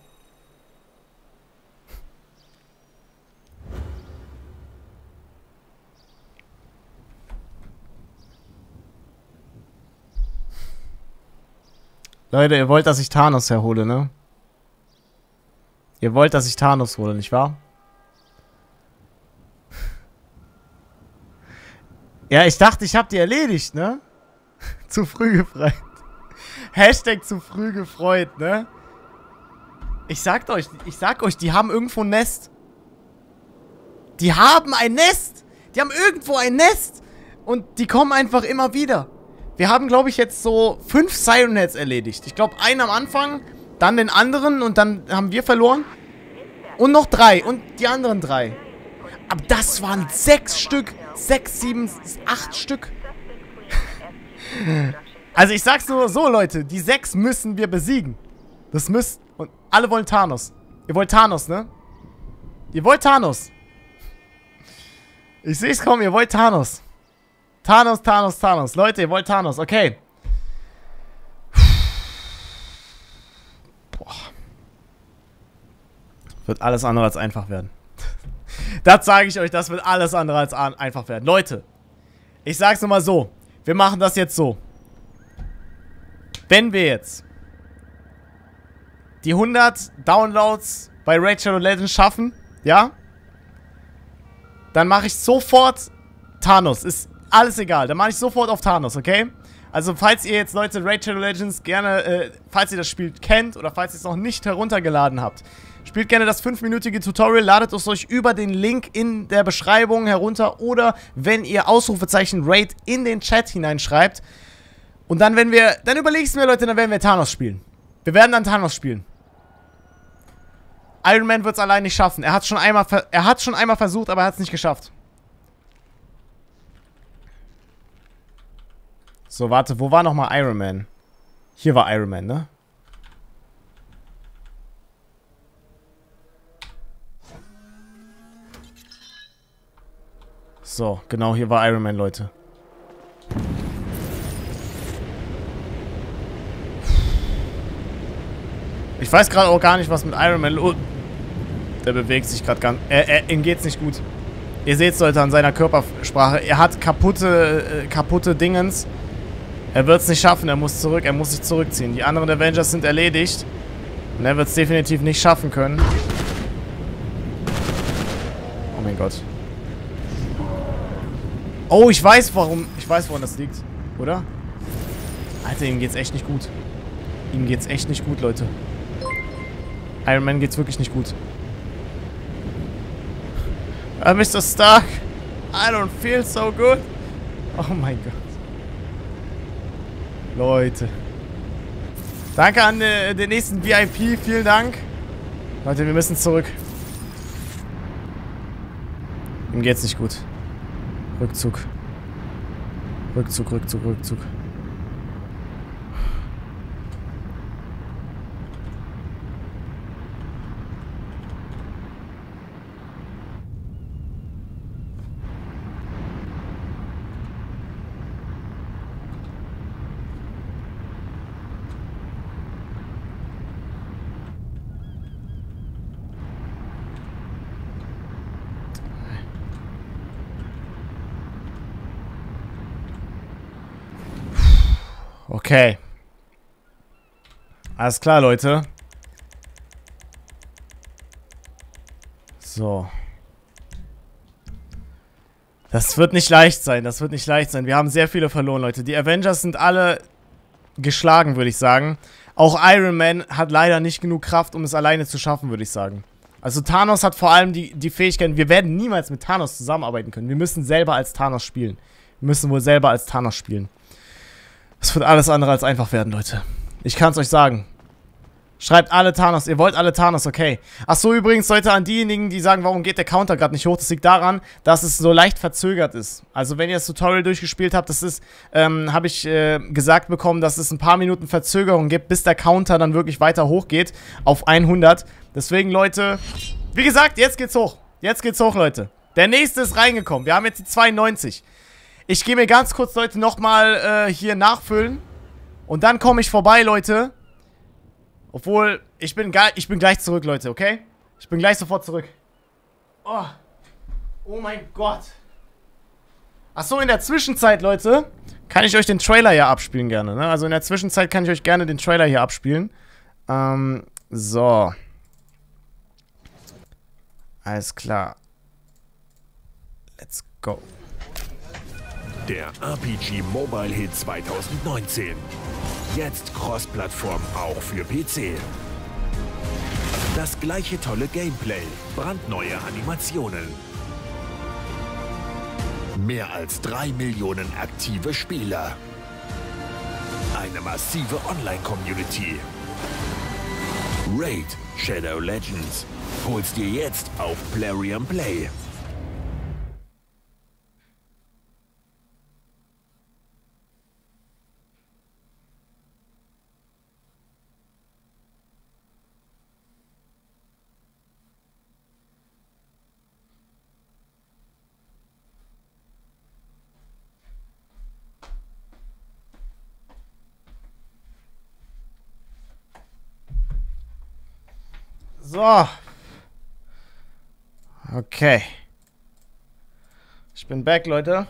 Speaker 1: Leute, ihr wollt, dass ich Thanos herhole, ne? Ihr wollt, dass ich Thanos hole, nicht wahr? Ja, ich dachte, ich hab die erledigt, ne? zu früh gefreut. Hashtag zu früh gefreut, ne? Ich sag euch, ich sag euch, die haben irgendwo ein Nest. Die haben ein Nest. Die haben irgendwo ein Nest. Und die kommen einfach immer wieder. Wir haben, glaube ich, jetzt so fünf Siren Heads erledigt. Ich glaube, einen am Anfang, dann den anderen und dann haben wir verloren. Und noch drei. Und die anderen drei. Aber das waren sechs Stück. Sechs, sieben, acht Stück. also ich sag's nur so, Leute. Die sechs müssen wir besiegen. Das müsst... Und alle wollen Thanos. Ihr wollt Thanos, ne? Ihr wollt Thanos. Ich seh's kommen, ihr wollt Thanos. Thanos, Thanos, Thanos. Leute, ihr wollt Thanos. Okay. Boah. Wird alles andere als einfach werden. das sage ich euch, das wird alles andere als einfach werden. Leute, ich sag's nur mal so. Wir machen das jetzt so. Wenn wir jetzt die 100 Downloads bei Raid Shadow Legends schaffen, ja, dann mache ich sofort Thanos. Ist alles egal. Dann mache ich sofort auf Thanos, okay? Also, falls ihr jetzt, Leute, Raid Shadow Legends gerne, äh, falls ihr das Spiel kennt oder falls ihr es noch nicht heruntergeladen habt, spielt gerne das 5-minütige Tutorial, ladet es euch über den Link in der Beschreibung herunter oder wenn ihr Ausrufezeichen Raid in den Chat hineinschreibt. Und dann, wenn wir, dann überlegst mir, Leute, dann werden wir Thanos spielen. Wir werden dann Thanos spielen. Iron Man wird es allein nicht schaffen. Er hat schon er schon einmal versucht, aber er hat es nicht geschafft. So, warte, wo war nochmal Iron Man? Hier war Iron Man, ne? So, genau, hier war Iron Man, Leute. Ich weiß gerade auch gar nicht, was mit Iron Man los... Der bewegt sich gerade ganz... Er, er, ihm geht's nicht gut. Ihr seht es, Leute, an seiner Körpersprache. Er hat kaputte, äh, kaputte Dingens. Er wird es nicht schaffen, er muss zurück, er muss sich zurückziehen. Die anderen Avengers sind erledigt. Und er wird es definitiv nicht schaffen können. Oh mein Gott. Oh, ich weiß, warum. Ich weiß, woran das liegt. Oder? Alter, ihm geht's echt nicht gut. Ihm geht's echt nicht gut, Leute. Iron Man geht's wirklich nicht gut. Uh, äh, Mr. Stark, I don't feel so good. Oh mein Gott. Leute. Danke an äh, den nächsten VIP. Vielen Dank. Leute, wir müssen zurück. Ihm geht's nicht gut. Rückzug. Rückzug, Rückzug, Rückzug. Okay. Alles klar, Leute. So. Das wird nicht leicht sein. Das wird nicht leicht sein. Wir haben sehr viele verloren, Leute. Die Avengers sind alle geschlagen, würde ich sagen. Auch Iron Man hat leider nicht genug Kraft, um es alleine zu schaffen, würde ich sagen. Also Thanos hat vor allem die, die Fähigkeit, wir werden niemals mit Thanos zusammenarbeiten können. Wir müssen selber als Thanos spielen. Wir müssen wohl selber als Thanos spielen. Es wird alles andere als einfach werden, Leute. Ich kann es euch sagen. Schreibt alle Thanos. Ihr wollt alle Thanos, okay. Ach so, übrigens, Leute, an diejenigen, die sagen, warum geht der Counter gerade nicht hoch, das liegt daran, dass es so leicht verzögert ist. Also, wenn ihr das Tutorial durchgespielt habt, das ist, ähm, habe ich äh, gesagt bekommen, dass es ein paar Minuten Verzögerung gibt, bis der Counter dann wirklich weiter hochgeht auf 100. Deswegen, Leute, wie gesagt, jetzt geht's hoch. Jetzt geht's hoch, Leute. Der nächste ist reingekommen. Wir haben jetzt die 92. Ich gehe mir ganz kurz, Leute, nochmal äh, hier nachfüllen. Und dann komme ich vorbei, Leute. Obwohl, ich bin, ich bin gleich zurück, Leute, okay? Ich bin gleich sofort zurück. Oh. Oh mein Gott. Achso, in der Zwischenzeit, Leute, kann ich euch den Trailer hier abspielen gerne, ne? Also in der Zwischenzeit kann ich euch gerne den Trailer hier abspielen. Ähm, so. Alles klar. Let's go.
Speaker 2: Der RPG Mobile Hit 2019. Jetzt Cross-Plattform auch für PC. Das gleiche tolle Gameplay, brandneue Animationen. Mehr als drei Millionen aktive Spieler. Eine massive Online-Community. Raid Shadow Legends. Hol's dir jetzt auf Plarium Play.
Speaker 1: So. Okay. Ich bin back, Leute.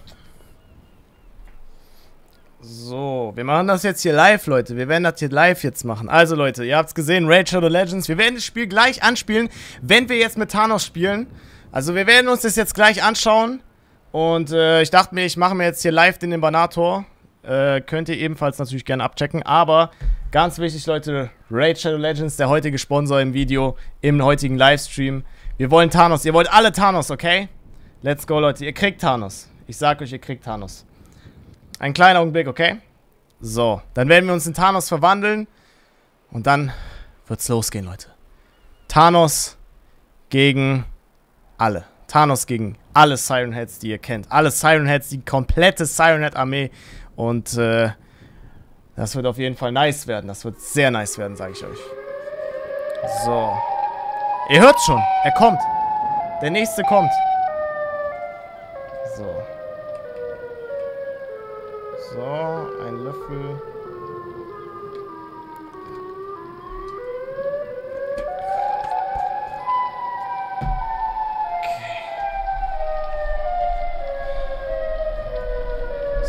Speaker 1: So, wir machen das jetzt hier live, Leute. Wir werden das hier live jetzt machen. Also, Leute, ihr habt es gesehen, Raid Shadow Legends. Wir werden das Spiel gleich anspielen, wenn wir jetzt mit Thanos spielen. Also, wir werden uns das jetzt gleich anschauen. Und äh, ich dachte mir, ich mache mir jetzt hier live den Imbanator. Äh, könnt ihr ebenfalls natürlich gerne abchecken. Aber Ganz wichtig, Leute, Raid Shadow Legends, der heutige Sponsor im Video, im heutigen Livestream. Wir wollen Thanos. Ihr wollt alle Thanos, okay? Let's go, Leute. Ihr kriegt Thanos. Ich sag euch, ihr kriegt Thanos. Ein kleiner Augenblick, okay? So, dann werden wir uns in Thanos verwandeln. Und dann wird's losgehen, Leute. Thanos gegen alle. Thanos gegen alle Siren Heads, die ihr kennt. Alle Siren Heads, die komplette Siren Head Armee. Und äh, das wird auf jeden Fall nice werden. Das wird sehr nice werden, sage ich euch. So. Ihr hört schon. Er kommt. Der nächste kommt. So. So, ein Löffel.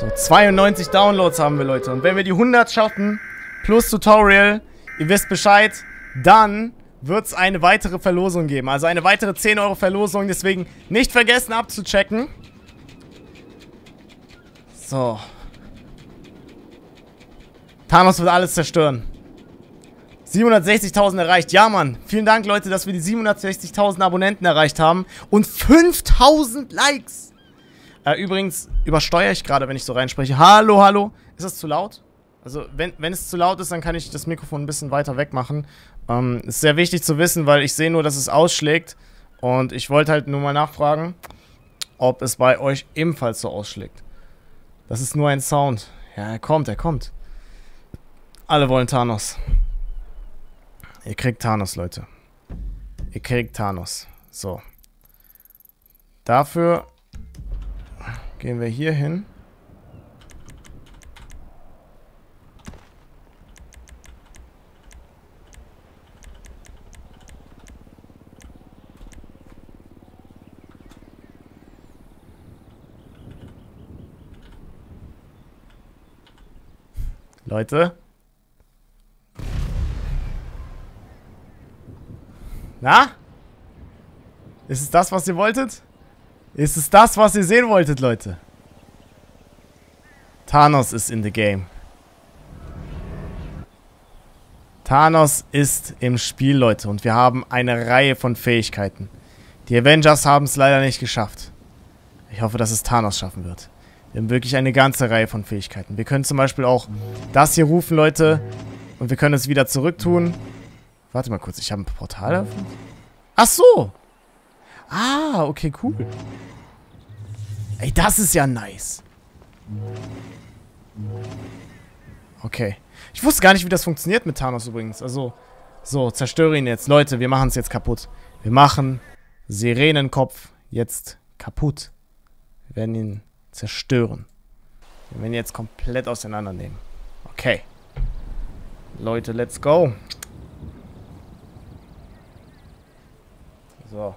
Speaker 1: So, 92 Downloads haben wir, Leute. Und wenn wir die 100 schaffen, plus Tutorial, ihr wisst Bescheid, dann wird es eine weitere Verlosung geben. Also eine weitere 10 Euro Verlosung. Deswegen nicht vergessen abzuchecken. So. Thanos wird alles zerstören. 760.000 erreicht. Ja, Mann. Vielen Dank, Leute, dass wir die 760.000 Abonnenten erreicht haben. Und 5.000 Likes. Äh, übrigens übersteuere ich gerade, wenn ich so reinspreche. Hallo, hallo. Ist das zu laut? Also, wenn, wenn es zu laut ist, dann kann ich das Mikrofon ein bisschen weiter weg machen. Ähm, ist sehr wichtig zu wissen, weil ich sehe nur, dass es ausschlägt. Und ich wollte halt nur mal nachfragen, ob es bei euch ebenfalls so ausschlägt. Das ist nur ein Sound. Ja, er kommt, er kommt. Alle wollen Thanos. Ihr kriegt Thanos, Leute. Ihr kriegt Thanos. So. Dafür gehen wir hier hin. Leute. Na? Ist es das, was ihr wolltet? Ist es das, was ihr sehen wolltet, Leute? Thanos ist in the game. Thanos ist im Spiel, Leute. Und wir haben eine Reihe von Fähigkeiten. Die Avengers haben es leider nicht geschafft. Ich hoffe, dass es Thanos schaffen wird. Wir haben wirklich eine ganze Reihe von Fähigkeiten. Wir können zum Beispiel auch das hier rufen, Leute. Und wir können es wieder zurück tun. Warte mal kurz, ich habe ein Portal eröffnet. Ach so. Ah, okay, cool. Ey, das ist ja nice. Okay. Ich wusste gar nicht, wie das funktioniert mit Thanos übrigens. Also, so, zerstöre ihn jetzt. Leute, wir machen es jetzt kaputt. Wir machen Sirenenkopf jetzt kaputt. Wir werden ihn zerstören. Wir werden ihn jetzt komplett auseinandernehmen. Okay. Leute, let's go. So.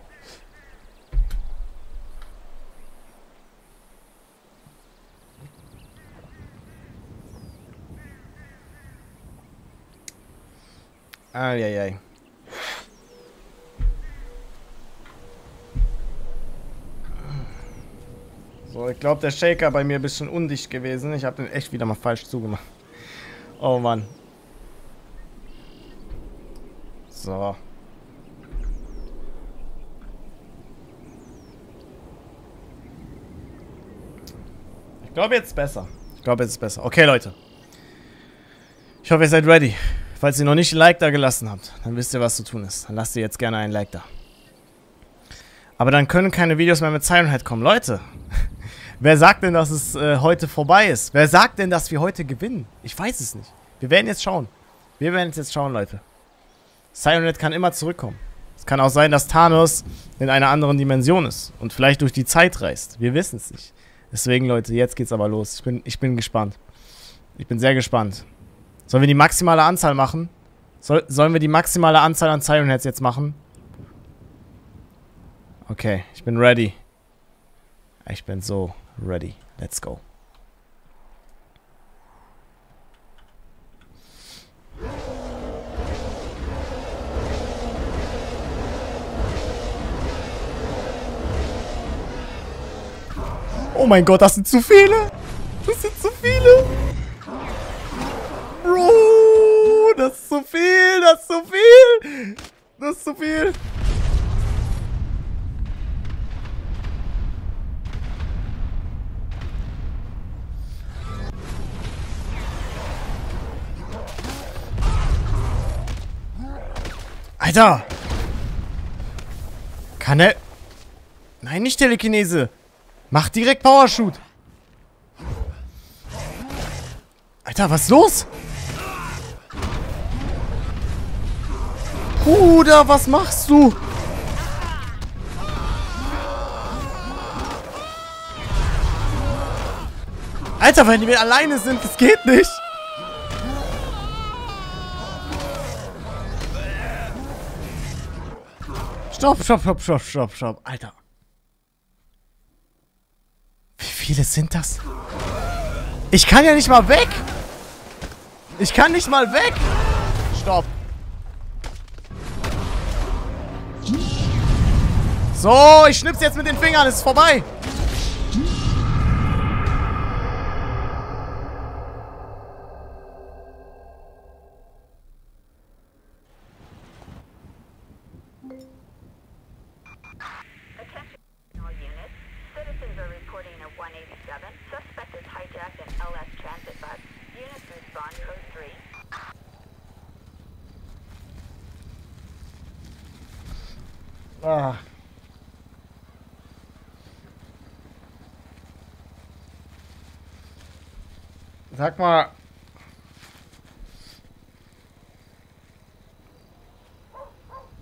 Speaker 1: Eieiei. So, ich glaube, der Shaker bei mir ein bisschen undicht gewesen. Ich habe den echt wieder mal falsch zugemacht. Oh Mann. So. Ich glaube, jetzt ist besser. Ich glaube, jetzt ist besser. Okay, Leute. Ich hoffe, ihr seid ready. Falls ihr noch nicht ein Like da gelassen habt, dann wisst ihr, was zu tun ist. Dann lasst ihr jetzt gerne ein Like da. Aber dann können keine Videos mehr mit Sirenhead kommen. Leute, wer sagt denn, dass es äh, heute vorbei ist? Wer sagt denn, dass wir heute gewinnen? Ich weiß es nicht. Wir werden jetzt schauen. Wir werden jetzt schauen, Leute. Sirenhead kann immer zurückkommen. Es kann auch sein, dass Thanos in einer anderen Dimension ist und vielleicht durch die Zeit reist. Wir wissen es nicht. Deswegen, Leute, jetzt geht's aber los. Ich bin, ich bin gespannt. Ich bin sehr gespannt. Sollen wir die maximale Anzahl machen? Soll, sollen wir die maximale Anzahl an Siren Heads jetzt machen? Okay, ich bin ready. Ich bin so ready. Let's go. Oh mein Gott, das sind zu viele. Das sind zu viele. Bro, das ist zu viel, das ist zu viel. Das ist zu viel. Alter! Kann er... Nein, nicht Telekinese. Mach direkt Powershoot. Alter, was ist los? Bruder, was machst du? Alter, wenn wir alleine sind, das geht nicht. Stopp, stopp, stopp, stopp, stopp, stopp. Alter. Wie viele sind das? Ich kann ja nicht mal weg. Ich kann nicht mal weg. Stopp. So, ich schnipp's jetzt mit den Fingern. Es ist vorbei.
Speaker 3: Attention all units. Citizens are reporting a 187. Suspect has hijacked an LS transit bus. Units respond code 3.
Speaker 1: Ah. Sag mal.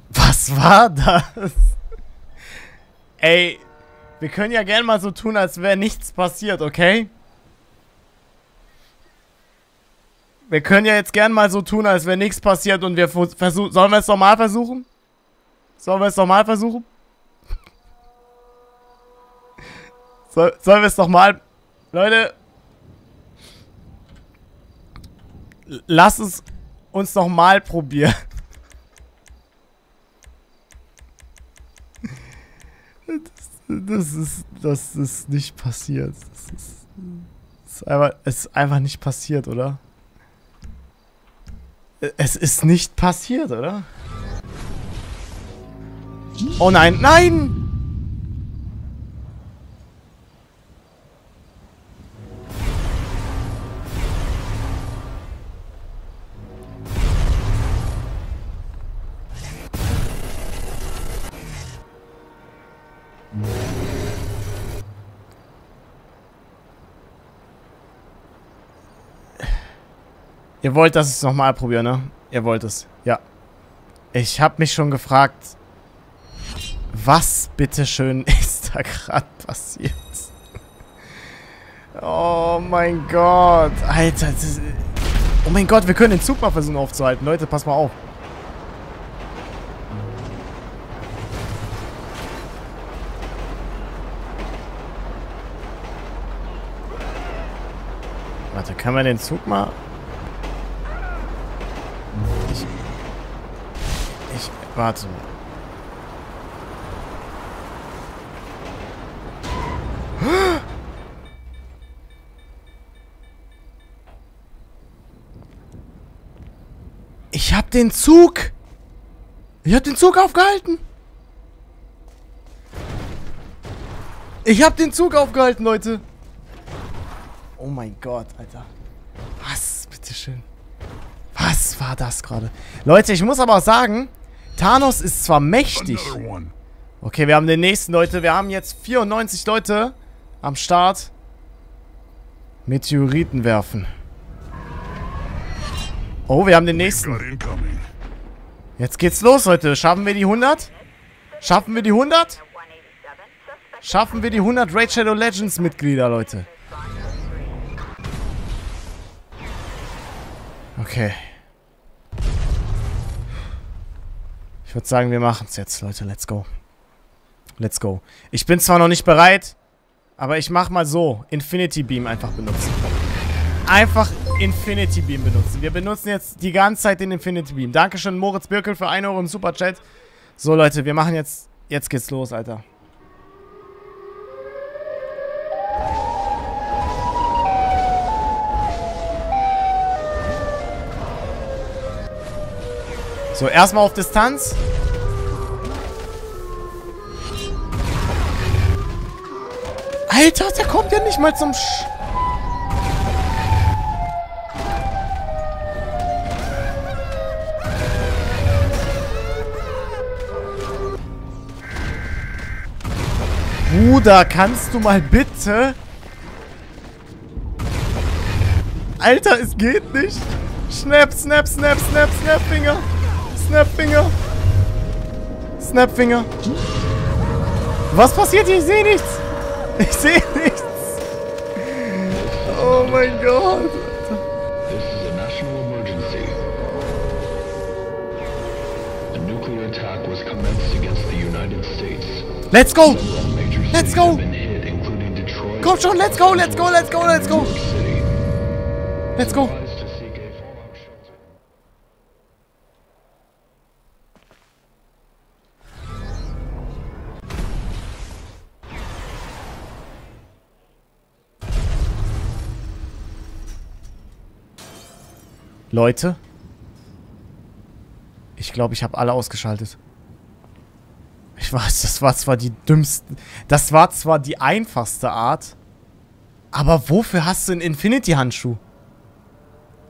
Speaker 1: Was war das? Ey, wir können ja gerne mal so tun, als wäre nichts passiert, okay? Wir können ja jetzt gern mal so tun, als wäre nichts passiert und wir versuchen. Sollen wir es nochmal versuchen? Sollen wir es nochmal versuchen? Soll, sollen wir es nochmal... Leute... Lass es uns nochmal probieren. Das, das ist... Das ist nicht passiert. Das ist... Das ist einfach, es ist einfach nicht passiert, oder? Es ist nicht passiert, oder? Oh nein, nein! Ihr wollt das nochmal probieren, ne? Ihr wollt es, ja. Ich habe mich schon gefragt, was bitteschön ist da gerade passiert? Oh mein Gott. Alter, ist, Oh mein Gott, wir können den Zug mal versuchen aufzuhalten. Leute, pass mal auf. Warte, können wir den Zug mal... Warte. Ich hab den Zug. Ich hab den Zug aufgehalten. Ich hab den Zug aufgehalten, Leute. Oh mein Gott, Alter. Was, bitteschön. Was war das gerade? Leute, ich muss aber auch sagen, Thanos ist zwar mächtig. Okay, wir haben den nächsten, Leute. Wir haben jetzt 94 Leute am Start. Meteoriten werfen. Oh, wir haben den nächsten. Jetzt geht's los, Leute. Schaffen wir die 100? Schaffen wir die 100?
Speaker 3: A 187. Suspect
Speaker 1: Schaffen wir die 100 Raid Shadow Legends Mitglieder, Leute.
Speaker 3: respond code 3.
Speaker 1: Okay. Ich würde sagen, wir machen's jetzt, Leute. Let's go. Let's go. Ich bin zwar noch nicht bereit, aber ich mach mal so. Infinity Beam einfach benutzen. Einfach Infinity Beam benutzen. Wir benutzen jetzt die ganze Zeit den Infinity Beam. Dankeschön, Moritz Birkel, für 1 Euro im Superchat. So, Leute, wir machen jetzt... Jetzt geht's los, Alter. So, erstmal auf Distanz. Alter, der kommt ja nicht mal zum Sch... Bruder, kannst du mal bitte... Alter, es geht nicht. Snap, snap, snap, snap, Snapfinger. Snapfinger. Snapfinger. Was passiert hier? Ich sehe nichts. Ich sehe nichts. Oh mein Gott.
Speaker 4: This is a national emergency. A nuclear attack was commenced against the United States.
Speaker 1: Let's go. Let's go. Komm schon, let's go, let's go, let's go, let's go. Let's go. Leute. Ich glaube, ich habe alle ausgeschaltet. Ich weiß, das war zwar die dümmste... Das war zwar die einfachste Art. Aber wofür hast du einen Infinity-Handschuh?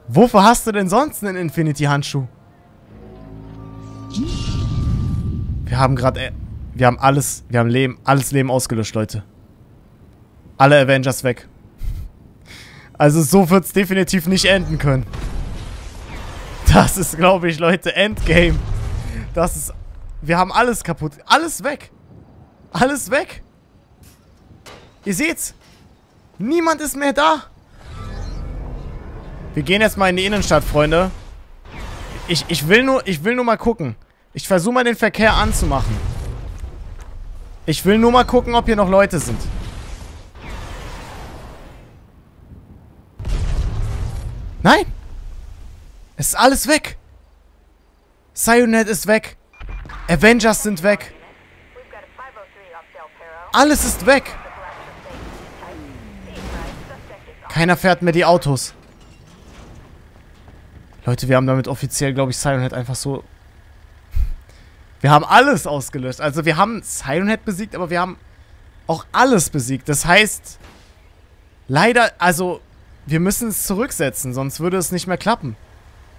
Speaker 1: Wofür hast du denn sonst einen Infinity-Handschuh? Wir haben gerade... äh, Wir haben alles... Wir haben Leben... Alles Leben ausgelöscht, Leute. Alle Avengers weg. Also so wird's definitiv nicht enden können. Das ist, glaube ich, Leute, Endgame. Das ist... Wir haben alles kaputt. Alles weg. Alles weg. Ihr seht's. Niemand ist mehr da. Wir gehen jetzt mal in die Innenstadt, Freunde. Ich, ich, will, nur, ich will nur mal gucken. Ich versuche mal den Verkehr anzumachen. Ich will nur mal gucken, ob hier noch Leute sind. Nein. Es ist alles weg. Sionet ist weg. Avengers sind weg.
Speaker 3: We've got a 503 off Del Perro.
Speaker 1: Alles ist weg. Keiner fährt mehr die Autos. Leute, wir haben damit offiziell, glaube ich, Sirenhead einfach so... Wir haben alles ausgelöscht. Also wir haben Sirenhead besiegt, aber wir haben auch alles besiegt. Das heißt, leider, also wir müssen es zurücksetzen, sonst würde es nicht mehr klappen.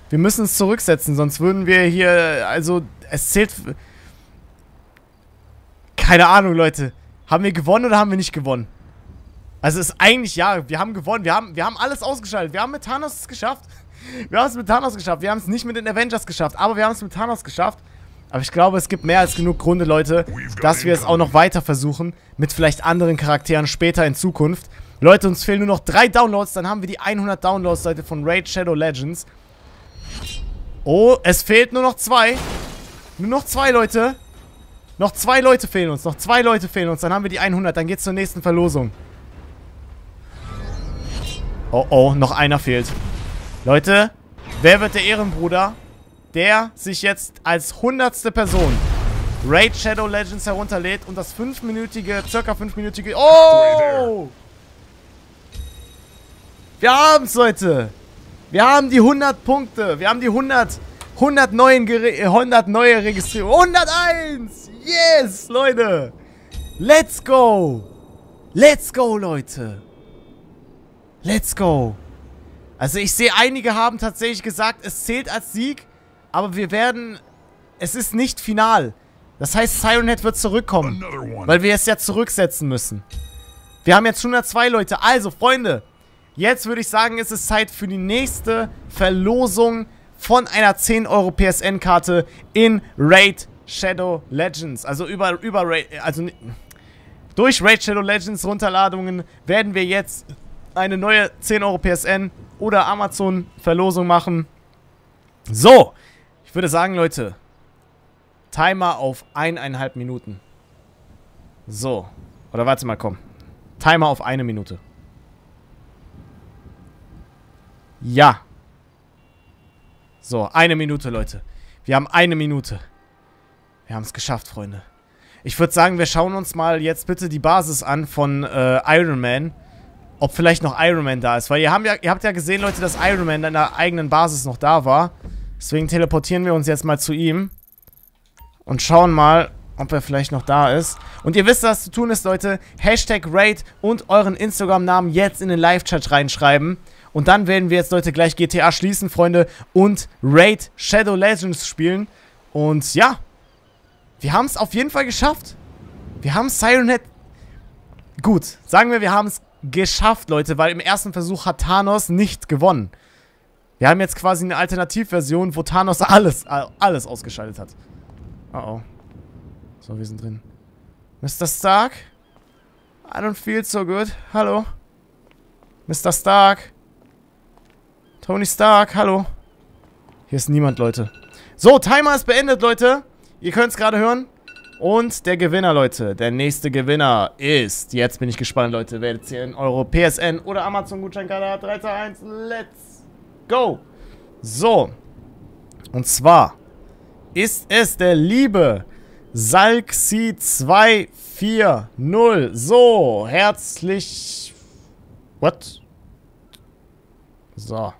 Speaker 1: Wir müssen es zurücksetzen, sonst würden wir hier, also es zählt... Keine Ahnung, Leute. Haben wir gewonnen oder haben wir nicht gewonnen? Also es ist eigentlich, ja, wir haben gewonnen. Wir haben, wir haben alles ausgeschaltet. Wir haben mit Thanos es geschafft. Wir haben es mit Thanos geschafft. Wir haben es nicht mit den Avengers geschafft. Aber wir haben es mit Thanos geschafft. Aber ich glaube, es gibt mehr als genug Gründe, Leute, dass wir es auch noch weiter versuchen. Mit vielleicht anderen Charakteren später in Zukunft. Leute, uns fehlen nur noch drei Downloads. Dann haben wir die 100 Downloads, Leute, von Raid Shadow Legends. Oh, es fehlt nur noch zwei. Nur noch zwei, Leute. Noch zwei Leute fehlen uns. Noch zwei Leute fehlen uns. Dann haben wir die 100. Dann geht's zur nächsten Verlosung. Oh oh, noch einer fehlt. Leute, wer wird der Ehrenbruder, der sich jetzt als hundertste Person Raid Shadow Legends herunterlädt und das fünfminütige, circa fünfminütige... Oh! Wir haben's, Leute! Wir haben die 100 Punkte. Wir haben die 100, 100, neuen Gere 100 neue Registrierungen. 101! Yes, Leute! Let's go! Let's go, Leute! Let's go. Also ich sehe, einige haben tatsächlich gesagt, es zählt als Sieg, aber wir werden... Es ist nicht final. Das heißt, Sirenhead wird zurückkommen, weil wir es ja zurücksetzen müssen. Wir haben jetzt 102 Leute. Also, Freunde, jetzt würde ich sagen, ist es Zeit für die nächste Verlosung von einer 10 Euro PSN-Karte in Raid Shadow Legends. Also über, über Raid, also durch Raid Shadow Legends Runterladungen werden wir jetzt eine neue 10 Euro PSN oder Amazon Verlosung machen. So, ich würde sagen, Leute, Timer auf eineinhalb Minuten. So, oder warte mal, komm. Timer auf eine Minute. Ja. So, eine Minute, Leute. Wir haben eine Minute. Wir haben es geschafft, Freunde. Ich würde sagen, wir schauen uns mal jetzt bitte die Basis an von äh, Iron Man. Ob vielleicht noch Iron Man da ist. Weil ihr, ja, ihr habt ja gesehen, Leute, dass Iron Man in der eigenen Basis noch da war. Deswegen teleportieren wir uns jetzt mal zu ihm. Und schauen mal, ob er vielleicht noch da ist. Und ihr wisst, was zu tun ist, Leute. Hashtag Raid und euren Instagram-Namen jetzt in den Live-Chat reinschreiben. Und dann werden wir jetzt, Leute, gleich GTA schließen, Freunde. Und Raid Shadow Legends spielen. Und ja, wir haben es auf jeden Fall geschafft. Wir haben Sirenhead... Gut, sagen wir, wir haben es geschafft, Leute, weil im ersten Versuch hat Thanos nicht gewonnen. Wir haben jetzt quasi eine Alternativversion, wo Thanos alles, alles ausgeschaltet hat. Oh oh. So, wir sind drin. Mr. Stark? I don't feel so good. Hallo? Mr. Stark? Tony Stark, hallo. Hier ist niemand, Leute. So, Timer ist beendet, Leute. Ihr könnt es gerade hören. Und der Gewinner, Leute, der nächste Gewinner ist, jetzt bin ich gespannt, Leute, wer jetzt 10 Euro PSN oder Amazon-Gutscheinkarte hat. 3, 2, 1, let's go. So, und zwar ist es der liebe Salxi240. So, herzlich... What? So.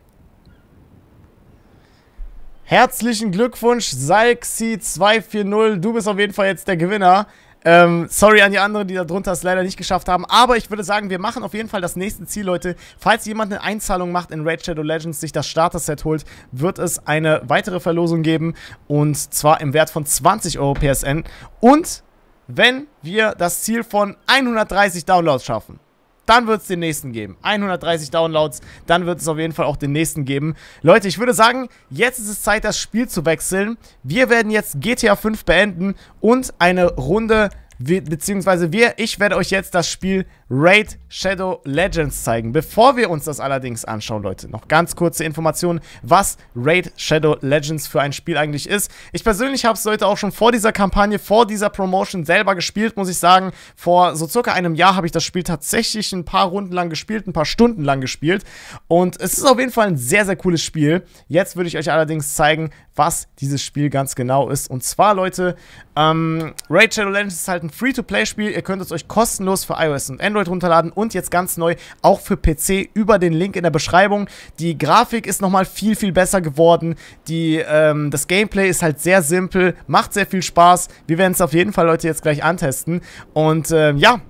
Speaker 1: Herzlichen Glückwunsch, Salxi240. Du bist auf jeden Fall jetzt der Gewinner. Ähm, sorry an die anderen, die da drunter es leider nicht geschafft haben. Aber ich würde sagen, wir machen auf jeden Fall das nächste Ziel, Leute. Falls jemand eine Einzahlung macht in Raid Shadow Legends, sich das Starter-Set holt, wird es eine weitere Verlosung geben. Und zwar im Wert von 20 Euro PSN. Und wenn wir das Ziel von 130 Downloads schaffen, dann wird es den nächsten geben. 130 Downloads, dann wird es auf jeden Fall auch den nächsten geben. Leute, ich würde sagen, jetzt ist es Zeit, das Spiel zu wechseln. Wir werden jetzt GTA 5 beenden und eine Runde beziehungsweise wir, ich werde euch jetzt das Spiel Raid Shadow Legends zeigen. Bevor wir uns das allerdings anschauen, Leute, noch ganz kurze Informationen, was Raid Shadow Legends für ein Spiel eigentlich ist. Ich persönlich habe es, Leute, auch schon vor dieser Kampagne, vor dieser Promotion selber gespielt, muss ich sagen. Vor so circa einem Jahr habe ich das Spiel tatsächlich ein paar Runden lang gespielt, ein paar Stunden lang gespielt. Und es ist auf jeden Fall ein sehr, sehr cooles Spiel. Jetzt würde ich euch allerdings zeigen, was dieses Spiel ganz genau ist. Und zwar, Leute, ähm, Raid Shadow Legends ist halt ein Free-to-Play-Spiel. Ihr könnt es euch kostenlos für iOS und Android runterladen und jetzt ganz neu auch für PC über den Link in der Beschreibung. Die Grafik ist nochmal viel, viel besser geworden. Die, ähm, das Gameplay ist halt sehr simpel, macht sehr viel Spaß. Wir werden es auf jeden Fall, Leute, jetzt gleich antesten. Und ähm, ja,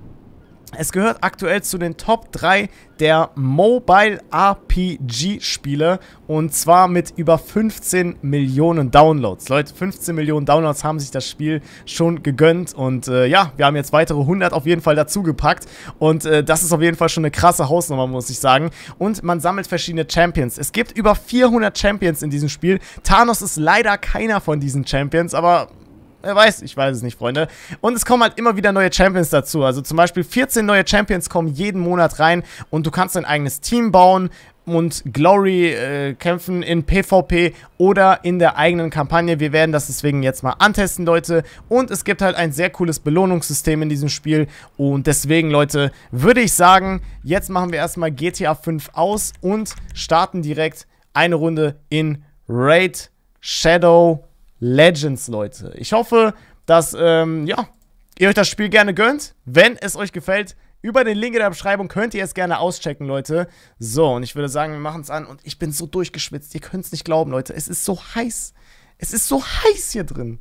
Speaker 1: es gehört aktuell zu den Top 3 der Mobile RPG Spiele und zwar mit über 15 Millionen Downloads. Leute, 15 Millionen Downloads haben sich das Spiel schon gegönnt und äh, ja, wir haben jetzt weitere 100 auf jeden Fall dazugepackt und äh, das ist auf jeden Fall schon eine krasse Hausnummer, muss ich sagen. Und man sammelt verschiedene Champions. Es gibt über 400 Champions in diesem Spiel. Thanos ist leider keiner von diesen Champions, aber Wer weiß, ich weiß es nicht, Freunde. Und es kommen halt immer wieder neue Champions dazu. Also zum Beispiel 14 neue Champions kommen jeden Monat rein und du kannst dein eigenes Team bauen und Glory äh, kämpfen in PvP oder in der eigenen Kampagne. Wir werden das deswegen jetzt mal antesten, Leute. Und es gibt halt ein sehr cooles Belohnungssystem in diesem Spiel. Und deswegen, Leute, würde ich sagen, jetzt machen wir erstmal GTA 5 aus und starten direkt eine Runde in Raid Shadow Legends, Leute. Ich hoffe, dass, ähm, ja, ihr euch das Spiel gerne gönnt. Wenn es euch gefällt, über den Link in der Beschreibung könnt ihr es gerne auschecken, Leute. So, und ich würde sagen, wir machen es an. Und ich bin so durchgeschwitzt. Ihr könnt es nicht glauben, Leute. Es ist so heiß. Es ist so heiß hier drin.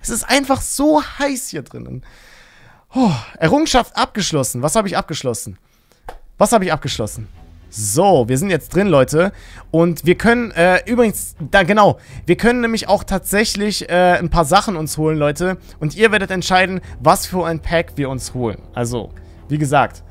Speaker 1: Es ist einfach so heiß hier drinnen. Oh, Errungenschaft abgeschlossen. Was habe ich abgeschlossen? Was habe ich abgeschlossen? So, wir sind jetzt drin, Leute. Und wir können, äh, übrigens, da genau, wir können nämlich auch tatsächlich äh, ein paar Sachen uns holen, Leute. Und ihr werdet entscheiden, was für ein Pack wir uns holen. Also, wie gesagt,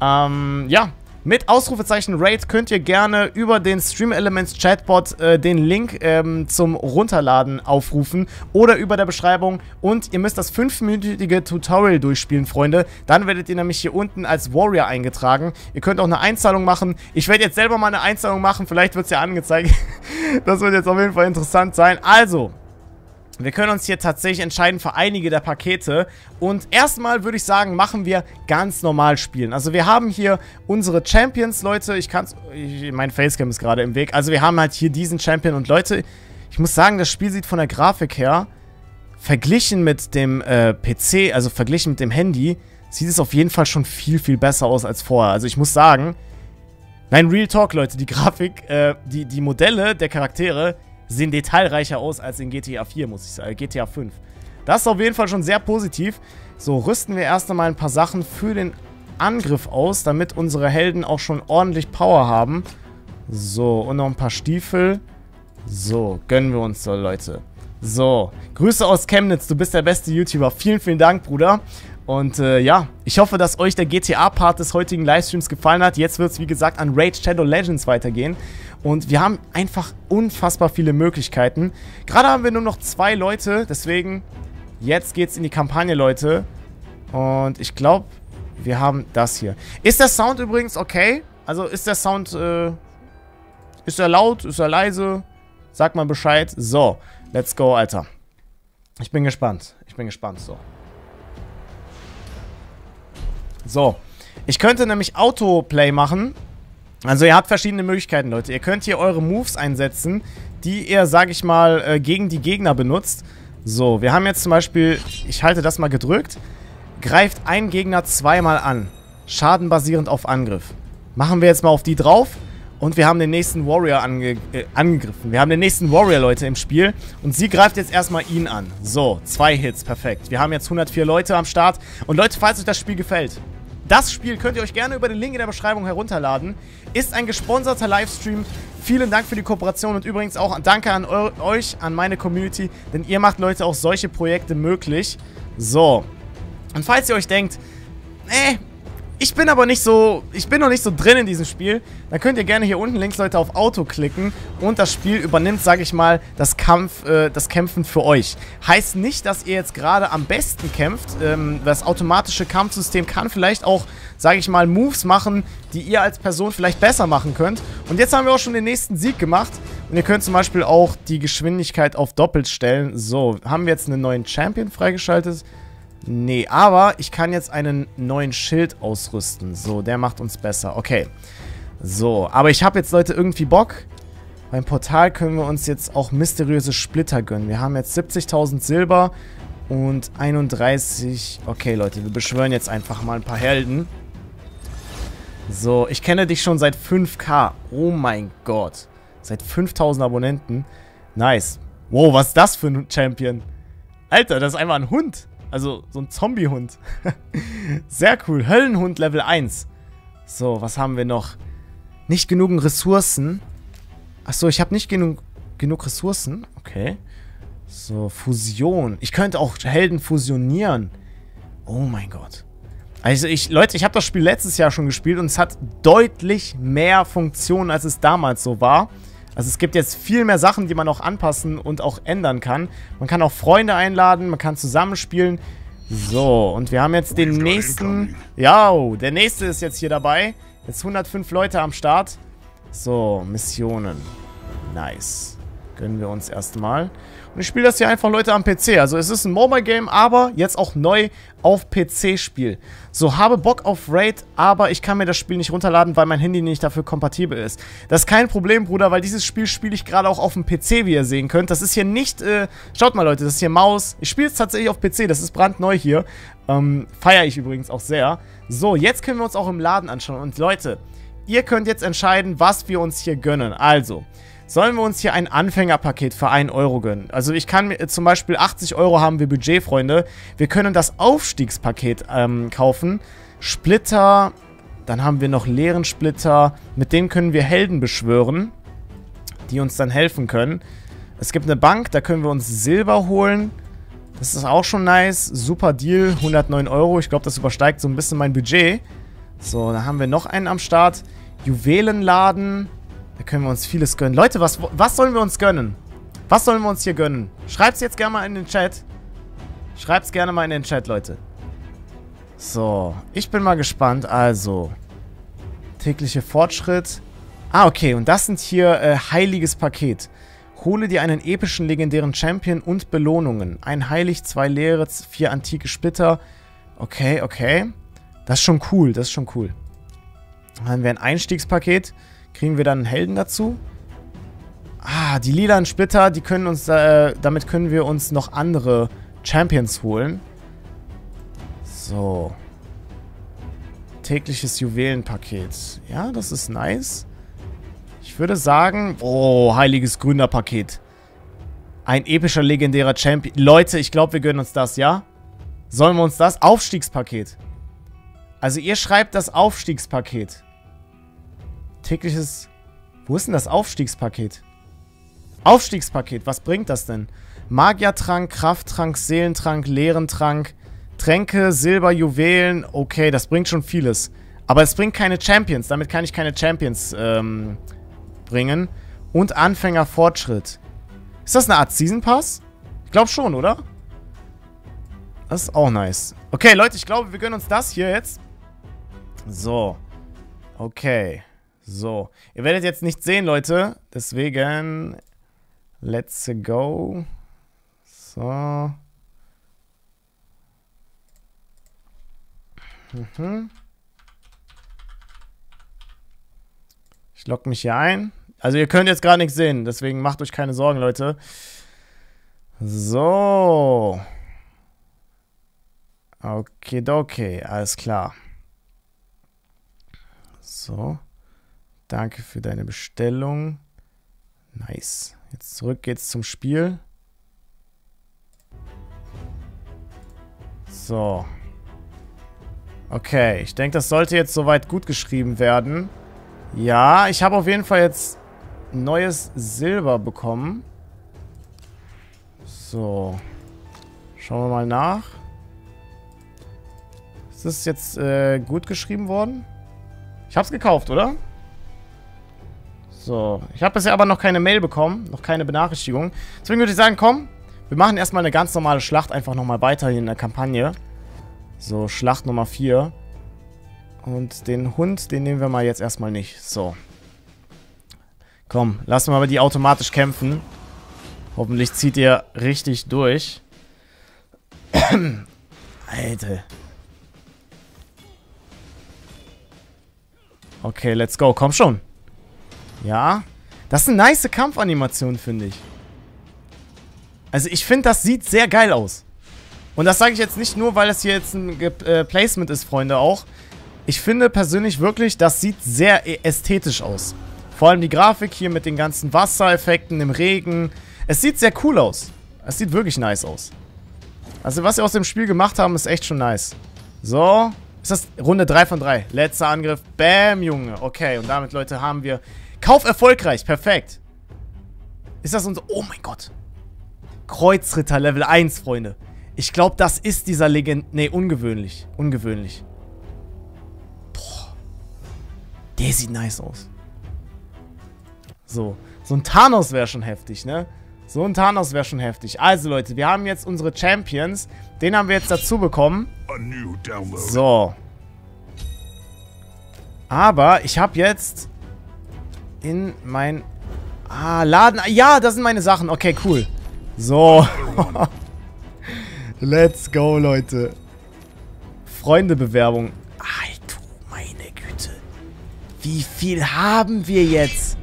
Speaker 1: ähm, ja, mit Ausrufezeichen Raid könnt ihr gerne über den Stream Elements Chatbot äh, den Link ähm, zum Runterladen aufrufen oder über der Beschreibung. Und ihr müsst das 5-minütige Tutorial durchspielen, Freunde. Dann werdet ihr nämlich hier unten als Warrior eingetragen. Ihr könnt auch eine Einzahlung machen. Ich werde jetzt selber mal eine Einzahlung machen. Vielleicht wird es ja angezeigt. das wird jetzt auf jeden Fall interessant sein. Also, wir können uns hier tatsächlich entscheiden für einige der Pakete. Und erstmal würde ich sagen, machen wir ganz normal spielen. Also wir haben hier unsere Champions, Leute. Ich kann Mein Facecam ist gerade im Weg. Also wir haben halt hier diesen Champion. Und Leute, ich muss sagen, das Spiel sieht von der Grafik her, verglichen mit dem äh, PC, also verglichen mit dem Handy, sieht es auf jeden Fall schon viel, viel besser aus als vorher. Also ich muss sagen, nein, Real Talk, Leute, die Grafik, äh, die, die Modelle der Charaktere sehen detailreicher aus als in GTA 4, muss ich sagen, GTA 5. Das ist auf jeden Fall schon sehr positiv. So, rüsten wir erst einmal ein paar Sachen für den Angriff aus, damit unsere Helden auch schon ordentlich Power haben. So, und noch ein paar Stiefel. So, gönnen wir uns so, Leute. So, Grüße aus Chemnitz, du bist der beste YouTuber. Vielen, vielen Dank, Bruder. Und äh, ja, ich hoffe, dass euch der GTA-Part des heutigen Livestreams gefallen hat. Jetzt wird es, wie gesagt, an Raid Shadow Legends weitergehen. Und wir haben einfach unfassbar viele Möglichkeiten. Gerade haben wir nur noch zwei Leute, deswegen jetzt geht's in die Kampagne, Leute. Und ich glaube, wir haben das hier. Ist der Sound übrigens okay? Also ist der Sound, äh, Ist er laut? Ist er leise? Sag mal Bescheid. So, let's go, Alter. Ich bin gespannt. Ich bin gespannt, so. So. Ich könnte nämlich Autoplay machen. Also ihr habt verschiedene Möglichkeiten, Leute. Ihr könnt hier eure Moves einsetzen, die ihr, sag ich mal, äh, gegen die Gegner benutzt. So, wir haben jetzt zum Beispiel, ich halte das mal gedrückt, greift ein Gegner zweimal an. Schaden basierend auf Angriff. Machen wir jetzt mal auf die drauf. Und wir haben den nächsten Warrior ange äh, angegriffen. Wir haben den nächsten Warrior, Leute, im Spiel. Und sie greift jetzt erstmal ihn an. So, zwei Hits, perfekt. Wir haben jetzt 104 Leute am Start. Und Leute, falls euch das Spiel gefällt, das Spiel könnt ihr euch gerne über den Link in der Beschreibung herunterladen. Ist ein gesponserter Livestream. Vielen Dank für die Kooperation und übrigens auch danke an euch, an meine Community, denn ihr macht Leute auch solche Projekte möglich. So. Und falls ihr euch denkt, äh, ich bin aber nicht so, ich bin noch nicht so drin in diesem Spiel. Dann könnt ihr gerne hier unten links, Leute, auf Auto klicken und das Spiel übernimmt, sage ich mal, das Kampf, äh, das Kämpfen für euch. Heißt nicht, dass ihr jetzt gerade am besten kämpft. Ähm, das automatische Kampfsystem kann vielleicht auch, sage ich mal, Moves machen, die ihr als Person vielleicht besser machen könnt. Und jetzt haben wir auch schon den nächsten Sieg gemacht. Und ihr könnt zum Beispiel auch die Geschwindigkeit auf doppelt stellen. So, haben wir jetzt einen neuen Champion freigeschaltet? Nee, aber ich kann jetzt einen neuen Schild ausrüsten. So, der macht uns besser. Okay. So, aber ich habe jetzt, Leute, irgendwie Bock. Beim Portal können wir uns jetzt auch mysteriöse Splitter gönnen. Wir haben jetzt 70.000 Silber und 31... Okay, Leute, wir beschwören jetzt einfach mal ein paar Helden. So, ich kenne dich schon seit 5k. Oh mein Gott. Seit 5000 Abonnenten. Nice. Wow, was ist das für ein Champion? Alter, das ist einfach ein Hund. Also so ein Zombie-Hund. Sehr cool. Höllenhund Level 1. So, was haben wir noch? Nicht genug Ressourcen. Achso, ich habe nicht genug, genug Ressourcen. Okay. So, Fusion. Ich könnte auch Helden fusionieren. Oh mein Gott. Also ich, Leute, ich habe das Spiel letztes Jahr schon gespielt und es hat deutlich mehr Funktionen, als es damals so war. Also es gibt jetzt viel mehr Sachen, die man auch anpassen und auch ändern kann. Man kann auch Freunde einladen, man kann zusammenspielen. So, und wir haben jetzt den nächsten... Ja, der nächste ist jetzt hier dabei. Jetzt 105 Leute am Start. So, Missionen. Nice. Gönnen wir uns erstmal. Und ich spiele das hier einfach, Leute, am PC. Also es ist ein Mobile-Game, aber jetzt auch neu auf PC-Spiel. So, habe Bock auf Raid, aber ich kann mir das Spiel nicht runterladen, weil mein Handy nicht dafür kompatibel ist. Das ist kein Problem, Bruder, weil dieses Spiel spiele ich gerade auch auf dem PC, wie ihr sehen könnt. Das ist hier nicht, äh, schaut mal, Leute, das ist hier Maus. Ich spiele es tatsächlich auf PC, das ist brandneu hier. Ähm, feiere ich übrigens auch sehr. So, jetzt können wir uns auch im Laden anschauen. Und Leute, ihr könnt jetzt entscheiden, was wir uns hier gönnen. Also, Sollen wir uns hier ein Anfängerpaket für 1 Euro gönnen? Also ich kann mir zum Beispiel 80 Euro haben wir Budget, Freunde. Wir können das Aufstiegspaket ähm, kaufen. Splitter, dann haben wir noch leeren Splitter. Mit denen können wir Helden beschwören, die uns dann helfen können. Es gibt eine Bank, da können wir uns Silber holen. Das ist auch schon nice. Super Deal, 109 Euro. Ich glaube, das übersteigt so ein bisschen mein Budget. So, da haben wir noch einen am Start. Juwelenladen. Da können wir uns vieles gönnen. Leute, was, was sollen wir uns gönnen? Was sollen wir uns hier gönnen? Schreibt es jetzt gerne mal in den Chat. Schreibt es gerne mal in den Chat, Leute. So, ich bin mal gespannt. Also, tägliche Fortschritt. Ah, okay. Und das sind hier äh, heiliges Paket. Hole dir einen epischen legendären Champion und Belohnungen. Ein Heilig, zwei Leere, vier antike Splitter. Okay, okay. Das ist schon cool, das ist schon cool. Dann haben wir ein Einstiegspaket. Kriegen wir dann einen Helden dazu? Ah, die lilanen Splitter, die können uns, äh, damit können wir uns noch andere Champions holen. So. Tägliches Juwelenpaket. Ja, das ist nice. Ich würde sagen... Oh, heiliges Gründerpaket. Ein epischer, legendärer Champion. Leute, ich glaube, wir gönnen uns das, ja? Sollen wir uns das? Aufstiegspaket. Also ihr schreibt das Aufstiegspaket. Tägliches... Wo ist denn das Aufstiegspaket? Aufstiegspaket, was bringt das denn? Magiertrank, Krafttrank, Seelentrank, Lehrentrank, Tränke, Silber, Juwelen. Okay, das bringt schon vieles. Aber es bringt keine Champions. Damit kann ich keine Champions ähm, bringen. Und Anfängerfortschritt. Ist das eine Art Season Pass? Ich glaube schon, oder? Das ist auch nice. Okay, Leute, ich glaube, wir gönnen uns das hier jetzt. So. Okay. So. Ihr werdet jetzt nicht sehen, Leute. Deswegen. Let's go. So. Mhm. Ich logge mich hier ein. Also ihr könnt jetzt gar nichts sehen, deswegen macht euch keine Sorgen, Leute. So. Okay, alles klar. So. Danke für deine Bestellung. Nice. Jetzt zurück geht's zum Spiel. So. Okay, ich denke, das sollte jetzt soweit gut geschrieben werden. Ja, ich habe auf jeden Fall jetzt neues Silber bekommen. So. Schauen wir mal nach. Ist das jetzt äh, gut geschrieben worden? Ich habe es gekauft, oder? So. Ich habe bisher aber noch keine Mail bekommen. Noch keine Benachrichtigung. Deswegen würde ich sagen, komm. Wir machen erstmal eine ganz normale Schlacht. Einfach nochmal weiter hier in der Kampagne. So, Schlacht Nummer 4. Und den Hund, den nehmen wir mal jetzt erstmal nicht. So. Komm, lassen wir aber die automatisch kämpfen. Hoffentlich zieht ihr richtig durch. Alter. Okay, let's go. Komm schon. Ja. Das ist eine nice Kampfanimation, finde ich. Also ich finde, das sieht sehr geil aus. Und das sage ich jetzt nicht nur, weil das hier jetzt ein äh, Placement ist, Freunde, auch. Ich finde persönlich wirklich, das sieht sehr ästhetisch aus. Vor allem die Grafik hier mit den ganzen Wassereffekten im Regen. Es sieht sehr cool aus. Es sieht wirklich nice aus. Also was sie aus dem Spiel gemacht haben, ist echt schon nice. So. Ist das Runde 3 von 3. Letzter Angriff. Bam, Junge. Okay, und damit, Leute, haben wir... Kauf erfolgreich. Perfekt. Ist das unser... Oh mein Gott. Kreuzritter Level 1, Freunde. Ich glaube, das ist dieser Legend... Nee, ungewöhnlich. Ungewöhnlich. Boah. Der sieht nice aus. So. So ein Thanos wäre schon heftig, ne? So ein Thanos wäre schon heftig. Also, Leute, wir haben jetzt unsere Champions. Den haben wir jetzt dazu bekommen. So. Aber ich habe jetzt in mein... Ah, Laden... Ja, das sind meine Sachen. Okay, cool. So. Let's go, Leute. Freundebewerbung. Du meine Güte. Wie viel haben wir jetzt?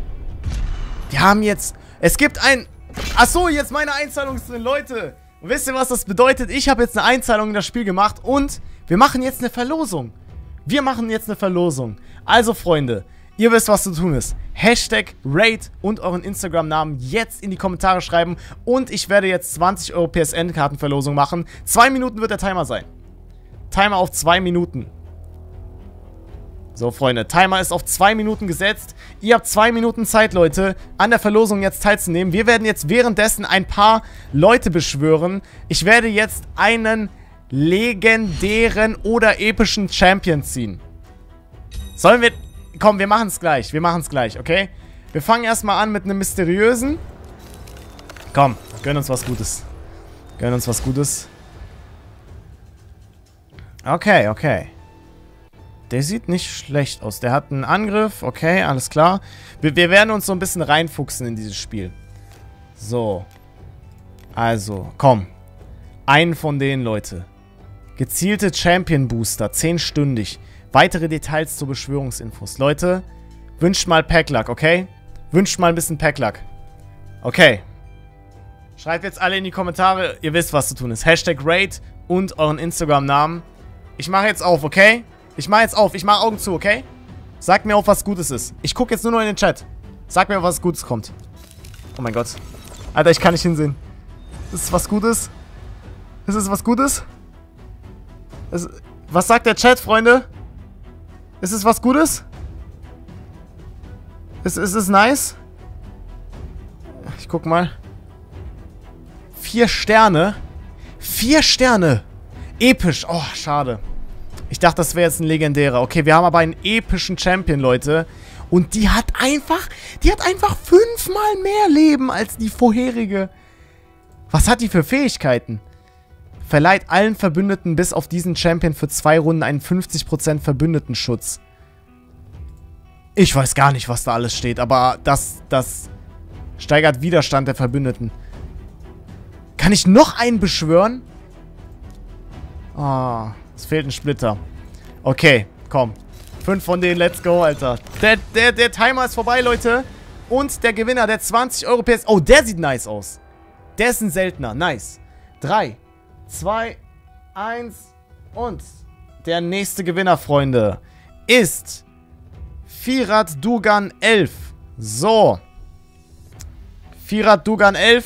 Speaker 1: Wir haben jetzt... Es gibt ein... Achso, jetzt meine Einzahlung drin, Leute. Und wisst ihr, was das bedeutet? Ich habe jetzt eine Einzahlung in das Spiel gemacht und wir machen jetzt eine Verlosung. Wir machen jetzt eine Verlosung. Also, Freunde, ihr wisst, was zu tun ist. Hashtag Raid und euren Instagram-Namen jetzt in die Kommentare schreiben und ich werde jetzt 20 Euro PSN-Kartenverlosung machen. Zwei Minuten wird der Timer sein. Timer auf zwei Minuten. So, Freunde, Timer ist auf zwei Minuten gesetzt. Ihr habt zwei Minuten Zeit, Leute, an der Verlosung jetzt teilzunehmen. Wir werden jetzt währenddessen ein paar Leute beschwören. Ich werde jetzt einen legendären oder epischen Champion ziehen. Sollen wir... Komm, wir machen es gleich. Wir machen es gleich, okay? Wir fangen erstmal an mit einem mysteriösen. Komm, gönn uns was Gutes. Gönn uns was Gutes. Okay, okay. Der sieht nicht schlecht aus. Der hat einen Angriff. Okay, alles klar. Wir, wir werden uns so ein bisschen reinfuchsen in dieses Spiel. So. Also, komm. Einen von denen, Leute. Gezielte Champion Booster. 10-stündig. Weitere Details zu Beschwörungsinfos. Leute, wünscht mal Packluck, okay? Wünscht mal ein bisschen Packluck. Okay. Schreibt jetzt alle in die Kommentare. Ihr wisst, was zu tun ist. Hashtag Raid und euren Instagram-Namen. Ich mache jetzt auf, okay? Ich mache jetzt auf. Ich mache Augen zu, okay? Sagt mir auf, was Gutes ist. Ich gucke jetzt nur noch in den Chat. Sag mir, was Gutes kommt. Oh mein Gott. Alter, ich kann nicht hinsehen. Ist es was Gutes? Ist es was Gutes? Ist, was sagt der Chat, Freunde? Ist es was Gutes? Ist, ist es nice? Ich guck mal. Vier Sterne. Vier Sterne. Episch. Oh, schade. Ich dachte, das wäre jetzt ein legendärer. Okay, wir haben aber einen epischen Champion, Leute. Und die hat einfach, die hat einfach fünfmal mehr Leben als die vorherige. Was hat die für Fähigkeiten? Verleiht allen Verbündeten bis auf diesen Champion für zwei Runden einen 50% Verbündetenschutz. Ich weiß gar nicht, was da alles steht, aber das, das steigert Widerstand der Verbündeten. Kann ich noch einen beschwören? Ah, es fehlt ein Splitter. Okay, komm. Fünf von denen, let's go, Alter. Der, der, der Timer ist vorbei, Leute. Und der Gewinner, der 20 Euro PS... Oh, der sieht nice aus. Der ist ein seltener. Nice. Drei, zwei, eins und der nächste Gewinner, Freunde, ist Firat Dugan 11. So. Firat Dugan 11.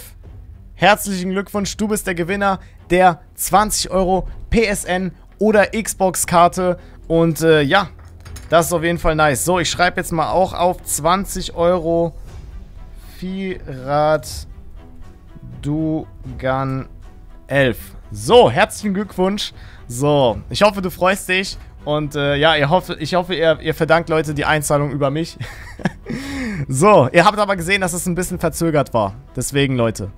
Speaker 1: Herzlichen Glückwunsch, du bist der Gewinner der 20 Euro PSN oder Xbox-Karte. Und äh, ja, das ist auf jeden Fall nice. So, ich schreibe jetzt mal auch auf 20 Euro Firat Dugan 11. So, herzlichen Glückwunsch. So, ich hoffe, du freust dich. Und äh, ja, ihr hoffe, ich hoffe, ihr, ihr verdankt Leute die Einzahlung über mich. so, ihr habt aber gesehen, dass es ein bisschen verzögert war. Deswegen, Leute.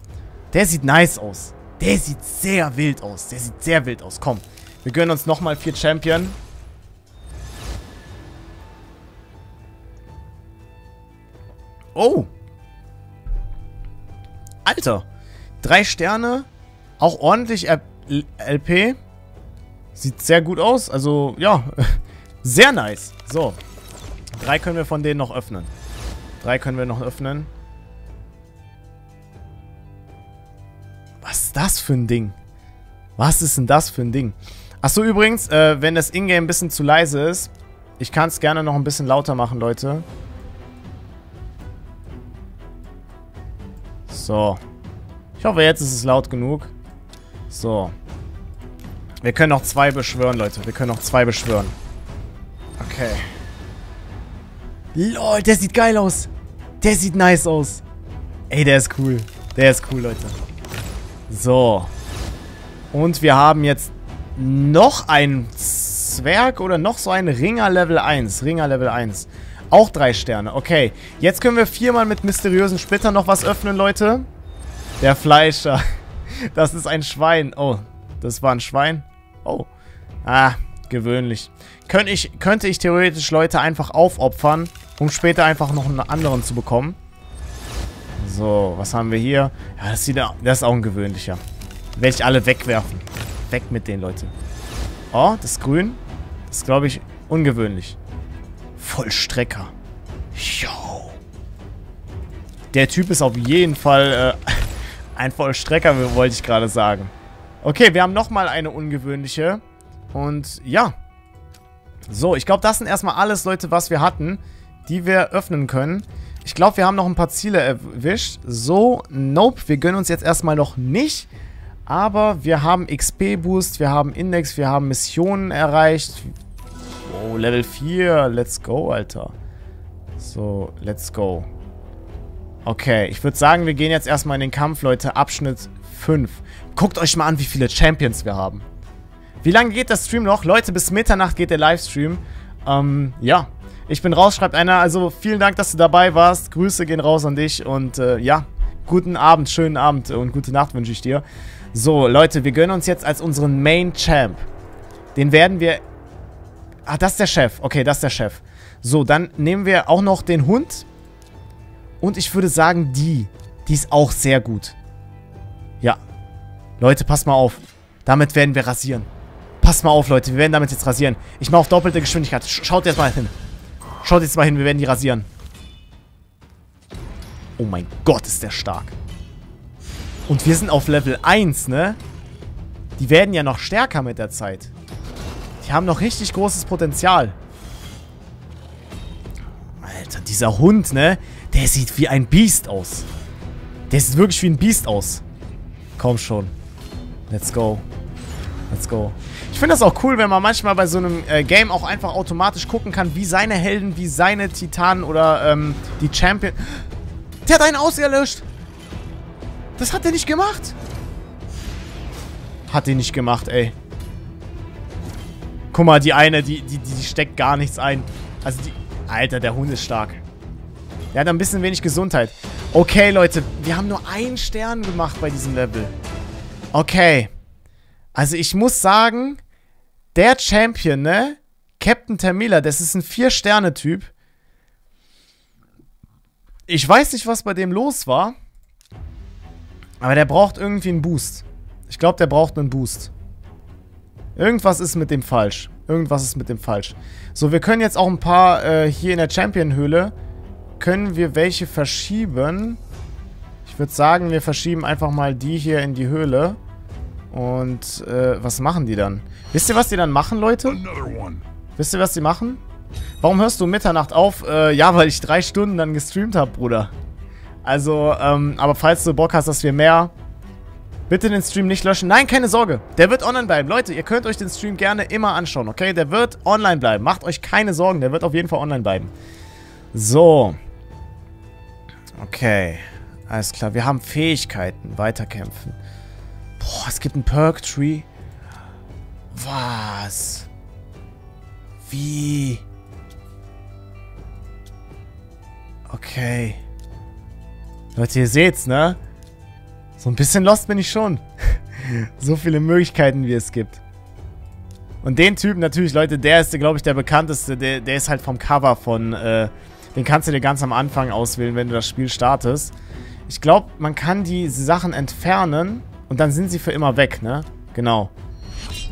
Speaker 1: Der sieht nice aus. Der sieht sehr wild aus. Der sieht sehr wild aus. Komm, wir gönnen uns nochmal vier Champion. Oh. Alter. Drei Sterne. Auch ordentlich LP. Sieht sehr gut aus. Also, ja. Sehr nice. So. Drei können wir von denen noch öffnen. Drei können wir noch öffnen. Was ist das für ein Ding? Was ist denn das für ein Ding? Achso, übrigens, äh, wenn das Ingame ein bisschen zu leise ist, ich kann es gerne noch ein bisschen lauter machen, Leute. So. Ich hoffe, jetzt ist es laut genug. So. Wir können noch zwei beschwören, Leute. Wir können noch zwei beschwören. Okay. Lol, der sieht geil aus. Der sieht nice aus. Ey, der ist cool. Der ist cool, Leute. So. Und wir haben jetzt noch einen Zwerg oder noch so einen Ringer Level 1. Ringer Level 1. Auch drei Sterne. Okay. Jetzt können wir viermal mit mysteriösen Splittern noch was öffnen, Leute. Der Fleischer. Das ist ein Schwein. Oh, das war ein Schwein. Oh. Ah, gewöhnlich. Könnte ich, könnte ich theoretisch Leute einfach aufopfern, um später einfach noch einen anderen zu bekommen. So, was haben wir hier? Ja, das, sieht, das ist auch ein gewöhnlicher. Werde ich alle wegwerfen. Weg mit den, Leute. Oh, das grün. Das ist, glaube ich, ungewöhnlich. Vollstrecker. Yo. Der Typ ist auf jeden Fall äh, ein Vollstrecker, wollte ich gerade sagen. Okay, wir haben nochmal eine ungewöhnliche. Und ja. So, ich glaube, das sind erstmal alles, Leute, was wir hatten, die wir öffnen können. Ich glaube, wir haben noch ein paar Ziele erwischt. So, nope, wir gönnen uns jetzt erstmal noch nicht. Aber wir haben XP-Boost, wir haben Index, wir haben Missionen erreicht. Oh, Level 4, let's go, Alter. So, let's go. Okay, ich würde sagen, wir gehen jetzt erstmal in den Kampf, Leute. Abschnitt 5. Guckt euch mal an, wie viele Champions wir haben. Wie lange geht der Stream noch? Leute, bis Mitternacht geht der Livestream. Ähm, ja. Ich bin raus, schreibt einer. Also vielen Dank, dass du dabei warst. Grüße gehen raus an dich. Und äh, ja, guten Abend, schönen Abend und gute Nacht wünsche ich dir. So, Leute, wir gönnen uns jetzt als unseren Main Champ. Den werden wir... Ah, das ist der Chef. Okay, das ist der Chef. So, dann nehmen wir auch noch den Hund. Und ich würde sagen, die. Die ist auch sehr gut. Ja, Leute, passt mal auf. Damit werden wir rasieren. Passt mal auf, Leute. Wir werden damit jetzt rasieren. Ich mache auf doppelte Geschwindigkeit. Schaut jetzt mal hin. Schaut jetzt mal hin. Wir werden die rasieren. Oh mein Gott, ist der stark. Und wir sind auf Level 1, ne? Die werden ja noch stärker mit der Zeit. Die haben noch richtig großes Potenzial. Alter, dieser Hund, ne? Der sieht wie ein Biest aus. Der sieht wirklich wie ein Biest aus. Komm schon. Let's go. Let's go. Ich finde das auch cool, wenn man manchmal bei so einem äh, Game auch einfach automatisch gucken kann, wie seine Helden, wie seine Titanen oder ähm, die Champion... Der hat einen ausgelöscht. Das hat er nicht gemacht. Hat er nicht gemacht, ey. Guck mal, die eine, die, die, die steckt gar nichts ein. Also die... Alter, der Hund ist stark. Der hat ein bisschen wenig Gesundheit. Okay, Leute, wir haben nur einen Stern gemacht bei diesem Level. Okay. Also ich muss sagen, der Champion, ne? Captain Tamila, das ist ein Vier-Sterne-Typ. Ich weiß nicht, was bei dem los war. Aber der braucht irgendwie einen Boost. Ich glaube, der braucht einen Boost. Irgendwas ist mit dem falsch. Irgendwas ist mit dem falsch. So, wir können jetzt auch ein paar äh, hier in der Champion-Höhle können wir welche verschieben. Ich würde sagen, wir verschieben einfach mal die hier in die Höhle. Und äh, was machen die dann? Wisst ihr, was die dann machen, Leute? Wisst ihr, was die machen? Warum hörst du Mitternacht auf? Äh, ja, weil ich drei Stunden dann gestreamt habe, Bruder. Also, ähm, aber falls du Bock hast, dass wir mehr... Bitte den Stream nicht löschen. Nein, keine Sorge. Der wird online bleiben. Leute, ihr könnt euch den Stream gerne immer anschauen, okay? Der wird online bleiben. Macht euch keine Sorgen. Der wird auf jeden Fall online bleiben. So. Okay. Alles klar. Wir haben Fähigkeiten. Weiterkämpfen. Boah, es gibt einen Perk-Tree. Was? Wie? Okay. Leute, ihr seht's, ne? So ein bisschen lost bin ich schon. so viele Möglichkeiten, wie es gibt. Und den Typen natürlich, Leute, der ist, glaube ich, der bekannteste. Der, der ist halt vom Cover von, äh, den kannst du dir ganz am Anfang auswählen, wenn du das Spiel startest. Ich glaube, man kann die Sachen entfernen und dann sind sie für immer weg, ne? Genau.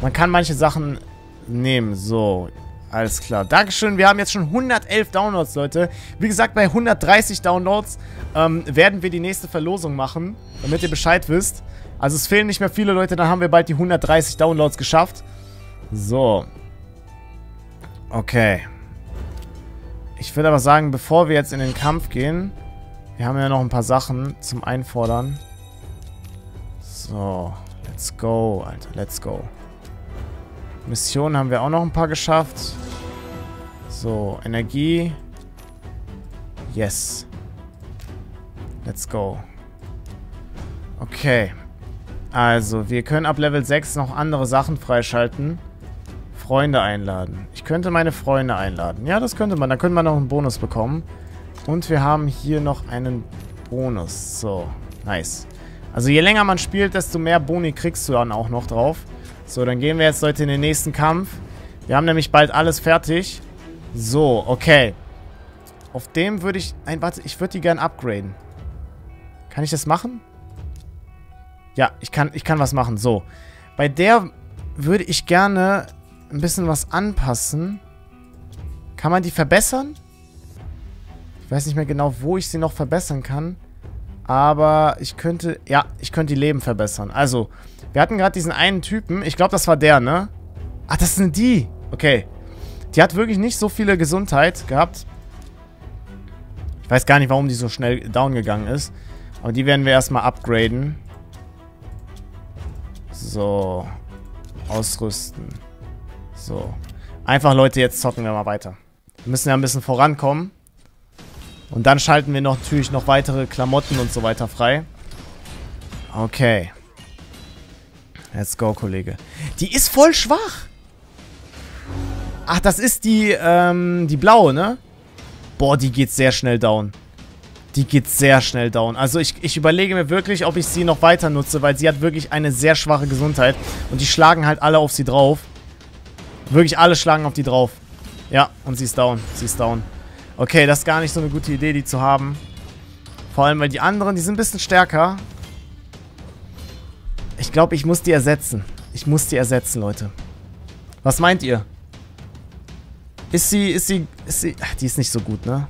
Speaker 1: Man kann manche Sachen nehmen. So, alles klar. Dankeschön. Wir haben jetzt schon 111 Downloads, Leute. Wie gesagt, bei 130 Downloads ähm, werden wir die nächste Verlosung machen, damit ihr Bescheid wisst. Also es fehlen nicht mehr viele Leute, dann haben wir bald die 130 Downloads geschafft. So. Okay. Ich würde aber sagen, bevor wir jetzt in den Kampf gehen, wir haben ja noch ein paar Sachen zum Einfordern. So, let's go, Alter, let's go. Missionen haben wir auch noch ein paar geschafft. So, Energie. Yes. Let's go. Okay. Also, wir können ab Level 6 noch andere Sachen freischalten. Freunde einladen. Ich könnte meine Freunde einladen. Ja, das könnte man. Da könnte man noch einen Bonus bekommen. Und wir haben hier noch einen Bonus. So, nice. Also je länger man spielt, desto mehr Boni kriegst du dann auch noch drauf. So, dann gehen wir jetzt, Leute, in den nächsten Kampf. Wir haben nämlich bald alles fertig. So, okay. Auf dem würde ich... Nein, warte, ich würde die gern upgraden. Kann ich das machen? Ja, ich kann, ich kann was machen. So. Bei der würde ich gerne ein bisschen was anpassen. Kann man die verbessern? Ich weiß nicht mehr genau, wo ich sie noch verbessern kann. Aber ich könnte... Ja, ich könnte die Leben verbessern. Also, wir hatten gerade diesen einen Typen. Ich glaube, das war der, ne? Ach, das sind die. Okay. Die hat wirklich nicht so viele Gesundheit gehabt. Ich weiß gar nicht, warum die so schnell down gegangen ist. Aber die werden wir erstmal upgraden. So. Ausrüsten. So. Einfach, Leute, jetzt zocken wir mal weiter. Wir müssen ja ein bisschen vorankommen. Und dann schalten wir noch, natürlich noch weitere Klamotten und so weiter frei. Okay. Let's go, Kollege. Die ist voll schwach. Ach, das ist die, ähm, die blaue, ne? Boah, die geht sehr schnell down. Die geht sehr schnell down. Also ich, ich überlege mir wirklich, ob ich sie noch weiter nutze, weil sie hat wirklich eine sehr schwache Gesundheit. Und die schlagen halt alle auf sie drauf. Wirklich alle schlagen auf die drauf. Ja, und sie ist down. Sie ist down. Okay, das ist gar nicht so eine gute Idee, die zu haben. Vor allem, weil die anderen, die sind ein bisschen stärker. Ich glaube, ich muss die ersetzen. Ich muss die ersetzen, Leute. Was meint ihr? Ist sie, ist sie, ist sie... Ach, die ist nicht so gut, ne?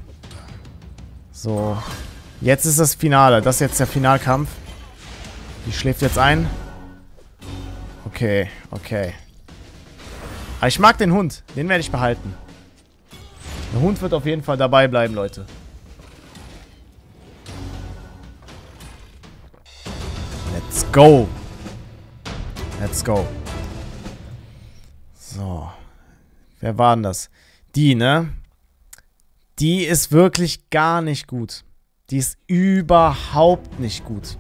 Speaker 1: So. Jetzt ist das Finale. Das ist jetzt der Finalkampf. Die schläft jetzt ein. Okay, okay. Aber ich mag den Hund. Den werde ich behalten. Der Hund wird auf jeden Fall dabei bleiben, Leute. Let's go. Let's go. So. Wer war denn das? Die, ne? Die ist wirklich gar nicht gut. Die ist überhaupt nicht gut.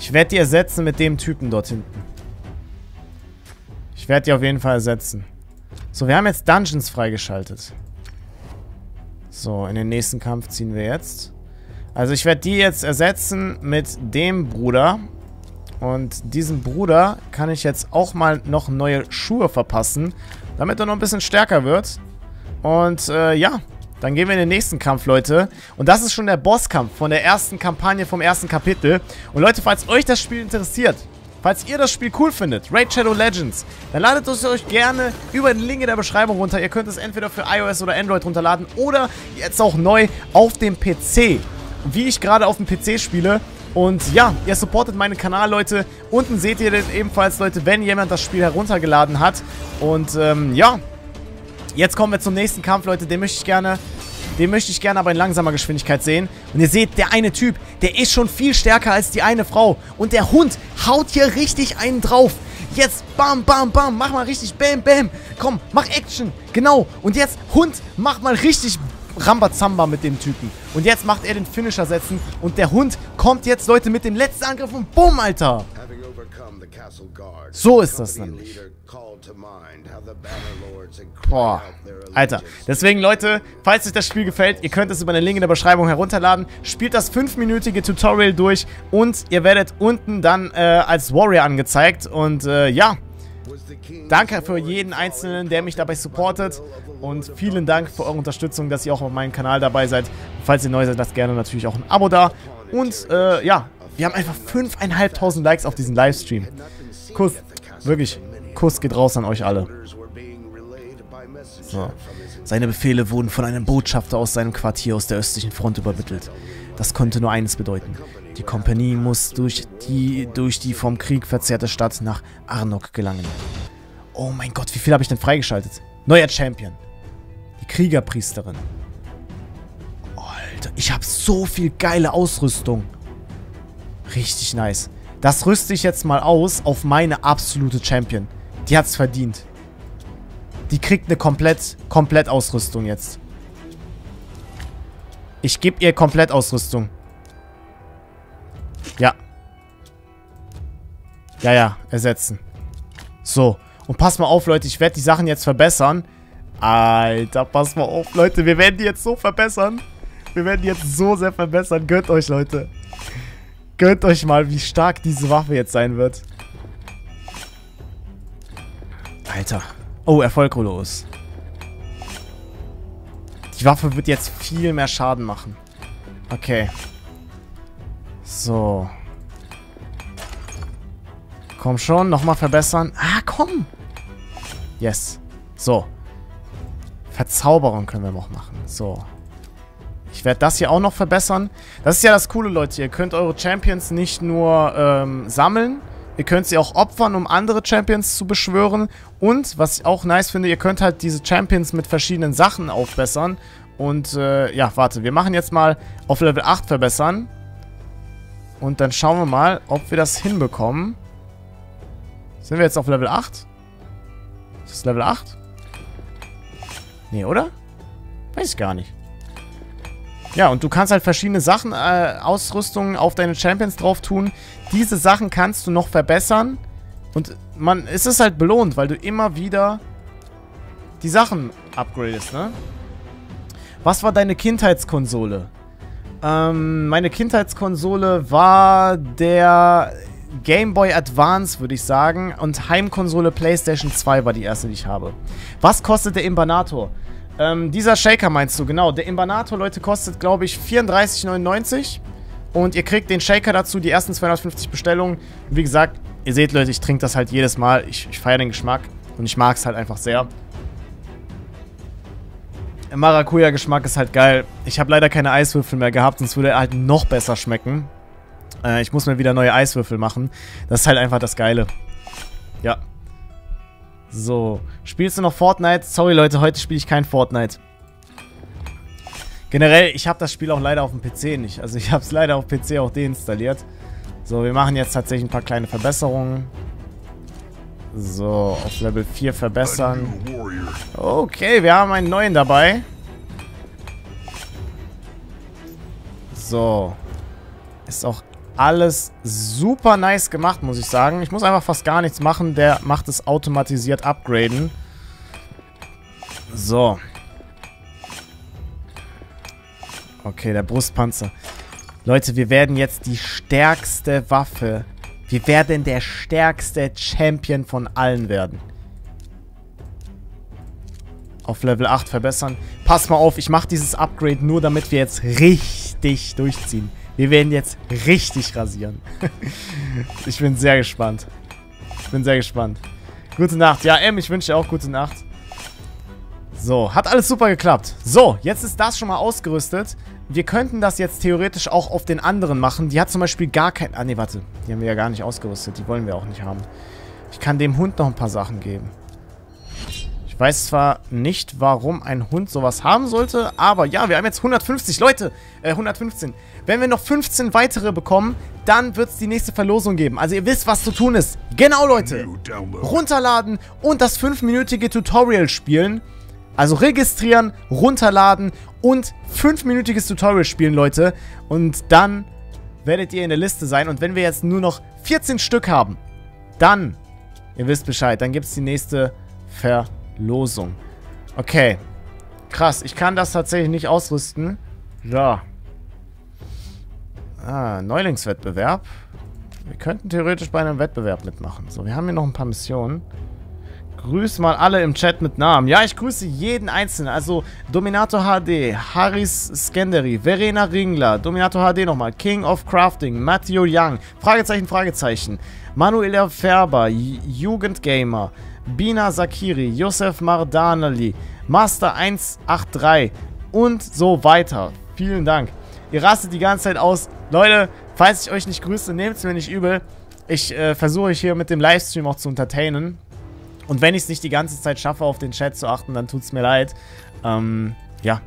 Speaker 1: Ich werde die ersetzen mit dem Typen dort hinten. Ich werde die auf jeden Fall ersetzen. So, wir haben jetzt Dungeons freigeschaltet. So, in den nächsten Kampf ziehen wir jetzt. Also ich werde die jetzt ersetzen mit dem Bruder. Und diesem Bruder kann ich jetzt auch mal noch neue Schuhe verpassen, damit er noch ein bisschen stärker wird. Und äh, ja, Dann gehen wir in den nächsten Kampf, Leute. Und das ist schon der Bosskampf von der ersten Kampagne vom ersten Kapitel. Und Leute, falls euch das Spiel interessiert, falls ihr das Spiel cool findet, Raid Shadow Legends, dann ladet es euch gerne über den Link in der Beschreibung runter. Ihr könnt es entweder für iOS oder Android runterladen oder jetzt auch neu auf dem PC. Wie ich gerade auf dem PC spiele. Und ja, ihr supportet meinen Kanal, Leute. Unten seht ihr das ebenfalls, Leute, wenn jemand das Spiel heruntergeladen hat. Und ähm, ja, jetzt kommen wir zum nächsten Kampf, Leute. Den möchte ich gerne den möchte ich gerne aber in langsamer Geschwindigkeit sehen. Und ihr seht, der eine Typ, der ist schon viel stärker als die eine Frau. Und der Hund haut hier richtig einen drauf. Jetzt, bam, bam, bam, mach mal richtig, bam, bam. Komm, mach Action. Genau. Und jetzt, Hund, mach mal richtig Rambazamba mit dem Typen. Und jetzt macht er den Finisher setzen. Und der Hund kommt jetzt, Leute, mit dem letzten Angriff und bumm, Alter. So ist das nämlich. Boah, Alter. Deswegen, Leute, falls euch das Spiel gefällt, ihr könnt es über den Link in der Beschreibung herunterladen. Spielt das 5-minütige Tutorial durch und ihr werdet unten dann äh, als Warrior angezeigt. Und äh, ja, danke für jeden Einzelnen, der mich dabei supportet. Und vielen Dank für eure Unterstützung, dass ihr auch auf meinem Kanal dabei seid. Und falls ihr neu seid, lasst gerne natürlich auch ein Abo da. Und äh, ja, wir haben einfach 5.500 Likes auf diesen Livestream. Kuss, wirklich, Kuss geht raus an euch alle. So. Seine Befehle wurden von einem Botschafter aus seinem Quartier aus der östlichen Front übermittelt. Das konnte nur eines bedeuten. Die Kompanie muss durch die, durch die vom Krieg verzehrte Stadt nach Arnok gelangen. Oh mein Gott, wie viel habe ich denn freigeschaltet? Neuer Champion. Die Kriegerpriesterin. Alter, ich habe so viel geile Ausrüstung. Richtig nice. Das rüste ich jetzt mal aus auf meine absolute Champion. Die hat's verdient. Die kriegt eine komplett, komplett Ausrüstung jetzt. Ich gebe ihr komplett Ausrüstung. Ja. Ja, ja, ersetzen. So. Und pass mal auf, Leute, ich werde die Sachen jetzt verbessern. Alter, pass mal auf, Leute. Wir werden die jetzt so verbessern. Wir werden die jetzt so sehr verbessern. Gönnt euch, Leute. Gönnt euch mal, wie stark diese Waffe jetzt sein wird. Alter. Oh, erfolglos. Die Waffe wird jetzt viel mehr Schaden machen. Okay. So. Komm schon, nochmal verbessern. Ah, komm. Yes. So. Verzauberung können wir noch machen. So. Ich werde das hier auch noch verbessern. Das ist ja das Coole, Leute. Ihr könnt eure Champions nicht nur ähm, sammeln, Ihr könnt sie auch opfern, um andere Champions zu beschwören. Und, was ich auch nice finde, ihr könnt halt diese Champions mit verschiedenen Sachen aufbessern. Und, äh, ja, warte, wir machen jetzt mal auf Level 8 verbessern. Und dann schauen wir mal, ob wir das hinbekommen. Sind wir jetzt auf Level 8? Ist das Level 8? Nee, oder? Weiß ich gar nicht. Ja, und du kannst halt verschiedene Sachen, äh, Ausrüstungen auf deine Champions drauf tun. Diese Sachen kannst du noch verbessern. Und man, es ist halt belohnt, weil du immer wieder die Sachen upgradest, ne? Was war deine Kindheitskonsole? Ähm, meine Kindheitskonsole war der Game Boy Advance, würde ich sagen. Und Heimkonsole PlayStation 2 war die erste, die ich habe. Was kostet der Imbanator? Ähm, dieser Shaker meinst du, genau. Der Imbanator, Leute, kostet, glaube ich, 34,99. Und ihr kriegt den Shaker dazu, die ersten 250 Bestellungen. Wie gesagt, ihr seht, Leute, ich trinke das halt jedes Mal. Ich, ich feiere den Geschmack. Und ich mag es halt einfach sehr. Maracuja-Geschmack ist halt geil. Ich habe leider keine Eiswürfel mehr gehabt, sonst würde er halt noch besser schmecken. Äh, ich muss mir wieder neue Eiswürfel machen. Das ist halt einfach das Geile. Ja. So. Spielst du noch Fortnite? Sorry, Leute, heute spiele ich kein Fortnite. Generell, ich habe das Spiel auch leider auf dem PC nicht. Also ich habe es leider auf PC auch deinstalliert. So, wir machen jetzt tatsächlich ein paar kleine Verbesserungen. So, auf Level 4 verbessern. Okay, wir haben einen neuen dabei. So. Ist auch alles super nice gemacht, muss ich sagen. Ich muss einfach fast gar nichts machen. Der macht es automatisiert upgraden. So. Okay, der Brustpanzer. Leute, wir werden jetzt die stärkste Waffe. Wir werden der stärkste Champion von allen werden. auf Level 8 verbessern. Pass mal auf, ich mache dieses Upgrade nur, damit wir jetzt richtig durchziehen. Wir werden jetzt richtig rasieren. ich bin sehr gespannt. Ich bin sehr gespannt. Gute Nacht. Ja, M, ich wünsche dir auch gute Nacht. So, hat alles super geklappt. So, jetzt ist das schon mal ausgerüstet. Wir könnten das jetzt theoretisch auch auf den anderen machen. Die hat zum Beispiel gar kein... Ah, nee, warte. Die haben wir ja gar nicht ausgerüstet. Die wollen wir auch nicht haben. Ich kann dem Hund noch ein paar Sachen geben. Ich weiß zwar nicht, warum ein Hund sowas haben sollte, aber ja, wir haben jetzt 150 Leute. Äh, 115. Wenn wir noch 15 weitere bekommen, dann wird es die nächste Verlosung geben. Also ihr wisst, was zu tun ist. Genau, Leute. Runterladen und das 5-minütige Tutorial spielen. Also registrieren, runterladen und 5-minütiges Tutorial spielen, Leute. Und dann werdet ihr in der Liste sein. Und wenn wir jetzt nur noch 14 Stück haben, dann, ihr wisst Bescheid, dann gibt es die nächste Verlosung. Okay. Krass, ich kann das tatsächlich nicht ausrüsten. Ja. Ah, Neulingswettbewerb. Wir könnten theoretisch bei einem Wettbewerb mitmachen. So, wir haben hier noch ein paar Missionen. Grüß mal alle im Chat mit Namen. Ja, ich grüße jeden Einzelnen. Also Dominator HD, Haris Skendery, Verena Ringler, Dominator HD nochmal, King of Crafting, Matteo Young, Fragezeichen, Fragezeichen, Manuela Färber, Jugendgamer, Bina Sakiri, Josef Mardanali, Master 183 und so weiter. Vielen Dank. Ihr rastet die ganze Zeit aus. Leute, falls ich euch nicht grüße, nehmt es mir nicht übel. Ich äh, versuche euch hier mit dem Livestream auch zu entertainen. Und wenn ich es nicht die ganze Zeit schaffe, auf den Chat zu achten, dann tut es mir leid. Ähm, ja.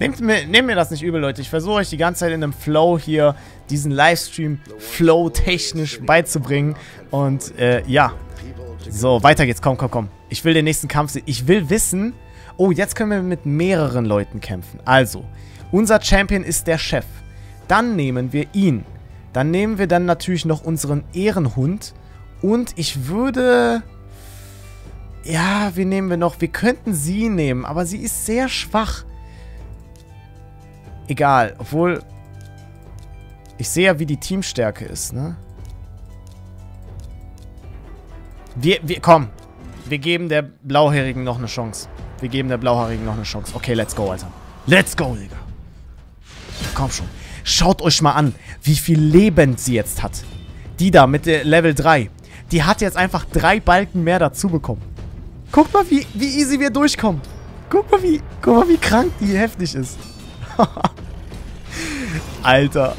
Speaker 1: Nehmt mir, nehmt mir das nicht übel, Leute. Ich versuche euch die ganze Zeit in einem Flow hier diesen Livestream Flow technisch beizubringen. Und äh, ja. So, weiter geht's. Komm, komm, komm. Ich will den nächsten Kampf sehen. Ich will wissen... Oh, jetzt können wir mit mehreren Leuten kämpfen. Also, unser Champion ist der Chef. Dann nehmen wir ihn. Dann nehmen wir dann natürlich noch unseren Ehrenhund. Und ich würde... Ja, wie nehmen wir noch? Wir könnten sie nehmen, aber sie ist sehr schwach. Egal, obwohl... Ich sehe ja, wie die Teamstärke ist, ne? Wir, wir, komm. Wir geben der Blauhaarigen noch eine Chance. Wir geben der Blauhaarigen noch eine Chance. Okay, let's go, Alter. Let's go, Digga. Komm schon. Schaut euch mal an, wie viel Leben sie jetzt hat. Die da mit der Level 3. Die hat jetzt einfach drei Balken mehr dazu bekommen. Guck mal, wie, wie easy wir durchkommen. Guck mal, wie, guck mal, wie krank die heftig ist. Alter.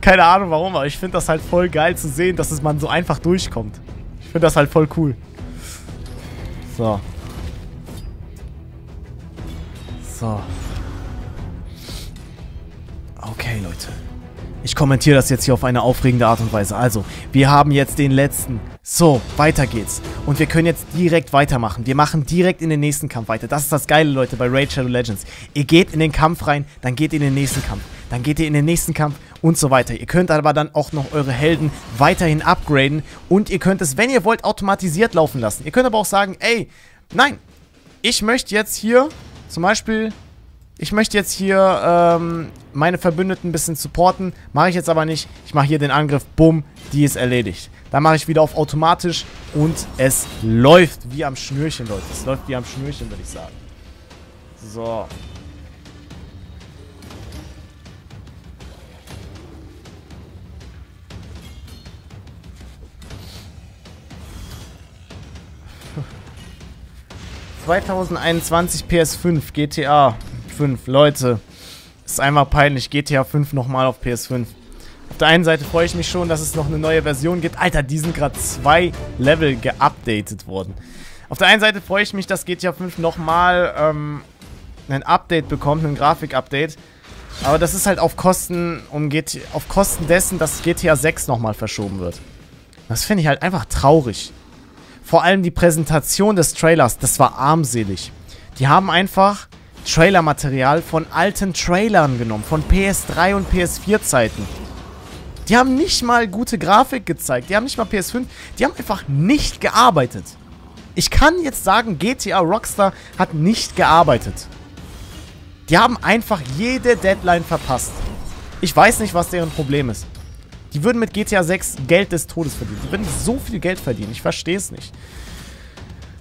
Speaker 1: Keine Ahnung warum, aber ich finde das halt voll geil zu sehen, dass es man so einfach durchkommt. Ich finde das halt voll cool. So. So. Okay, Leute. Ich kommentiere das jetzt hier auf eine aufregende Art und Weise. Also, wir haben jetzt den letzten. So, weiter geht's. Und wir können jetzt direkt weitermachen. Wir machen direkt in den nächsten Kampf weiter. Das ist das Geile, Leute, bei Raid Shadow Legends. Ihr geht in den Kampf rein, dann geht ihr in den nächsten Kampf. Dann geht ihr in den nächsten Kampf und so weiter. Ihr könnt aber dann auch noch eure Helden weiterhin upgraden. Und ihr könnt es, wenn ihr wollt, automatisiert laufen lassen. Ihr könnt aber auch sagen, ey, nein, ich möchte jetzt hier zum Beispiel ich möchte jetzt hier ähm, meine Verbündeten ein bisschen supporten. Mache ich jetzt aber nicht. Ich mache hier den Angriff. Bumm, die ist erledigt. Dann mache ich wieder auf automatisch und es läuft wie am Schnürchen, Leute. Es läuft wie am Schnürchen, würde ich sagen. So. ...2021 PS5 GTA 5. Leute, ist einfach peinlich. GTA 5 nochmal auf PS5. Auf der einen Seite freue ich mich schon, dass es noch eine neue Version gibt. Alter, die sind gerade zwei Level geupdatet worden. Auf der einen Seite freue ich mich, dass GTA 5 nochmal ähm, ein Update bekommt, ein Grafik-Update. Aber das ist halt auf Kosten, um GTA, auf Kosten dessen, dass GTA 6 nochmal verschoben wird. Das finde ich halt einfach traurig. Vor allem die Präsentation des Trailers, das war armselig. Die haben einfach Trailermaterial von alten Trailern genommen, von PS3 und PS4 Zeiten. Die haben nicht mal gute Grafik gezeigt, die haben nicht mal PS5, die haben einfach nicht gearbeitet. Ich kann jetzt sagen, GTA Rockstar hat nicht gearbeitet. Die haben einfach jede Deadline verpasst. Ich weiß nicht, was deren Problem ist. Die würden mit GTA 6 Geld des Todes verdienen. Die würden so viel Geld verdienen. Ich verstehe es nicht.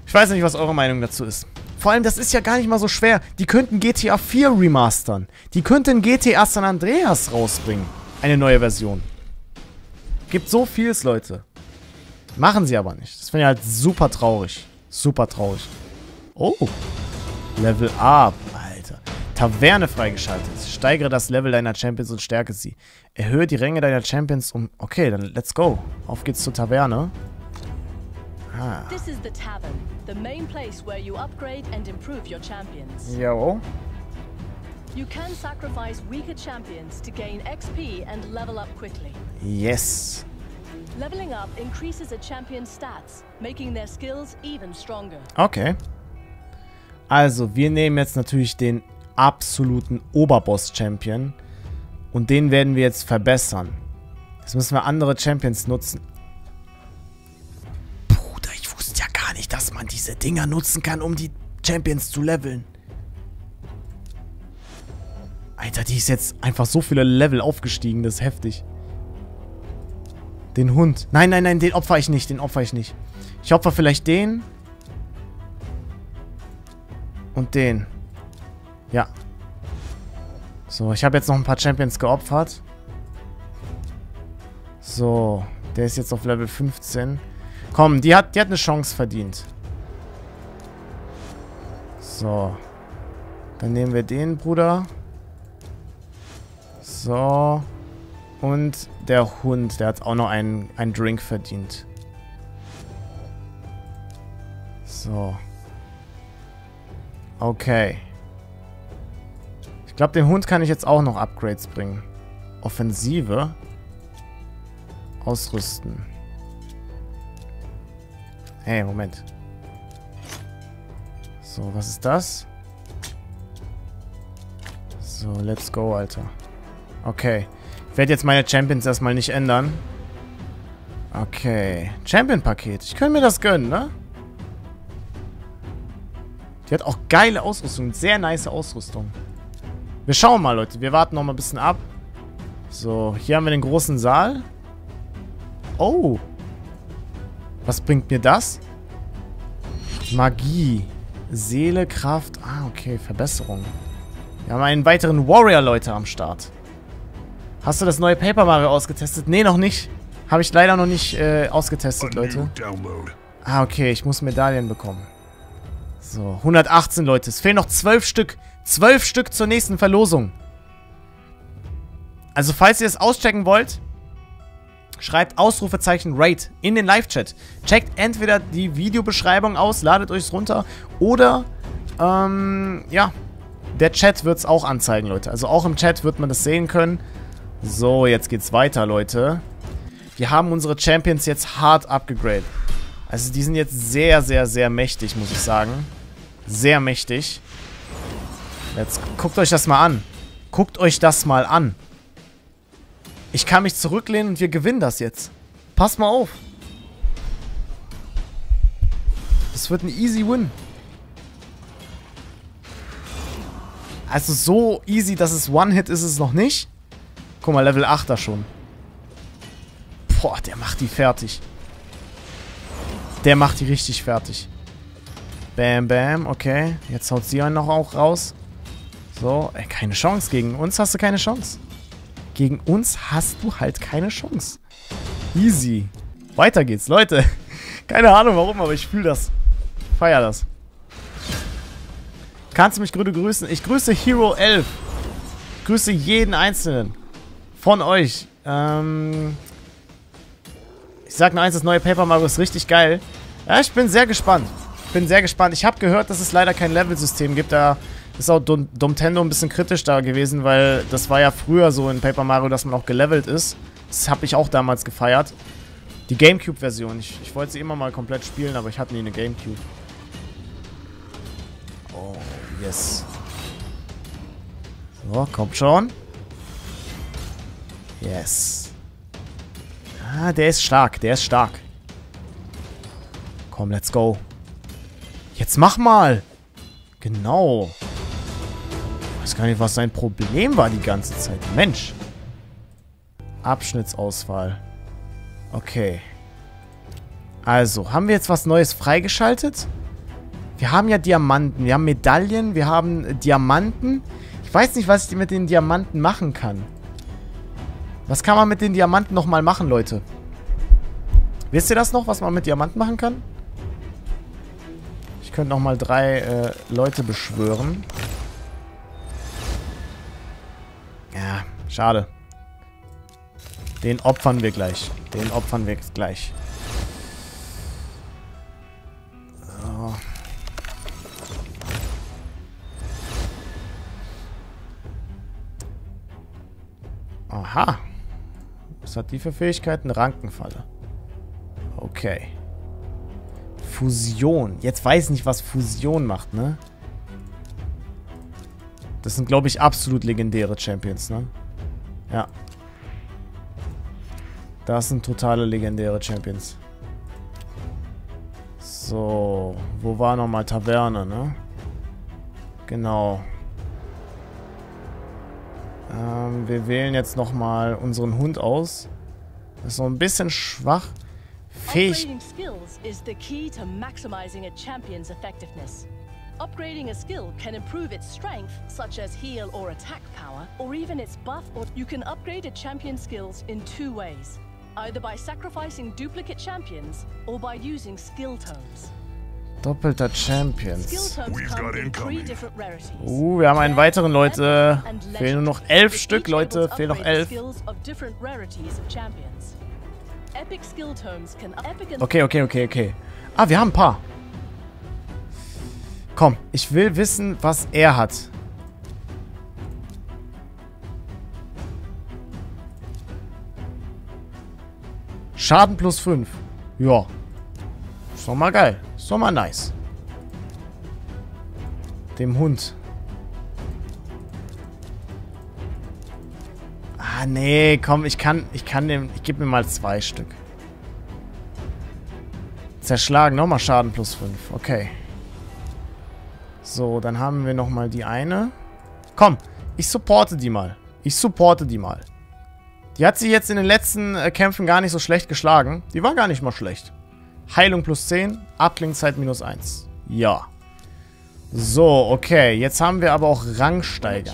Speaker 1: Ich weiß nicht, was eure Meinung dazu ist. vor allem, das ist ja gar nicht mal so schwer. Die könnten GTA 4 remastern. Die könnten GTA San Andreas rausbringen. Eine neue Version. Gibt so vieles, Leute. Machen sie aber nicht. Das finde ich halt super traurig. Super traurig. Oh. Level up, Alter. Taverne freigeschaltet. Steigere das Level deiner Champions und stärke sie. Erhöhe die Ränge deiner Champions um... Okay, dann let's go. Auf geht's zur Taverne. Ah.
Speaker 5: This is the tavern, the main place where you upgrade and improve your champions.
Speaker 1: Jo.
Speaker 5: You can sacrifice weaker champions to gain XP and level up quickly.
Speaker 1: Yes.
Speaker 5: Leveling up increases a champion's stats, making their skills even stronger.
Speaker 1: Okay. Also, wir nehmen jetzt natürlich den absoluten Oberboss-Champion. Und den werden wir jetzt verbessern. Jetzt müssen wir andere Champions nutzen. Bruder, ich wusste ja gar nicht, dass man diese Dinger nutzen kann, um die Champions zu leveln. Alter, die ist jetzt einfach so viele Level aufgestiegen. Das ist heftig. Den Hund. Nein, nein, nein, den opfer ich nicht. Den opfer ich nicht. Ich opfer vielleicht den. Und den. Ja. So, ich habe jetzt noch ein paar Champions geopfert. So, der ist jetzt auf Level 15. Komm, die hat, die hat eine Chance verdient. So. Dann nehmen wir den, Bruder. So. Und der Hund, der hat auch noch einen, einen Drink verdient. So. Okay. Ich glaube, dem Hund kann ich jetzt auch noch Upgrades bringen. Offensive. Ausrüsten. Hey, Moment. So, was ist das? So, let's go, Alter. Okay. Werde jetzt meine Champions erstmal nicht ändern. Okay. Champion-Paket. Ich könnte mir das gönnen, ne? Die hat auch geile Ausrüstung. Sehr nice Ausrüstung. Wir schauen mal, Leute. Wir warten noch mal ein bisschen ab. So, hier haben wir den großen Saal. Oh. Was bringt mir das? Magie. Seele, Kraft. Ah, okay. Verbesserung. Wir haben einen weiteren Warrior, Leute, am Start. Hast du das neue Paper Mario ausgetestet? Nee, noch nicht. Habe ich leider noch nicht äh, ausgetestet, Leute. Ah, okay. Ich muss Medaillen bekommen. So, 118 Leute. Es fehlen noch 12 Stück. 12 Stück zur nächsten Verlosung. Also, falls ihr es auschecken wollt, schreibt Ausrufezeichen Raid in den Live-Chat. Checkt entweder die Videobeschreibung aus, ladet euch runter, oder, ähm, ja, der Chat wird es auch anzeigen, Leute. Also auch im Chat wird man das sehen können. So, jetzt geht's weiter, Leute. Wir haben unsere Champions jetzt hart abgegradet. Also die sind jetzt sehr, sehr, sehr mächtig, muss ich sagen. Sehr mächtig. Jetzt guckt euch das mal an. Guckt euch das mal an. Ich kann mich zurücklehnen und wir gewinnen das jetzt. Passt mal auf. Das wird ein easy win. Also so easy, dass es One-Hit ist es noch nicht. Guck mal, Level 8 da schon. Boah, der macht die fertig. Der macht die richtig fertig. Bam, bam, okay. Jetzt haut sie einen noch auch raus. So, ey, keine Chance. Gegen uns hast du keine Chance. Gegen uns hast du halt keine Chance. Easy. Weiter geht's, Leute. Keine Ahnung warum, aber ich fühle das. Feier das. Kannst du mich grüße grüßen? Ich grüße Hero 11. Ich grüße jeden Einzelnen. Von euch. Ähm, ich sag nur eins, das neue Paper Mario ist richtig geil. Ja, ich bin sehr gespannt. Ich bin sehr gespannt. Ich habe gehört, dass es leider kein Level-System gibt. Da ist auch Domtendo ein bisschen kritisch da gewesen, weil das war ja früher so in Paper Mario, dass man auch gelevelt ist. Das habe ich auch damals gefeiert. Die Gamecube-Version. Ich, ich wollte sie immer mal komplett spielen, aber ich hatte nie eine Gamecube. Oh, yes. So, kommt schon. Yes. Ah, der ist stark. Der ist stark. Komm, let's go. Jetzt mach mal. Genau. Ich weiß gar nicht, was sein Problem war die ganze Zeit. Mensch. Abschnittsauswahl. Okay. Also, haben wir jetzt was Neues freigeschaltet? Wir haben ja Diamanten. Wir haben Medaillen. Wir haben Diamanten. Ich weiß nicht, was ich mit den Diamanten machen kann. Was kann man mit den Diamanten nochmal machen, Leute? Wisst ihr das noch, was man mit Diamanten machen kann? Ich könnte nochmal drei äh, Leute beschwören. Ja, schade. Den opfern wir gleich. Den opfern wir gleich. So. Aha. Was hat die für Fähigkeiten? Rankenfalle. Okay. Fusion. Jetzt weiß ich nicht, was Fusion macht, ne? Das sind, glaube ich, absolut legendäre Champions, ne? Ja. Das sind totale legendäre Champions. So. Wo war nochmal Taverne, ne? Genau. Ähm, wir wählen jetzt nochmal unseren Hund aus. Das ist so ein bisschen schwach. Fähig.
Speaker 5: Upgrading a skill can improve its strength, such as heal or attack power, or even its buff or you can upgrade a champion's skills in two ways. Either by sacrificing duplicate champions or by using skill tomes.
Speaker 1: Doppelter Champions. Uh, wir haben einen weiteren, Leute. Fehlen nur noch elf Stück, Leute. Fehlen noch elf.
Speaker 5: skills of different rarities of champions. Epic skill tomes can epic and
Speaker 1: Okay, okay, okay, okay. Ah, wir haben ein paar. Komm, ich will wissen, was er hat. Schaden plus 5. Ja. Ist doch mal geil. Ist doch mal nice. Dem Hund. Ah, nee, komm, ich kann, ich kann dem, ich gebe mir mal zwei Stück. Zerschlagen, nochmal Schaden plus 5. Okay. So, dann haben wir nochmal die eine. Komm, ich supporte die mal. Ich supporte die mal. Die hat sie jetzt in den letzten äh, Kämpfen gar nicht so schlecht geschlagen. Die war gar nicht mal schlecht. Heilung plus 10, Abklingzeit minus 1. Ja. So, okay. Jetzt haben wir aber auch Rangsteiger.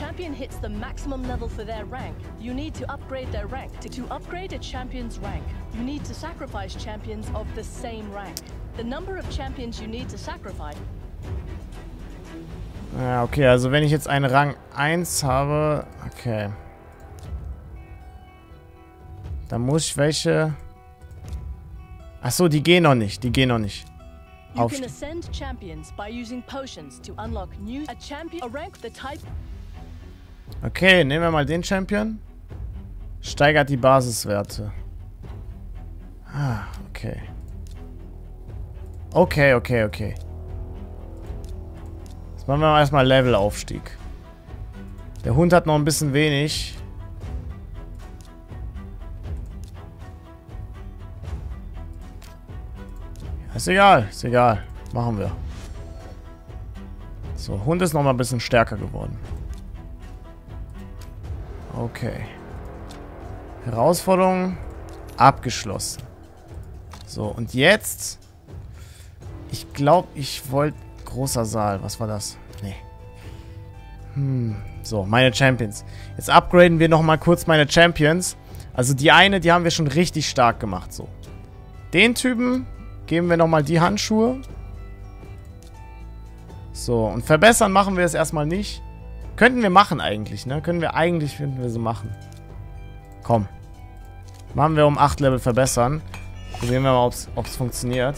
Speaker 1: Ja, okay, also wenn ich jetzt einen Rang 1 habe... Okay. Dann muss ich welche... Achso, die gehen noch nicht. Die gehen noch nicht. Auf. Okay, nehmen wir mal den Champion. Steigert die Basiswerte. Ah, okay. Okay, okay, okay. Jetzt machen wir erstmal Levelaufstieg. Der Hund hat noch ein bisschen wenig. Ist egal, ist egal. Machen wir. So, Hund ist noch mal ein bisschen stärker geworden. Okay. Herausforderung abgeschlossen. So, und jetzt... Ich glaube, ich wollte... Großer Saal, was war das? Nee. Hm, so, meine Champions. Jetzt upgraden wir nochmal kurz meine Champions. Also die eine, die haben wir schon richtig stark gemacht, so. Den Typen geben wir nochmal die Handschuhe. So, und verbessern machen wir es erstmal nicht. Könnten wir machen eigentlich, ne? Können wir eigentlich, finden wir so machen. Komm. Machen wir um 8 Level verbessern. Probieren wir mal, ob es funktioniert.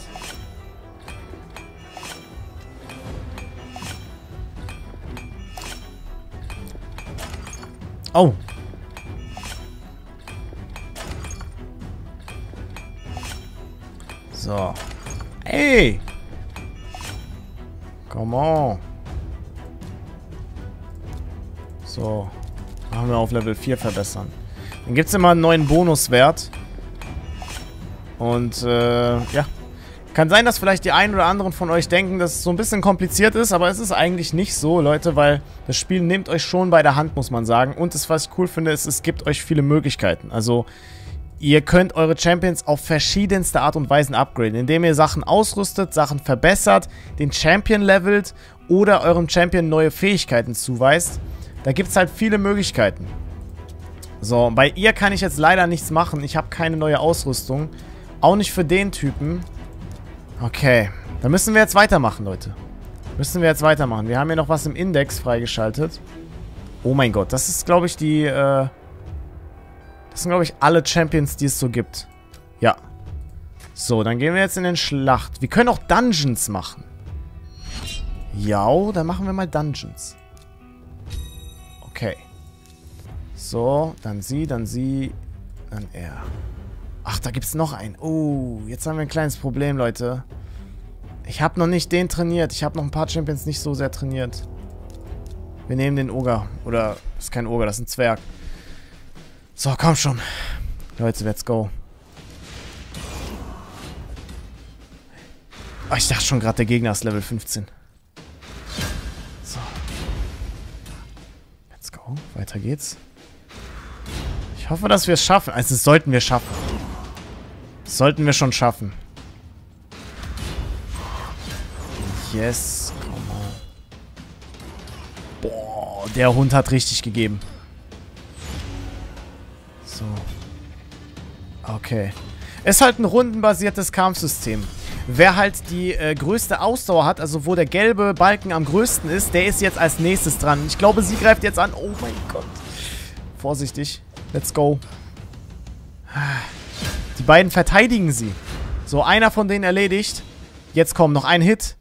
Speaker 1: Oh. So. Ey. Come on. So. Machen wir auf Level 4 verbessern. Dann gibt es immer einen neuen Bonuswert. Und, äh, ja. Kann sein, dass vielleicht die einen oder anderen von euch denken, dass es so ein bisschen kompliziert ist, aber es ist eigentlich nicht so, Leute, weil das Spiel nimmt euch schon bei der Hand, muss man sagen. Und das, was ich cool finde, ist, es gibt euch viele Möglichkeiten. Also, Ihr könnt eure Champions auf verschiedenste Art und Weisen upgraden, indem ihr Sachen ausrüstet, Sachen verbessert, den Champion levelt oder eurem Champion neue Fähigkeiten zuweist. Da gibt es halt viele Möglichkeiten. So, bei ihr kann ich jetzt leider nichts machen. Ich habe keine neue Ausrüstung. Auch nicht für den Typen. Okay, dann müssen wir jetzt weitermachen, Leute. Müssen wir jetzt weitermachen. Wir haben hier noch was im Index freigeschaltet. Oh mein Gott, das ist, glaube ich, die, äh... Das sind, glaube ich, alle Champions, die es so gibt. Ja. So, dann gehen wir jetzt in den Schlacht. Wir können auch Dungeons machen. Ja, dann machen wir mal Dungeons. Okay. So, dann sie, dann sie, dann er. Ach, da gibt es noch einen. Oh, jetzt haben wir ein kleines Problem, Leute. Ich habe noch nicht den trainiert. Ich habe noch ein paar Champions nicht so sehr trainiert. Wir nehmen den Oger. Oder, ist kein Oger, das ist ein Zwerg. So, komm schon. Leute, let's go. Oh, ich dachte schon gerade, der Gegner ist Level 15. So. Let's go. Weiter geht's. Ich hoffe, dass wir es schaffen. Also, das sollten wir schaffen. Das sollten wir schon schaffen. Yes, come on. Boah, der Hund hat richtig gegeben. Okay. Ist halt ein rundenbasiertes Kampfsystem. Wer halt die äh, größte Ausdauer hat, also wo der gelbe Balken am größten ist, der ist jetzt als nächstes dran. Ich glaube, sie greift jetzt an. Oh mein Gott. Vorsichtig. Let's go. Die beiden verteidigen sie. So, einer von denen erledigt. Jetzt kommt noch ein Hit.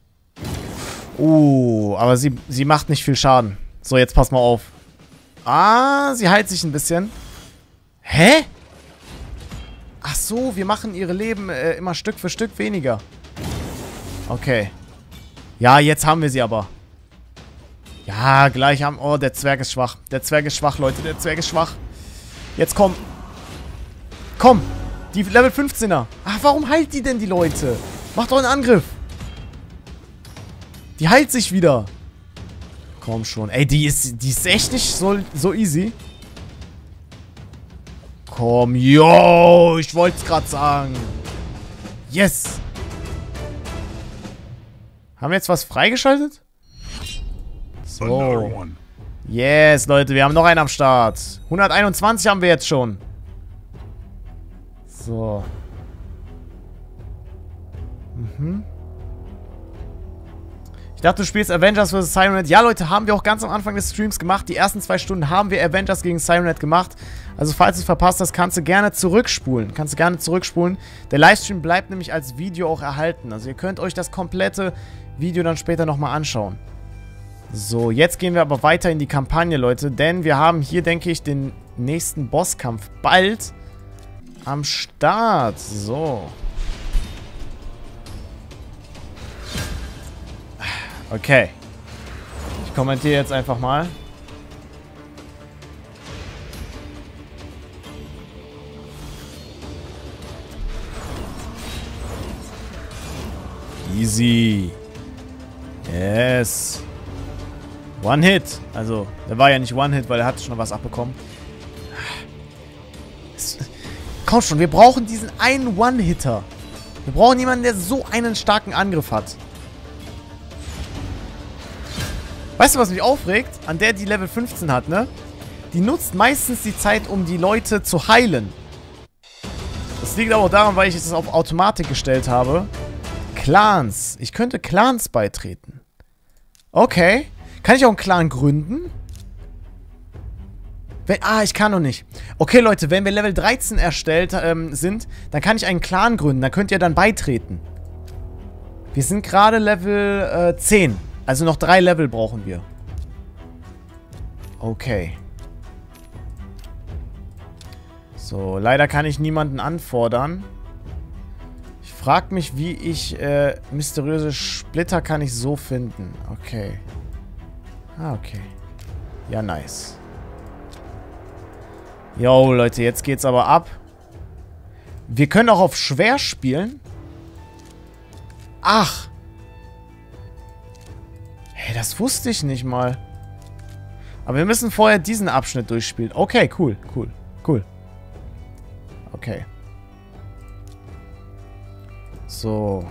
Speaker 1: Uh, aber sie, sie macht nicht viel Schaden. So, jetzt pass mal auf. Ah, sie heilt sich ein bisschen. Hä? Ach so, wir machen ihre Leben äh, immer Stück für Stück weniger. Okay. Ja, jetzt haben wir sie aber. Ja, gleich haben... Oh, der Zwerg ist schwach. Der Zwerg ist schwach, Leute. Der Zwerg ist schwach. Jetzt komm. Komm. Die Level 15er. Ach, warum heilt die denn die Leute? Macht doch einen Angriff. Die heilt sich wieder. Komm schon. Ey, die ist, die ist echt nicht so, so easy. Komm, yo, ich wollte es gerade sagen. Yes. Haben wir jetzt was freigeschaltet? So. Yes, Leute, wir haben noch einen am Start. 121 haben wir jetzt schon. So. Mhm. Ich dachte, du spielst Avengers vs. Sirenet. Ja, Leute, haben wir auch ganz am Anfang des Streams gemacht. Die ersten zwei Stunden haben wir Avengers gegen Sirenet gemacht. Also, falls du es verpasst hast, kannst du gerne zurückspulen. Kannst du gerne zurückspulen. Der Livestream bleibt nämlich als Video auch erhalten. Also, ihr könnt euch das komplette Video dann später nochmal anschauen. So, jetzt gehen wir aber weiter in die Kampagne, Leute. Denn wir haben hier, denke ich, den nächsten Bosskampf bald am Start. So. Okay. Ich kommentiere jetzt einfach mal. Easy. Yes. One Hit. Also, der war ja nicht One Hit, weil er hat schon was abbekommen. Komm schon, wir brauchen diesen einen One-Hitter. Wir brauchen jemanden, der so einen starken Angriff hat. Weißt du, was mich aufregt? An der, die Level 15 hat, ne? Die nutzt meistens die Zeit, um die Leute zu heilen. Das liegt aber auch daran, weil ich es auf Automatik gestellt habe. Clans. Ich könnte Clans beitreten. Okay. Kann ich auch einen Clan gründen? Wenn, ah, ich kann noch nicht. Okay, Leute, wenn wir Level 13 erstellt ähm, sind, dann kann ich einen Clan gründen. Da könnt ihr dann beitreten. Wir sind gerade Level äh, 10. Also noch drei Level brauchen wir. Okay. So, leider kann ich niemanden anfordern. Ich frage mich, wie ich äh, mysteriöse Splitter kann ich so finden. Okay. Ah, okay. Ja, nice. Jo, Leute, jetzt geht's aber ab. Wir können auch auf schwer spielen. Ach. Hey, das wusste ich nicht mal. Aber wir müssen vorher diesen Abschnitt durchspielen. Okay, cool, cool, cool. Okay. So.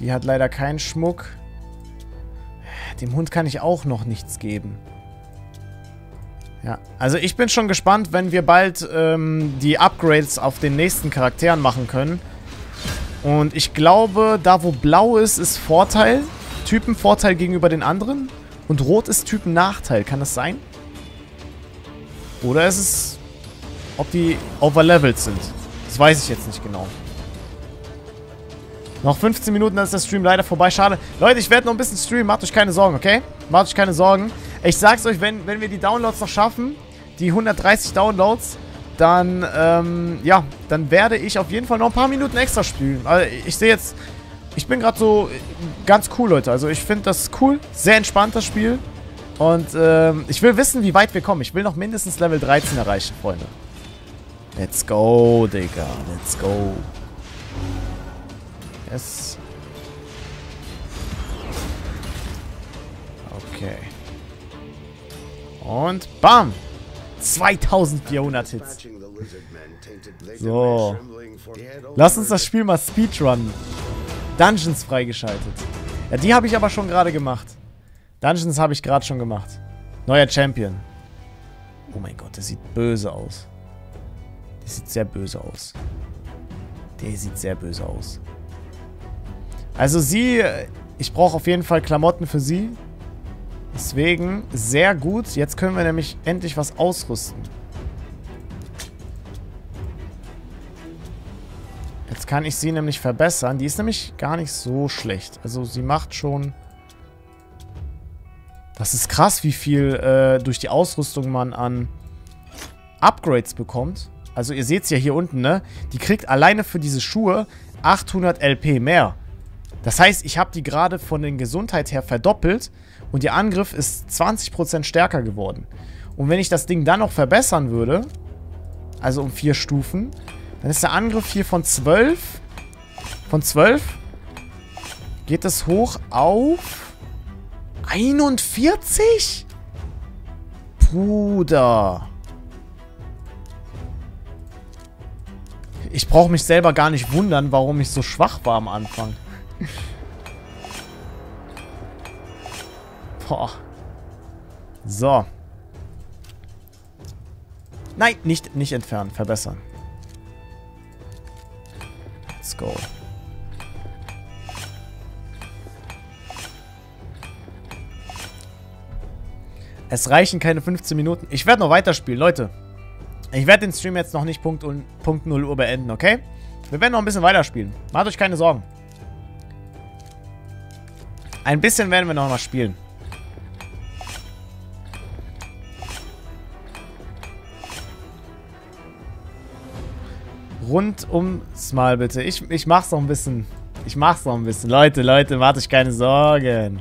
Speaker 1: Die hat leider keinen Schmuck. Dem Hund kann ich auch noch nichts geben. Ja, also ich bin schon gespannt, wenn wir bald ähm, die Upgrades auf den nächsten Charakteren machen können. Und ich glaube, da wo blau ist, ist Vorteil. Typenvorteil gegenüber den anderen. Und rot ist Typen-Nachteil. Kann das sein? Oder ist es, ob die overlevelt sind? Das weiß ich jetzt nicht genau. Noch 15 Minuten, dann ist der Stream leider vorbei. Schade. Leute, ich werde noch ein bisschen streamen. Macht euch keine Sorgen, okay? Macht euch keine Sorgen. Ich sag's euch, wenn, wenn wir die Downloads noch schaffen, die 130 Downloads, dann, ähm, ja, dann werde ich auf jeden Fall noch ein paar Minuten extra spielen. Also ich sehe jetzt, ich bin gerade so ganz cool, Leute. Also ich finde das cool. Sehr entspannt, das Spiel. Und ähm, ich will wissen, wie weit wir kommen. Ich will noch mindestens Level 13 erreichen, Freunde. Let's go, Digga. Let's go. Yes. Okay. Und bam! 2400 Hits. So. Lass uns das Spiel mal speedrunnen. Dungeons freigeschaltet. Ja, die habe ich aber schon gerade gemacht. Dungeons habe ich gerade schon gemacht. Neuer Champion. Oh mein Gott, der sieht böse aus. Der sieht sehr böse aus. Der sieht sehr böse aus. Also sie, ich brauche auf jeden Fall Klamotten für sie. Deswegen sehr gut. Jetzt können wir nämlich endlich was ausrüsten. Jetzt kann ich sie nämlich verbessern. Die ist nämlich gar nicht so schlecht. Also sie macht schon... Das ist krass, wie viel äh, durch die Ausrüstung man an Upgrades bekommt. Also ihr seht es ja hier unten, ne? Die kriegt alleine für diese Schuhe 800 LP mehr. Das heißt, ich habe die gerade von der Gesundheit her verdoppelt und ihr Angriff ist 20% stärker geworden. Und wenn ich das Ding dann noch verbessern würde, also um vier Stufen, dann ist der Angriff hier von 12, von 12 geht es hoch auf 41? Bruder. Ich brauche mich selber gar nicht wundern, warum ich so schwach war am Anfang. Boah. So. Nein, nicht, nicht entfernen. Verbessern. Let's go. Es reichen keine 15 Minuten. Ich werde noch weiterspielen, Leute. Ich werde den Stream jetzt noch nicht Punkt, Punkt 0 Uhr beenden, okay? Wir werden noch ein bisschen weiterspielen. Macht euch keine Sorgen. Ein bisschen werden wir noch mal spielen. Rund ums Mal bitte. Ich, ich mach's noch ein bisschen. Ich mach's noch ein bisschen. Leute, Leute, macht euch keine Sorgen.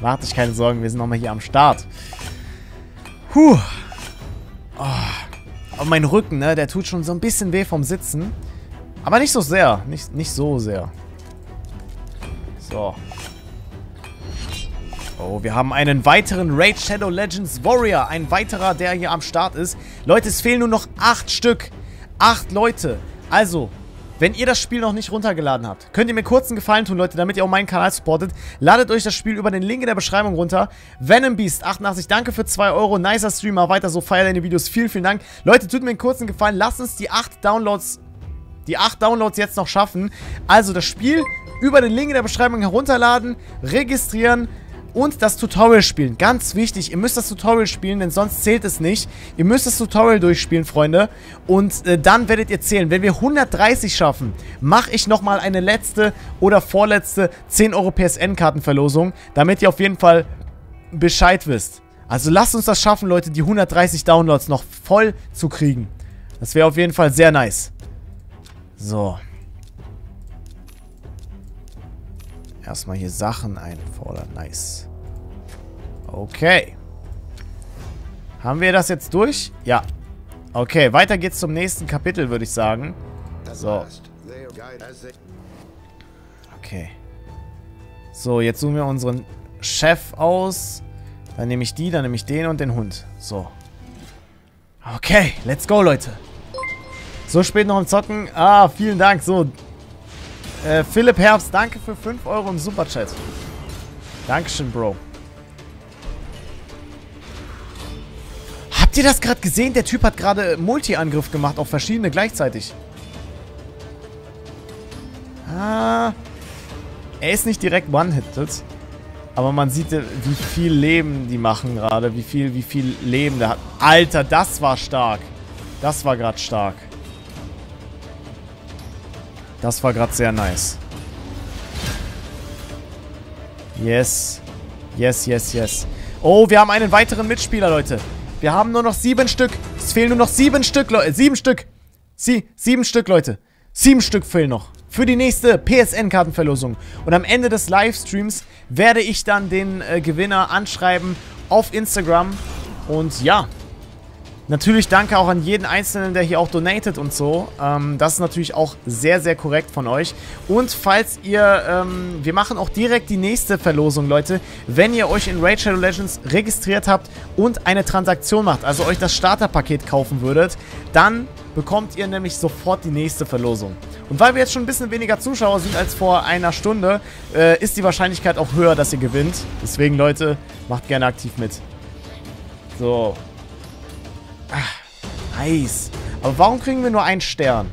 Speaker 1: Macht euch keine Sorgen, wir sind nochmal hier am Start. Puh. Oh. Und mein Rücken, ne, der tut schon so ein bisschen weh vom Sitzen. Aber nicht so sehr. Nicht, nicht so sehr. So. Oh, wir haben einen weiteren Raid Shadow Legends Warrior. Ein weiterer, der hier am Start ist. Leute, es fehlen nur noch acht Stück. Acht Leute. Also, wenn ihr das Spiel noch nicht runtergeladen habt, könnt ihr mir kurz einen Gefallen tun, Leute, damit ihr auch meinen Kanal supportet. Ladet euch das Spiel über den Link in der Beschreibung runter. Venom Beast 88, danke für 2 Euro. Nicer Streamer, weiter so, feier deine Videos. Vielen, vielen Dank. Leute, tut mir einen kurzen Gefallen. Lasst uns die 8 Downloads, die 8 Downloads jetzt noch schaffen. Also das Spiel über den Link in der Beschreibung herunterladen, registrieren, und das Tutorial spielen. Ganz wichtig, ihr müsst das Tutorial spielen, denn sonst zählt es nicht. Ihr müsst das Tutorial durchspielen, Freunde. Und äh, dann werdet ihr zählen. Wenn wir 130 schaffen, mache ich nochmal eine letzte oder vorletzte 10 Euro PSN-Kartenverlosung, damit ihr auf jeden Fall Bescheid wisst. Also lasst uns das schaffen, Leute, die 130 Downloads noch voll zu kriegen. Das wäre auf jeden Fall sehr nice. So. Erstmal hier Sachen einfordern. Nice. Okay. Haben wir das jetzt durch? Ja. Okay, weiter geht's zum nächsten Kapitel, würde ich sagen. So. Okay. So, jetzt suchen wir unseren Chef aus. Dann nehme ich die, dann nehme ich den und den Hund. So. Okay, let's go, Leute. So spät noch im Zocken. Ah, vielen Dank. So, Äh, Philipp Herbst, danke für 5 Euro im Superchat. Dankeschön, Bro. Habt ihr das gerade gesehen? Der Typ hat gerade Multi-Angriff gemacht auf verschiedene gleichzeitig. Ah. Er ist nicht direkt one-hitted. Aber man sieht, wie viel Leben die machen gerade. Wie viel, wie viel Leben der hat. Alter, das war stark. Das war gerade stark. Das war gerade sehr nice. Yes. Yes, yes, yes. Oh, wir haben einen weiteren Mitspieler, Leute. Wir haben nur noch sieben Stück. Es fehlen nur noch sieben Stück, Leute. Sieben Stück. Sie, sieben Stück, Leute. Sieben Stück fehlen noch. Für die nächste PSN-Kartenverlosung. Und am Ende des Livestreams werde ich dann den äh, Gewinner anschreiben auf Instagram. Und ja, Natürlich danke auch an jeden Einzelnen, der hier auch donatet und so. Ähm, das ist natürlich auch sehr, sehr korrekt von euch. Und falls ihr, ähm, wir machen auch direkt die nächste Verlosung, Leute. Wenn ihr euch in Raid Shadow Legends registriert habt und eine Transaktion macht, also euch das Starterpaket kaufen würdet, dann bekommt ihr nämlich sofort die nächste Verlosung. Und weil wir jetzt schon ein bisschen weniger Zuschauer sind als vor einer Stunde, äh, ist die Wahrscheinlichkeit auch höher, dass ihr gewinnt. Deswegen, Leute, macht gerne aktiv mit. So, Ach, nice. Aber warum kriegen wir nur einen Stern?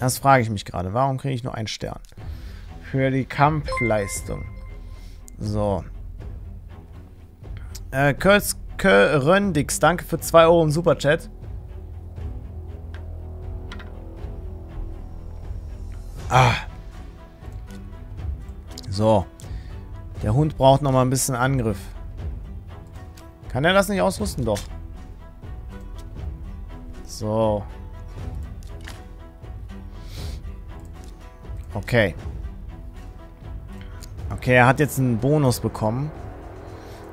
Speaker 1: Das frage ich mich gerade. Warum kriege ich nur einen Stern? Für die Kampfleistung. So. Äh, Kurz Röndix, danke für 2 Euro im Superchat. Ah. So. Der Hund braucht noch mal ein bisschen Angriff. Kann er das nicht ausrüsten? Doch. So. Okay. Okay, er hat jetzt einen Bonus bekommen.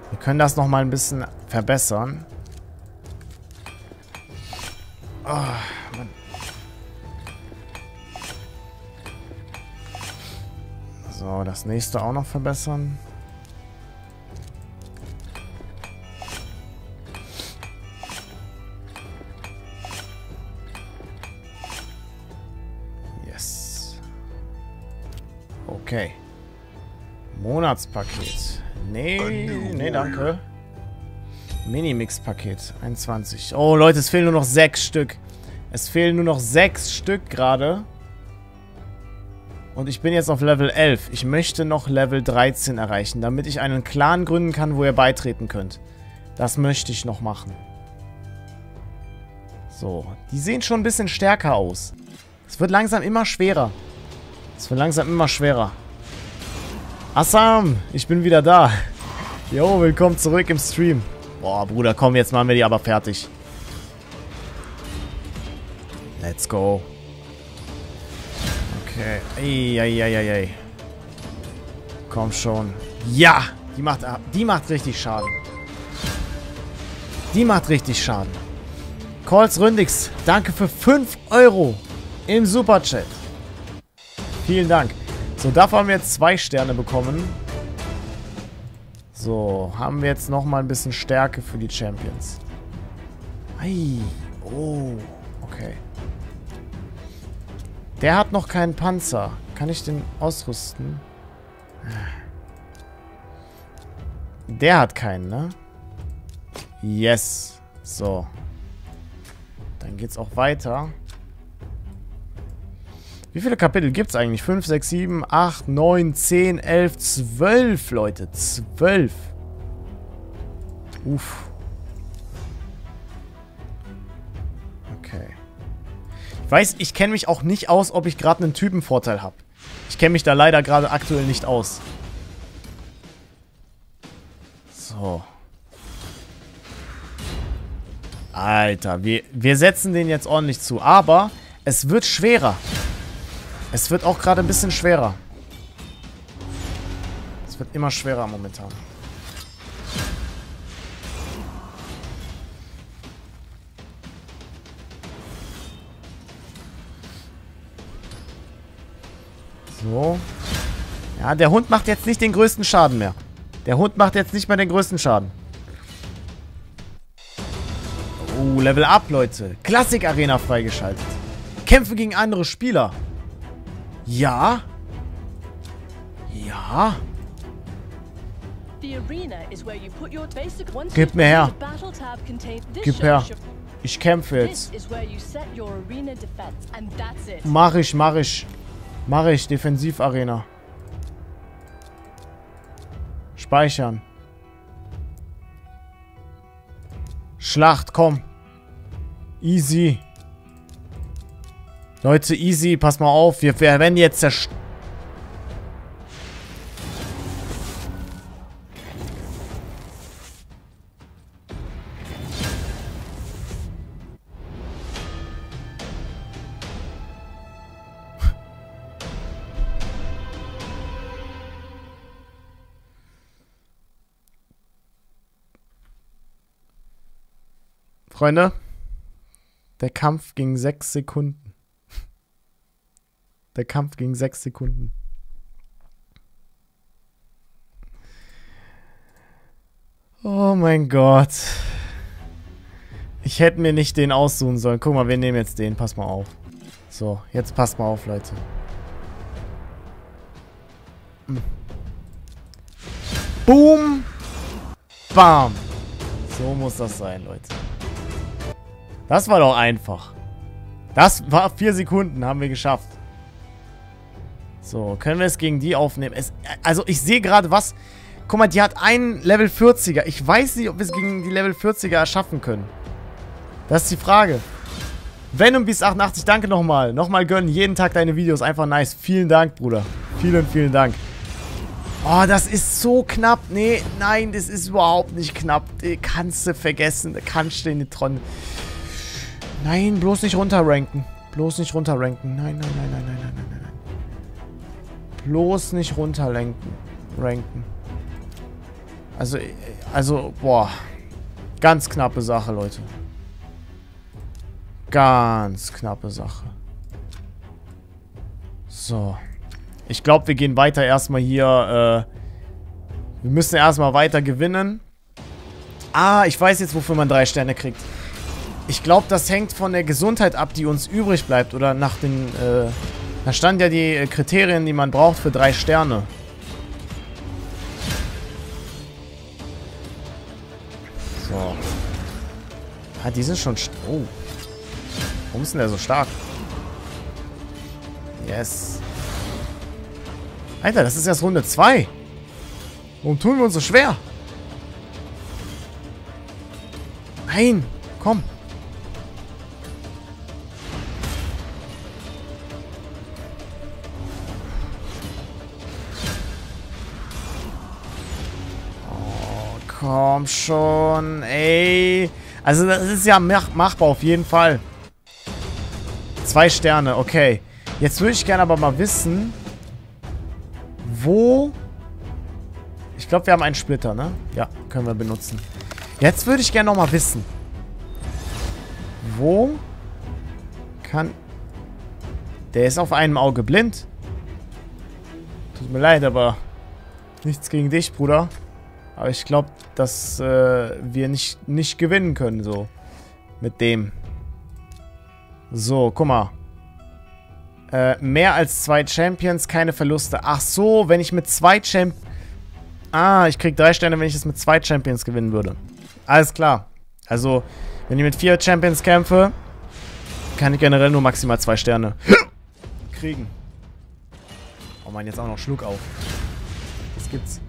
Speaker 1: Wir können das nochmal ein bisschen verbessern. Oh, so, das nächste auch noch verbessern. Okay. Monatspaket. Nee, nee, danke. Minimix-Paket. 21. Oh, Leute, es fehlen nur noch sechs Stück. Es fehlen nur noch sechs Stück gerade. Und ich bin jetzt auf Level 11. Ich möchte noch Level 13 erreichen, damit ich einen Clan gründen kann, wo ihr beitreten könnt. Das möchte ich noch machen. So, die sehen schon ein bisschen stärker aus. Es wird langsam immer schwerer. Es wird langsam immer schwerer. Assam, ich bin wieder da. Jo, willkommen zurück im Stream. Boah, Bruder, komm, jetzt machen wir die aber fertig. Let's go. Okay. Eieieiei. Komm schon. Ja! Die macht, die macht richtig Schaden. Die macht richtig Schaden. Calls Ründix, danke für 5 Euro im Superchat. Vielen Dank. So, dafür haben wir jetzt zwei Sterne bekommen. So, haben wir jetzt nochmal ein bisschen Stärke für die Champions. Ei. Oh, okay. Der hat noch keinen Panzer. Kann ich den ausrüsten? Der hat keinen, ne? Yes. So. Dann geht's auch weiter. Wie viele Kapitel gibt es eigentlich? 5, 6, 7, 8, 9, 10, 11, 12, Leute. 12. Uff. Okay. Ich weiß, ich kenne mich auch nicht aus, ob ich gerade einen Typenvorteil habe. Ich kenne mich da leider gerade aktuell nicht aus. So. Alter, wir, wir setzen den jetzt ordentlich zu. Aber es wird schwerer. Es wird auch gerade ein bisschen schwerer. Es wird immer schwerer momentan. So. Ja, der Hund macht jetzt nicht den größten Schaden mehr. Der Hund macht jetzt nicht mehr den größten Schaden. Oh, Level Up, Leute. Klassik-Arena freigeschaltet. Kämpfe gegen andere Spieler. Ja. Ja. Gib mir her. Gib her. Ich kämpfe jetzt. Mach ich, mach ich. Mach ich. Defensivarena. Speichern. Schlacht, komm. Easy. Leute, easy. Pass mal auf. Wir, werden jetzt zerstört. Freunde, der Kampf ging sechs Sekunden. Der Kampf ging sechs Sekunden. Oh mein Gott. Ich hätte mir nicht den aussuchen sollen. Guck mal, wir nehmen jetzt den. Pass mal auf. So, jetzt passt mal auf, Leute. Hm. Boom. Bam. So muss das sein, Leute. Das war doch einfach. Das war vier Sekunden, haben wir geschafft. So, können wir es gegen die aufnehmen? Es, also, ich sehe gerade was. Guck mal, die hat einen Level 40er. Ich weiß nicht, ob wir es gegen die Level 40er erschaffen können. Das ist die Frage. Venom Beast 88, danke nochmal. Nochmal gönnen, jeden Tag deine Videos. Einfach nice. Vielen Dank, Bruder. Vielen, vielen Dank. Oh, das ist so knapp. Nee, nein, das ist überhaupt nicht knapp. Kannst du vergessen. Kannst du in die Tronne. Nein, bloß nicht runterranken. Bloß nicht runterranken. Nein, nein, nein, nein, nein, nein, nein. Bloß nicht runterlenken. Ranken. Also, äh, also, boah. Ganz knappe Sache, Leute. Ganz knappe Sache. So. Ich glaube, wir gehen weiter erstmal hier. Äh, wir müssen erstmal weiter gewinnen. Ah, ich weiß jetzt, wofür man drei Sterne kriegt. Ich glaube, das hängt von der Gesundheit ab, die uns übrig bleibt. Oder nach den... Äh, da standen ja die Kriterien, die man braucht für drei Sterne. So. Ah, die sind schon... Oh. Warum ist denn der so stark? Yes. Alter, das ist erst Runde 2. Warum tun wir uns so schwer? Nein, komm. Komm schon, ey. Also das ist ja mach machbar auf jeden Fall. Zwei Sterne, okay. Jetzt würde ich gerne aber mal wissen, wo... Ich glaube, wir haben einen Splitter, ne? Ja, können wir benutzen. Jetzt würde ich gerne noch mal wissen, wo kann... Der ist auf einem Auge blind. Tut mir leid, aber nichts gegen dich, Bruder. Aber ich glaube, dass äh, wir nicht, nicht gewinnen können, so. Mit dem. So, guck mal. Äh, mehr als zwei Champions, keine Verluste. Ach so, wenn ich mit zwei Champions... Ah, ich krieg drei Sterne, wenn ich es mit zwei Champions gewinnen würde. Alles klar. Also, wenn ich mit vier Champions kämpfe, kann ich generell nur maximal zwei Sterne kriegen. Oh man, jetzt auch noch Schluck auf. Das gibt's.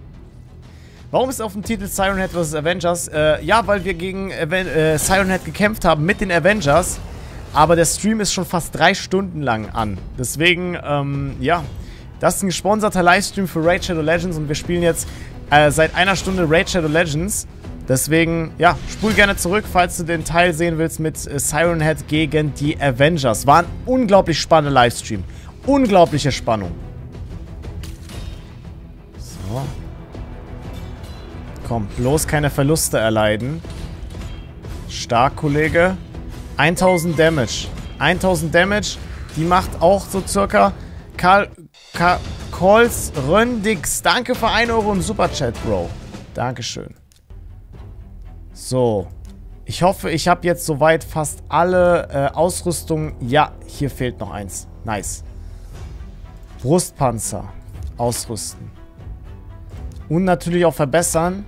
Speaker 1: Warum ist auf dem Titel Siren Head vs. Avengers? Äh, ja, weil wir gegen Aven äh, Siren Head gekämpft haben mit den Avengers. Aber der Stream ist schon fast drei Stunden lang an. Deswegen, ähm, ja. Das ist ein gesponserter Livestream für Raid Shadow Legends und wir spielen jetzt äh, seit einer Stunde Raid Shadow Legends. Deswegen, ja, spul gerne zurück, falls du den Teil sehen willst mit äh, Siren Head gegen die Avengers. War ein unglaublich spannender Livestream. Unglaubliche Spannung. So. Komm, bloß keine Verluste erleiden. Stark, Kollege. 1000 Damage. 1000 Damage. Die macht auch so circa Karl... Karl Calls Röndix. Danke für 1 Euro im Superchat, Bro. Dankeschön. So. Ich hoffe, ich habe jetzt soweit fast alle äh, Ausrüstungen. Ja, hier fehlt noch eins. Nice. Brustpanzer ausrüsten. Und natürlich auch verbessern.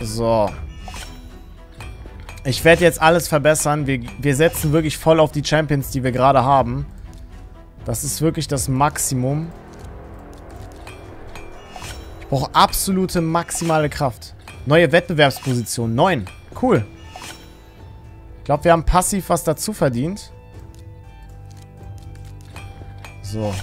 Speaker 1: So. Ich werde jetzt alles verbessern. Wir, wir setzen wirklich voll auf die Champions, die wir gerade haben. Das ist wirklich das Maximum. Ich brauche absolute maximale Kraft. Neue Wettbewerbsposition. 9. Cool. Ich glaube, wir haben passiv was dazu verdient. So.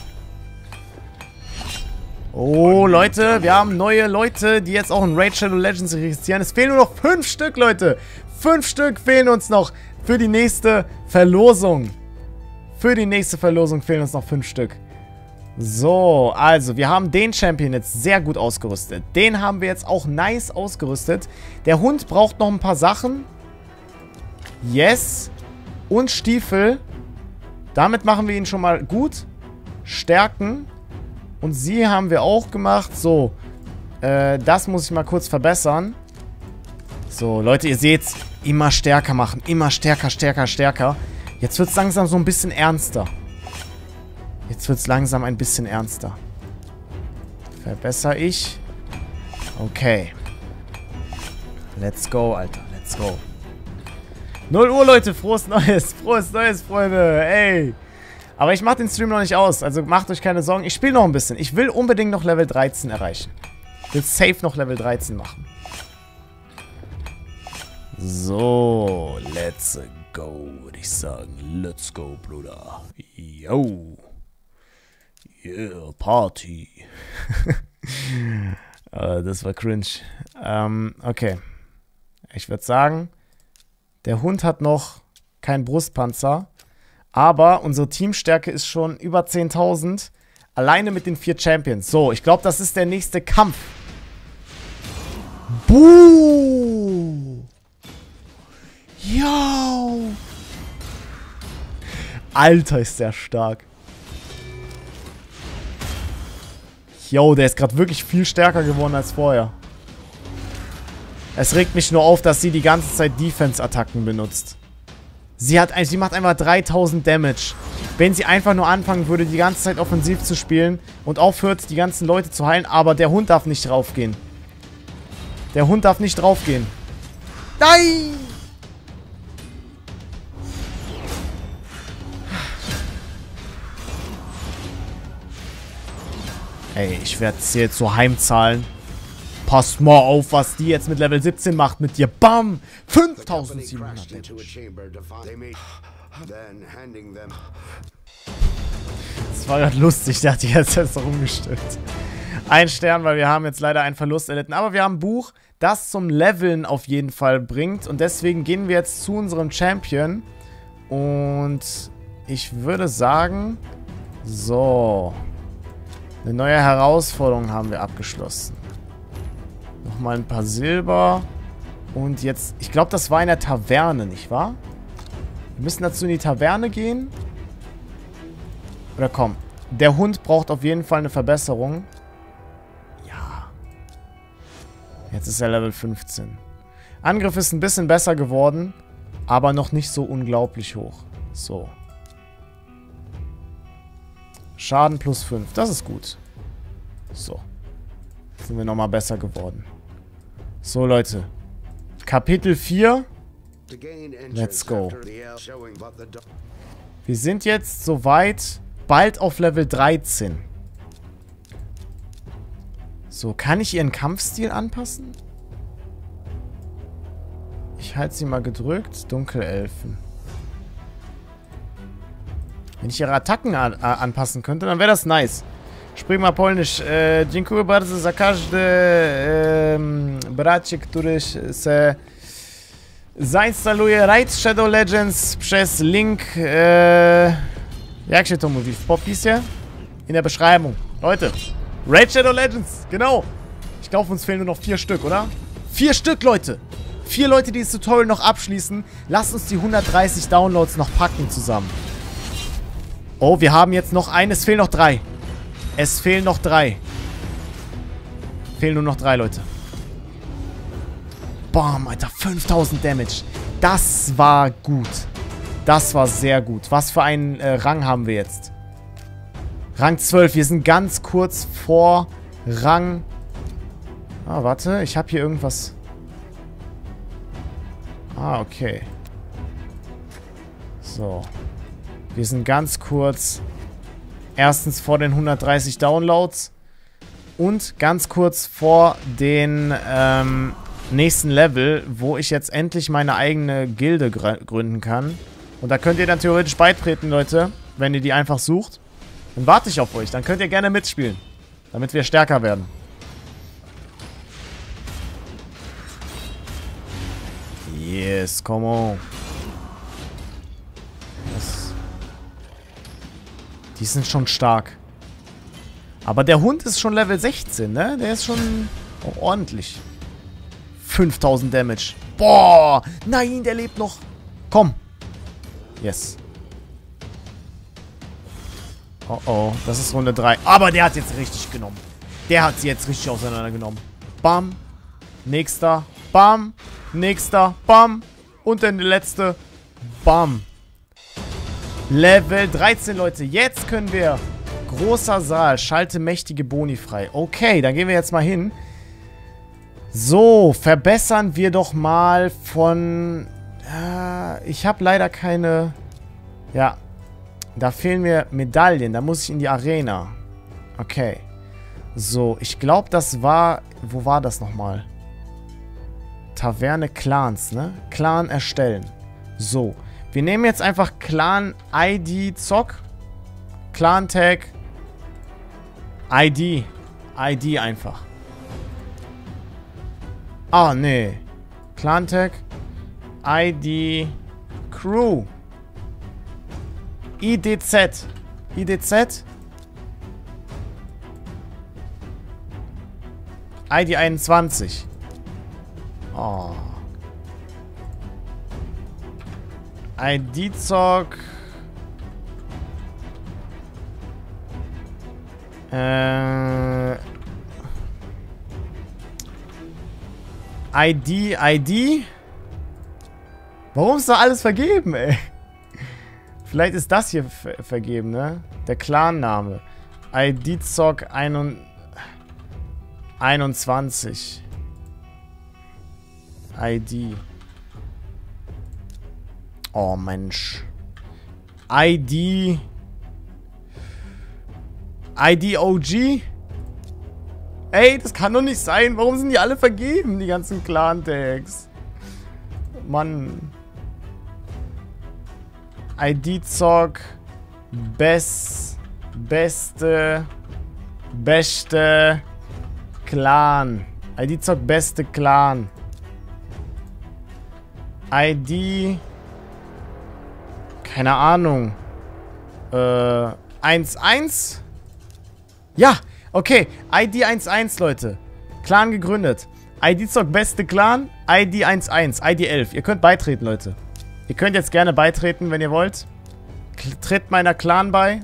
Speaker 1: Oh, Leute, wir haben neue Leute, die jetzt auch in Raid Shadow Legends registrieren. Es fehlen nur noch fünf Stück, Leute. Fünf Stück fehlen uns noch für die nächste Verlosung. Für die nächste Verlosung fehlen uns noch fünf Stück. So, also, wir haben den Champion jetzt sehr gut ausgerüstet. Den haben wir jetzt auch nice ausgerüstet. Der Hund braucht noch ein paar Sachen. Yes. Und Stiefel. Damit machen wir ihn schon mal gut. Stärken. Und sie haben wir auch gemacht. So, äh, das muss ich mal kurz verbessern. So, Leute, ihr seht immer stärker machen. Immer stärker, stärker, stärker. Jetzt wird es langsam so ein bisschen ernster. Jetzt wird es langsam ein bisschen ernster. Verbessere ich. Okay. Let's go, Alter. Let's go. 0 Uhr, Leute. Frohes Neues. Frohes Neues, Freunde. Ey. Aber ich mache den Stream noch nicht aus. Also macht euch keine Sorgen. Ich spiele noch ein bisschen. Ich will unbedingt noch Level 13 erreichen. Ich will safe noch Level 13 machen. So, let's go, würde ich sagen. Let's go, Bruder. Yo. Yeah, Party. uh, das war cringe. Ähm, okay. Ich würde sagen, der Hund hat noch keinen Brustpanzer. Aber unsere Teamstärke ist schon über 10.000. Alleine mit den vier Champions. So, ich glaube, das ist der nächste Kampf. Buh! Yo! Alter, ist der stark. Yo, der ist gerade wirklich viel stärker geworden als vorher. Es regt mich nur auf, dass sie die ganze Zeit Defense-Attacken benutzt. Sie, hat, sie macht einfach 3000 Damage. Wenn sie einfach nur anfangen würde, die ganze Zeit offensiv zu spielen und aufhört, die ganzen Leute zu heilen, aber der Hund darf nicht draufgehen. Der Hund darf nicht draufgehen. Nein! Ey, ich werde es jetzt so heimzahlen. Pass mal auf, was die jetzt mit Level 17 macht mit dir. Bam! 5700 Das war gerade lustig, der hat die jetzt erst rumgestimmt. Ein Stern, weil wir haben jetzt leider einen Verlust erlitten. Aber wir haben ein Buch, das zum Leveln auf jeden Fall bringt. Und deswegen gehen wir jetzt zu unserem Champion. Und ich würde sagen, so, eine neue Herausforderung haben wir abgeschlossen. Nochmal ein paar Silber. Und jetzt, ich glaube, das war in der Taverne, nicht wahr? Wir müssen dazu in die Taverne gehen. Oder komm, der Hund braucht auf jeden Fall eine Verbesserung. Ja. Jetzt ist er Level 15. Angriff ist ein bisschen besser geworden, aber noch nicht so unglaublich hoch. So. Schaden plus 5. Das ist gut. So. Sind wir nochmal besser geworden. So, Leute. Kapitel 4. Let's go. Wir sind jetzt soweit bald auf Level 13. So, kann ich ihren Kampfstil anpassen? Ich halte sie mal gedrückt. Dunkelelfen. Wenn ich ihre Attacken an, äh, anpassen könnte, dann wäre das nice. Sprich mal polnisch. E, dziękuję bardzo za każdy e, bracie, który se zainstaluje Raid Shadow Legends przez link, e, jak się to mówi, w popisie? In der Beschreibung. Leute, Raid Shadow Legends, genau. Ich glaube, uns fehlen nur noch vier Stück, oder? Vier Stück, Leute. Vier Leute, die das Tutorial noch abschließen. Lasst uns die 130 Downloads noch packen zusammen. Oh, wir haben jetzt noch einen. Es fehlen noch drei. Es fehlen noch drei. Fehlen nur noch drei, Leute. Bam, Alter. 5000 Damage. Das war gut. Das war sehr gut. Was für einen äh, Rang haben wir jetzt? Rang 12. Wir sind ganz kurz vor Rang... Ah, warte. Ich habe hier irgendwas... Ah, okay. So. Wir sind ganz kurz... Erstens vor den 130 Downloads. Und ganz kurz vor den ähm, nächsten Level, wo ich jetzt endlich meine eigene Gilde gr gründen kann. Und da könnt ihr dann theoretisch beitreten, Leute, wenn ihr die einfach sucht. Dann warte ich auf euch. Dann könnt ihr gerne mitspielen. Damit wir stärker werden. Yes, come on. Die sind schon stark. Aber der Hund ist schon Level 16, ne? Der ist schon ordentlich. 5000 Damage. Boah! Nein, der lebt noch. Komm. Yes. Oh oh, das ist Runde 3. Aber der hat jetzt richtig genommen. Der hat sie jetzt richtig auseinandergenommen. Bam. Nächster. Bam. Nächster. Bam. Und dann der letzte. Bam. Level 13, Leute. Jetzt können wir... Großer Saal. Schalte mächtige Boni frei. Okay, dann gehen wir jetzt mal hin. So, verbessern wir doch mal von... Äh, ich habe leider keine... Ja, da fehlen mir Medaillen. Da muss ich in die Arena. Okay. So, ich glaube, das war... Wo war das nochmal? Taverne Clans, ne? Clan erstellen. So. Wir nehmen jetzt einfach Clan ID Zock. Clan Tag. ID. ID einfach. Ah, nee. Clan Tag. ID Crew. IDZ. IDZ. ID 21. Oh. ID-Zock. Äh. ID, ID? Warum ist da alles vergeben, ey? Vielleicht ist das hier ver vergeben, ne? Der Clan-Name. ID-Zock 21. ID. Oh, Mensch. ID. ID OG? Ey, das kann doch nicht sein. Warum sind die alle vergeben, die ganzen Clan-Tags? Mann. ID-Zock. Best. Beste. Beste. Clan. ID-Zock beste Clan. ID. Keine Ahnung. Äh, 1-1? Ja, okay. ID 1-1, Leute. Clan gegründet. ID-Zock beste Clan. ID 1-1. ID 11. Ihr könnt beitreten, Leute. Ihr könnt jetzt gerne beitreten, wenn ihr wollt. Tritt meiner Clan bei.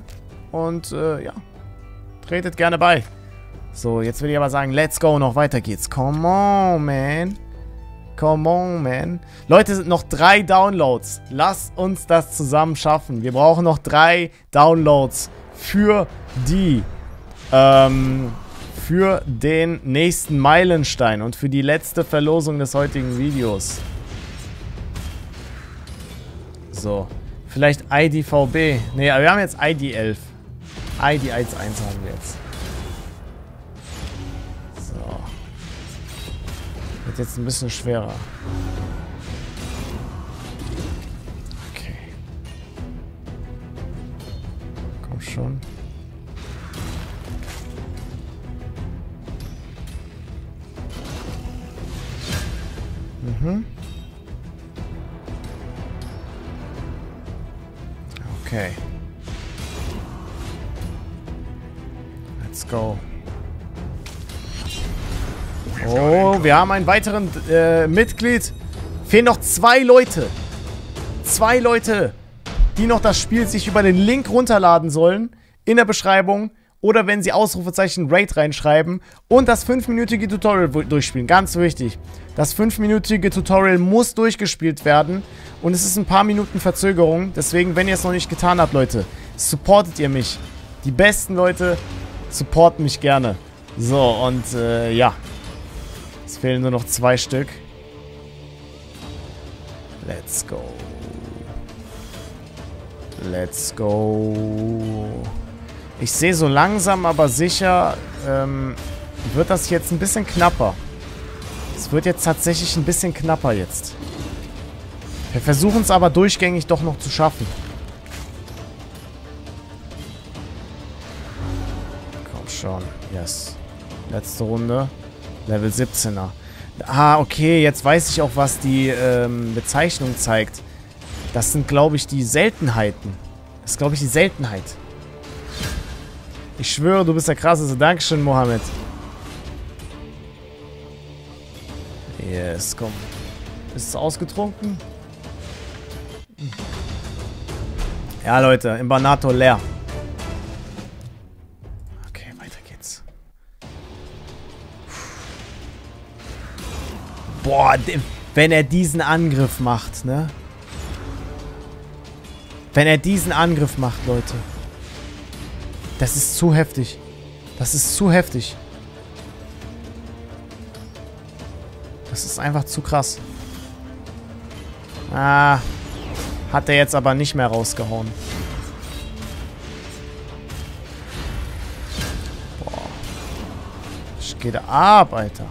Speaker 1: Und, äh, ja. Tretet gerne bei. So, jetzt will ich aber sagen, let's go. Noch weiter geht's. Come on, man. Come on, man. Leute, sind noch drei Downloads. Lasst uns das zusammen schaffen. Wir brauchen noch drei Downloads für die, ähm, für den nächsten Meilenstein und für die letzte Verlosung des heutigen Videos. So. Vielleicht IDVB. Ne, wir haben jetzt ID 11. ID 11 haben wir jetzt. Jetzt ein bisschen schwerer. Okay. Komm schon. Mhm. Okay. Let's go. Oh, wir haben einen weiteren äh, Mitglied. Fehlen noch zwei Leute. Zwei Leute, die noch das Spiel sich über den Link runterladen sollen. In der Beschreibung. oder wenn sie Ausrufezeichen Raid reinschreiben und das 5-minütige Tutorial durchspielen. Ganz wichtig. Das 5-minütige Tutorial muss durchgespielt werden und es ist ein paar Minuten Verzögerung. Deswegen, wenn ihr es noch nicht getan habt, Leute, supportet ihr mich. Die besten Leute supporten mich gerne. So, und äh, ja. Fehlen nur noch zwei Stück. Let's go. Let's go. Ich sehe so langsam, aber sicher, ähm, wird das jetzt ein bisschen knapper. Es wird jetzt tatsächlich ein bisschen knapper jetzt. Wir versuchen es aber durchgängig doch noch zu schaffen. Komm schon. Yes. Letzte Runde. Level 17er. Ah, okay. Jetzt weiß ich auch, was die ähm, Bezeichnung zeigt. Das sind, glaube ich, die Seltenheiten. Das ist, glaube ich, die Seltenheit. Ich schwöre, du bist der krasseste. Dankeschön, Mohammed. Yes, komm. Ist es ausgetrunken? Ja, Leute, im Banato leer. Boah, wenn er diesen Angriff macht, ne? Wenn er diesen Angriff macht, Leute. Das ist zu heftig. Das ist zu heftig. Das ist einfach zu krass. Ah. Hat er jetzt aber nicht mehr rausgehauen. Boah. Ich gehe da ab, Alter.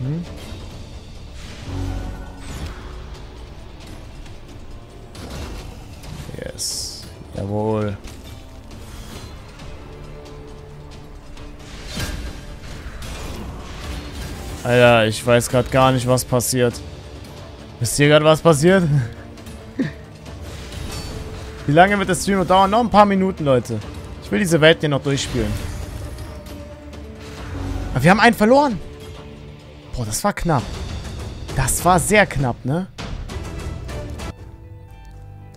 Speaker 1: Mhm. Yes. Jawohl. Alter, ich weiß gerade gar nicht, was passiert. Wisst ihr gerade, was passiert? Wie lange wird das Stream dauern? Noch ein paar Minuten, Leute. Ich will diese Welt hier noch durchspielen. Aber wir haben einen verloren. Boah, das war knapp. Das war sehr knapp, ne?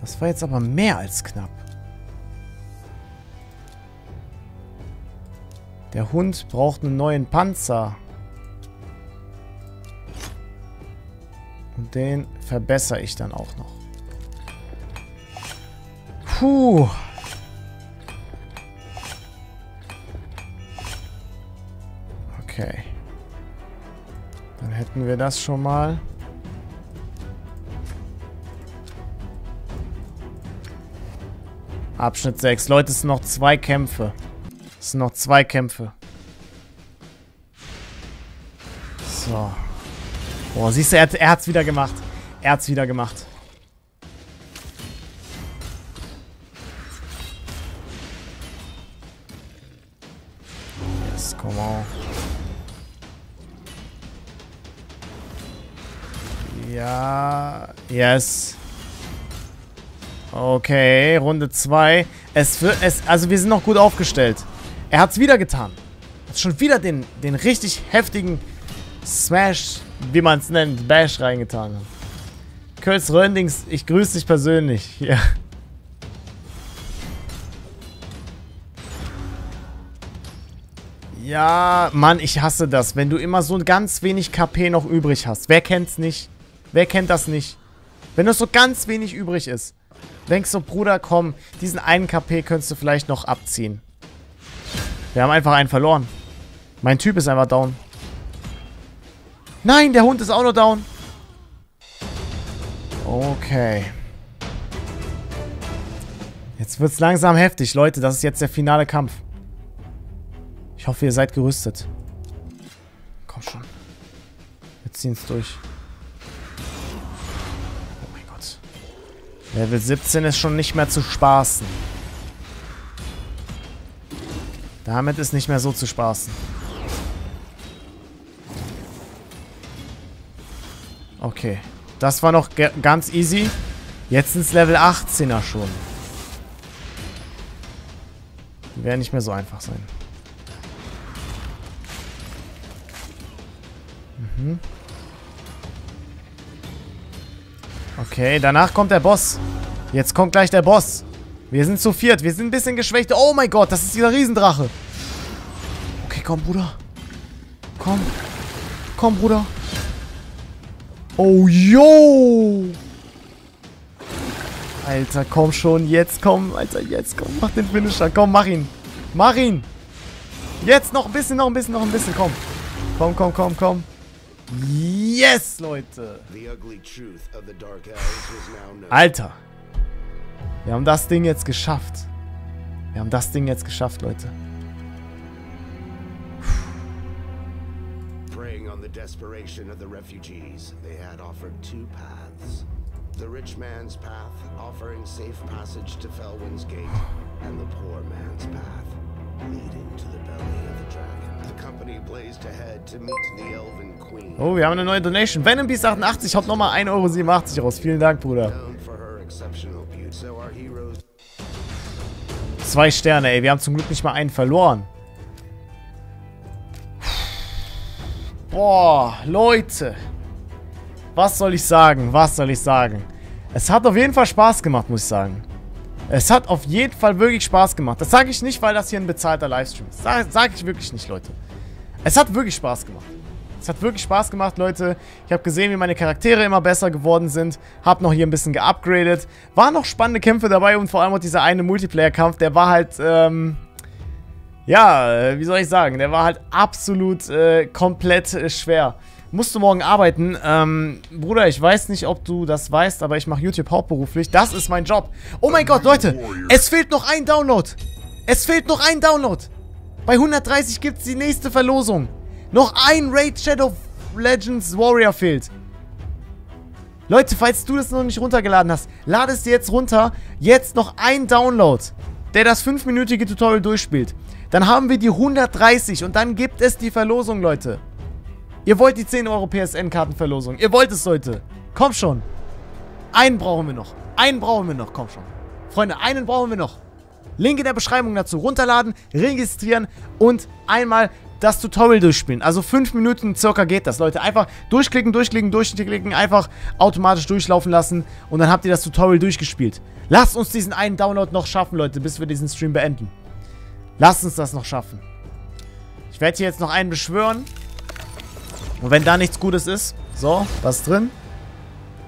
Speaker 1: Das war jetzt aber mehr als knapp. Der Hund braucht einen neuen Panzer. Und den verbessere ich dann auch noch. Puh. Dann hätten wir das schon mal. Abschnitt 6. Leute, es sind noch zwei Kämpfe. Es sind noch zwei Kämpfe. So. Boah, siehst du, er, er hat's wieder gemacht. Er hat's wieder gemacht. Yes. Okay, Runde 2. Es wird, es, also wir sind noch gut aufgestellt. Er hat's wieder getan. Hat schon wieder den, den richtig heftigen Smash, wie man es nennt, Bash reingetan. Kölz Röndings, ich grüße dich persönlich. Ja. Ja, Mann, ich hasse das, wenn du immer so ganz wenig KP noch übrig hast. Wer kennt's nicht? Wer kennt das nicht? Wenn nur so ganz wenig übrig ist. Denkst du, Bruder, komm, diesen einen KP könntest du vielleicht noch abziehen. Wir haben einfach einen verloren. Mein Typ ist einfach down. Nein, der Hund ist auch noch down. Okay. Jetzt wird's langsam heftig, Leute. Das ist jetzt der finale Kampf. Ich hoffe, ihr seid gerüstet. Komm schon. Wir ziehen's durch. Level 17 ist schon nicht mehr zu spaßen. Damit ist nicht mehr so zu spaßen. Okay. Das war noch ganz easy. Jetzt sind es Level 18er schon. Werden nicht mehr so einfach sein. Mhm. Okay, danach kommt der Boss. Jetzt kommt gleich der Boss. Wir sind zu viert. Wir sind ein bisschen geschwächt. Oh mein Gott, das ist dieser Riesendrache. Okay, komm, Bruder. Komm. Komm, Bruder. Oh, yo. Alter, komm schon. Jetzt komm. Alter, jetzt komm. Mach den Finisher. Komm, mach ihn. Mach ihn. Jetzt noch ein bisschen, noch ein bisschen, noch ein bisschen. Komm. Komm, komm, komm, komm. Yes, Leute.
Speaker 2: The ugly truth of the Dark Elves was now known.
Speaker 1: Alter. Wir haben das Ding jetzt geschafft. Wir haben das Ding jetzt geschafft, Leute.
Speaker 2: Preying on the desperation of the refugees, they had offered two paths. The rich man's path, offering safe passage to Felwyn's Gate, and the poor man's path, leading to the belly of the dragon. The company blazed ahead to meet the Elven
Speaker 1: Oh, wir haben eine neue Donation. Venom Beast 88 haut nochmal 1,87 Euro raus. Vielen Dank, Bruder. Zwei Sterne, ey. Wir haben zum Glück nicht mal einen verloren. Boah, Leute. Was soll ich sagen? Was soll ich sagen? Es hat auf jeden Fall Spaß gemacht, muss ich sagen. Es hat auf jeden Fall wirklich Spaß gemacht. Das sage ich nicht, weil das hier ein bezahlter Livestream ist. Sage sag ich wirklich nicht, Leute. Es hat wirklich Spaß gemacht. Es hat wirklich Spaß gemacht, Leute. Ich habe gesehen, wie meine Charaktere immer besser geworden sind. Hab noch hier ein bisschen geupgradet. Waren noch spannende Kämpfe dabei und vor allem auch dieser eine Multiplayer-Kampf, der war halt, ähm... Ja, äh, wie soll ich sagen? Der war halt absolut äh, komplett äh, schwer. Musst du morgen arbeiten. Ähm, Bruder, ich weiß nicht, ob du das weißt, aber ich mache YouTube hauptberuflich. Das ist mein Job. Oh mein Gott, Leute. Es fehlt noch ein Download. Es fehlt noch ein Download. Bei 130 gibt es die nächste Verlosung. Noch ein Raid Shadow Legends Warrior fehlt. Leute, falls du das noch nicht runtergeladen hast, lade es dir jetzt runter. Jetzt noch ein Download, der das 5-minütige Tutorial durchspielt. Dann haben wir die 130 und dann gibt es die Verlosung, Leute. Ihr wollt die 10 Euro PSN-Kartenverlosung. Ihr wollt es, Leute. Komm schon. Einen brauchen wir noch. Einen brauchen wir noch. Komm schon. Freunde, einen brauchen wir noch. Link in der Beschreibung dazu. Runterladen, registrieren und einmal das Tutorial durchspielen. Also 5 Minuten circa geht das, Leute. Einfach durchklicken, durchklicken, durchklicken, einfach automatisch durchlaufen lassen und dann habt ihr das Tutorial durchgespielt. Lasst uns diesen einen Download noch schaffen, Leute, bis wir diesen Stream beenden. Lasst uns das noch schaffen. Ich werde hier jetzt noch einen beschwören. Und wenn da nichts Gutes ist, so, was drin?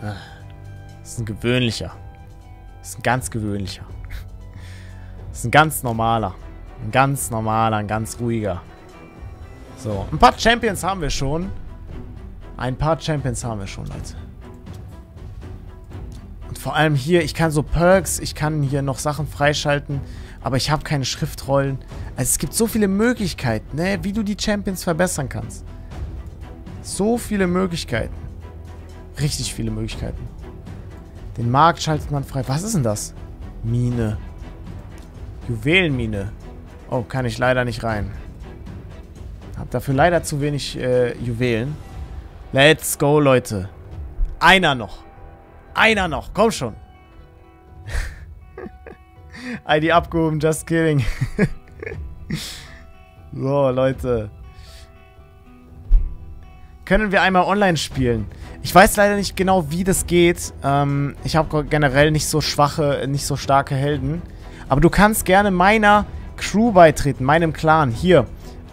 Speaker 1: Ah, Das ist ein gewöhnlicher. Das ist ein ganz gewöhnlicher. Das ist ein ganz normaler. Ein ganz normaler, ein ganz ruhiger. So, ein paar Champions haben wir schon. Ein paar Champions haben wir schon, Leute. Und vor allem hier, ich kann so Perks, ich kann hier noch Sachen freischalten, aber ich habe keine Schriftrollen. Also es gibt so viele Möglichkeiten, ne, wie du die Champions verbessern kannst. So viele Möglichkeiten. Richtig viele Möglichkeiten. Den Markt schaltet man frei. Was ist denn das? Mine. Juwelenmine. Oh, kann ich leider nicht rein. Hab dafür leider zu wenig äh, Juwelen. Let's go, Leute. Einer noch. Einer noch. Komm schon. ID abgehoben, just kidding. so, Leute. Können wir einmal online spielen? Ich weiß leider nicht genau, wie das geht. Ähm, ich habe generell nicht so schwache, nicht so starke Helden. Aber du kannst gerne meiner Crew beitreten, meinem Clan. Hier,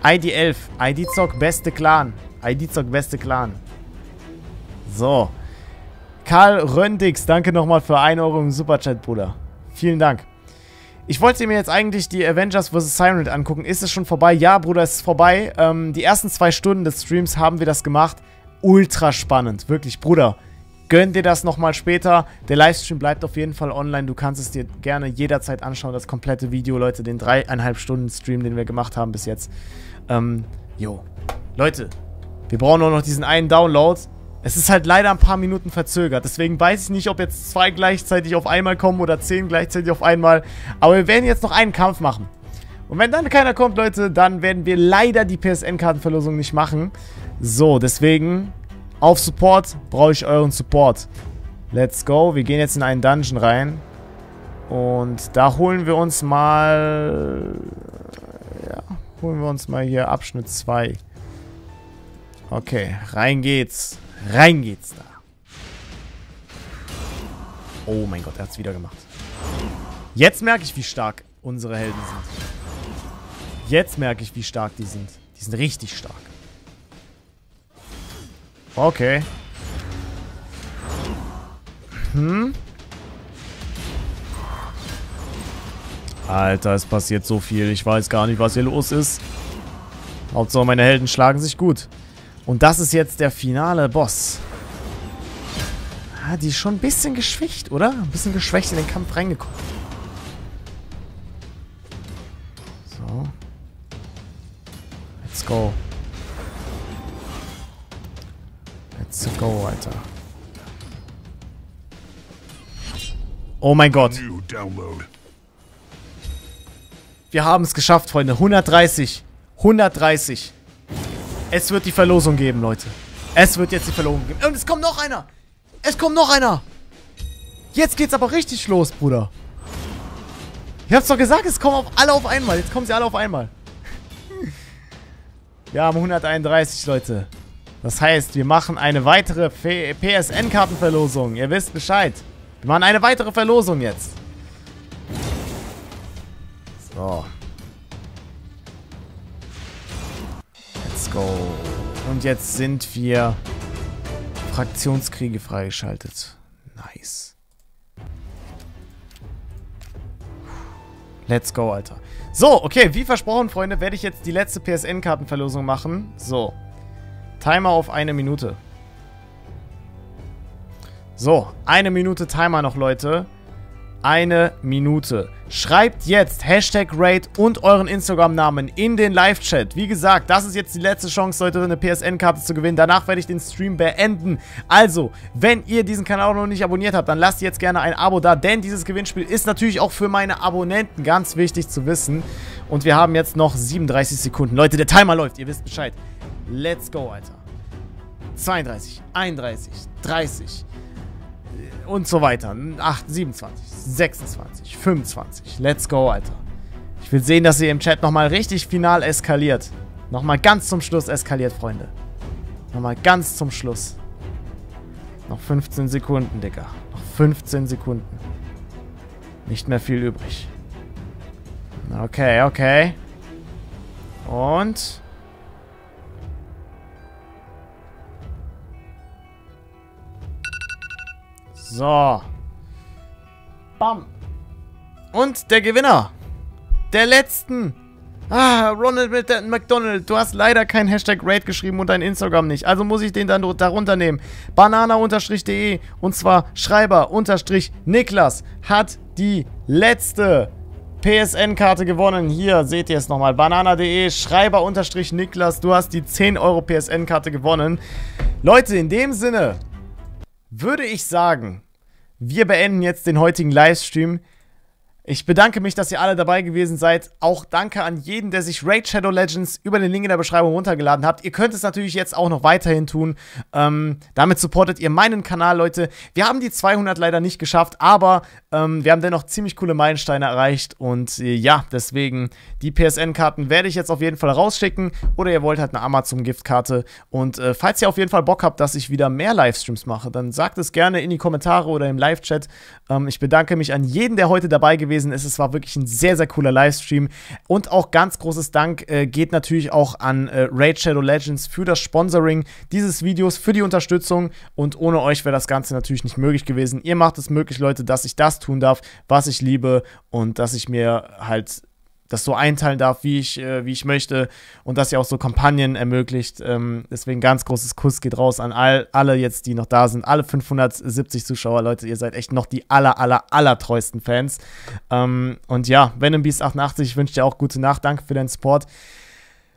Speaker 1: ID11, ID-Zock, beste Clan. ID-Zock, beste Clan. So. Karl Röndix, danke nochmal für 1 Euro im Superchat, Bruder. Vielen Dank. Ich wollte mir jetzt eigentlich die Avengers vs. Siren angucken. Ist es schon vorbei? Ja, Bruder, es ist vorbei. Ähm, die ersten zwei Stunden des Streams haben wir das gemacht. Ultra spannend. Wirklich, Bruder. Gönn dir das nochmal später. Der Livestream bleibt auf jeden Fall online. Du kannst es dir gerne jederzeit anschauen. Das komplette Video, Leute. Den dreieinhalb Stunden Stream, den wir gemacht haben bis jetzt. Ähm, jo. Leute, wir brauchen nur noch diesen einen Download. Es ist halt leider ein paar Minuten verzögert. Deswegen weiß ich nicht, ob jetzt zwei gleichzeitig auf einmal kommen oder zehn gleichzeitig auf einmal. Aber wir werden jetzt noch einen Kampf machen. Und wenn dann keiner kommt, Leute, dann werden wir leider die PSN-Kartenverlosung nicht machen. So, deswegen auf Support brauche ich euren Support. Let's go. Wir gehen jetzt in einen Dungeon rein. Und da holen wir uns mal... Holen wir uns mal hier Abschnitt 2. Okay, rein geht's. Rein geht's da. Oh mein Gott, er hat es wieder gemacht. Jetzt merke ich, wie stark unsere Helden sind. Jetzt merke ich, wie stark die sind. Die sind richtig stark. Okay. Hm? Alter, es passiert so viel. Ich weiß gar nicht, was hier los ist. Hauptsache, meine Helden schlagen sich gut. Und das ist jetzt der finale Boss. Ah, die ist schon ein bisschen geschwächt, oder? Ein bisschen geschwächt in den Kampf reingekommen. So. Let's go. Let's go, Alter. Oh mein Gott.
Speaker 6: New download.
Speaker 1: Wir haben es geschafft, Freunde. 130. 130. Es wird die Verlosung geben, Leute. Es wird jetzt die Verlosung geben. Und es kommt noch einer. Es kommt noch einer. Jetzt geht's aber richtig los, Bruder. Ich hab's doch gesagt, es kommen auf alle auf einmal. Jetzt kommen sie alle auf einmal. Wir haben 131, Leute. Das heißt, wir machen eine weitere PSN-Kartenverlosung. Ihr wisst Bescheid. Wir machen eine weitere Verlosung jetzt. So. Let's go. Und jetzt sind wir Fraktionskriege freigeschaltet. Nice. Let's go, Alter. So, okay, wie versprochen, Freunde, werde ich jetzt die letzte PSN-Kartenverlosung machen. So. Timer auf eine Minute. So, eine Minute Timer noch, Leute. Eine Minute. Schreibt jetzt Hashtag Raid und euren Instagram-Namen in den Live-Chat. Wie gesagt, das ist jetzt die letzte Chance, Leute, eine PSN-Karte zu gewinnen. Danach werde ich den Stream beenden. Also, wenn ihr diesen Kanal noch nicht abonniert habt, dann lasst jetzt gerne ein Abo da, denn dieses Gewinnspiel ist natürlich auch für meine Abonnenten ganz wichtig zu wissen. Und wir haben jetzt noch 37 Sekunden. Leute, der Timer läuft, ihr wisst Bescheid. Let's go, Alter. 32, 31, 30 und so weiter. 8, 27, 26, 25. Let's go, Alter. Ich will sehen, dass ihr im Chat nochmal richtig final eskaliert. Nochmal ganz zum Schluss eskaliert, Freunde. Nochmal ganz zum Schluss. Noch 15 Sekunden, Digga. Noch 15 Sekunden. Nicht mehr viel übrig. Okay, okay. Und... So. Bam. Und der Gewinner. Der letzten. Ah, Ronald McDonald, du hast leider kein Hashtag Raid geschrieben und dein Instagram nicht. Also muss ich den dann darunter nehmen. Banana-de und zwar Schreiber-Niklas hat die letzte PSN-Karte gewonnen. Hier seht ihr es nochmal. Banana.de, Schreiber-Niklas, du hast die 10 Euro PSN-Karte gewonnen. Leute, in dem Sinne würde ich sagen, wir beenden jetzt den heutigen Livestream. Ich bedanke mich, dass ihr alle dabei gewesen seid. Auch danke an jeden, der sich Raid Shadow Legends über den Link in der Beschreibung runtergeladen hat. Ihr könnt es natürlich jetzt auch noch weiterhin tun. Ähm, damit supportet ihr meinen Kanal, Leute. Wir haben die 200 leider nicht geschafft, aber ähm, wir haben dennoch ziemlich coole Meilensteine erreicht. Und äh, ja, deswegen, die PSN-Karten werde ich jetzt auf jeden Fall rausschicken. Oder ihr wollt halt eine Amazon-Giftkarte. Und äh, falls ihr auf jeden Fall Bock habt, dass ich wieder mehr Livestreams mache, dann sagt es gerne in die Kommentare oder im Live-Chat. Ähm, ich bedanke mich an jeden, der heute dabei gewesen gewesen ist. Es war wirklich ein sehr, sehr cooler Livestream. Und auch ganz großes Dank äh, geht natürlich auch an äh, Raid Shadow Legends für das Sponsoring dieses Videos, für die Unterstützung. Und ohne euch wäre das Ganze natürlich nicht möglich gewesen. Ihr macht es möglich, Leute, dass ich das tun darf, was ich liebe und dass ich mir halt das so einteilen darf, wie ich, äh, wie ich möchte und dass ihr auch so Kampagnen ermöglicht. Ähm, deswegen ganz großes Kuss geht raus an all, alle jetzt, die noch da sind. Alle 570 Zuschauer, Leute, ihr seid echt noch die aller, aller, aller treuesten Fans. Ähm, und ja, Venom Beast 88, ich wünsche dir auch gute Nacht. Danke für deinen Support.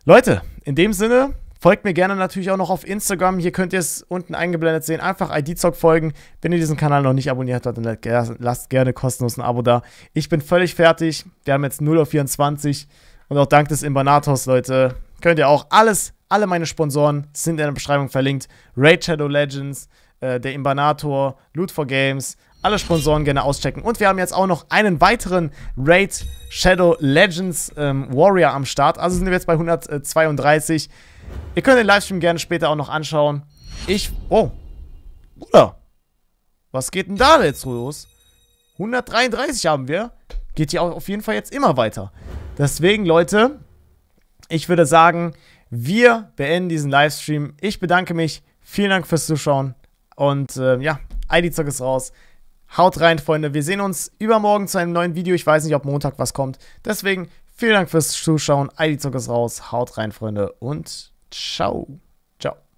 Speaker 1: Leute, in dem Sinne, Folgt mir gerne natürlich auch noch auf Instagram. Hier könnt ihr es unten eingeblendet sehen. Einfach IDZock folgen. Wenn ihr diesen Kanal noch nicht abonniert habt, dann lasst gerne kostenlos ein Abo da. Ich bin völlig fertig. Wir haben jetzt 0 auf 24. Und auch dank des Imbanators, Leute, könnt ihr auch alles, alle meine Sponsoren sind in der Beschreibung verlinkt. Raid Shadow Legends, äh, der Imbanator, Loot for Games, alle Sponsoren gerne auschecken. Und wir haben jetzt auch noch einen weiteren Raid Shadow Legends ähm, Warrior am Start. Also sind wir jetzt bei 132. Ihr könnt den Livestream gerne später auch noch anschauen. Ich... Oh. Bruder. Was geht denn da jetzt los? 133 haben wir. Geht hier auf jeden Fall jetzt immer weiter. Deswegen, Leute, ich würde sagen, wir beenden diesen Livestream. Ich bedanke mich. Vielen Dank fürs Zuschauen. Und äh, ja, ID-Zock ist raus. Haut rein, Freunde. Wir sehen uns übermorgen zu einem neuen Video. Ich weiß nicht, ob Montag was kommt. Deswegen vielen Dank fürs Zuschauen. ID-Zock ist raus. Haut rein, Freunde. Und ciao.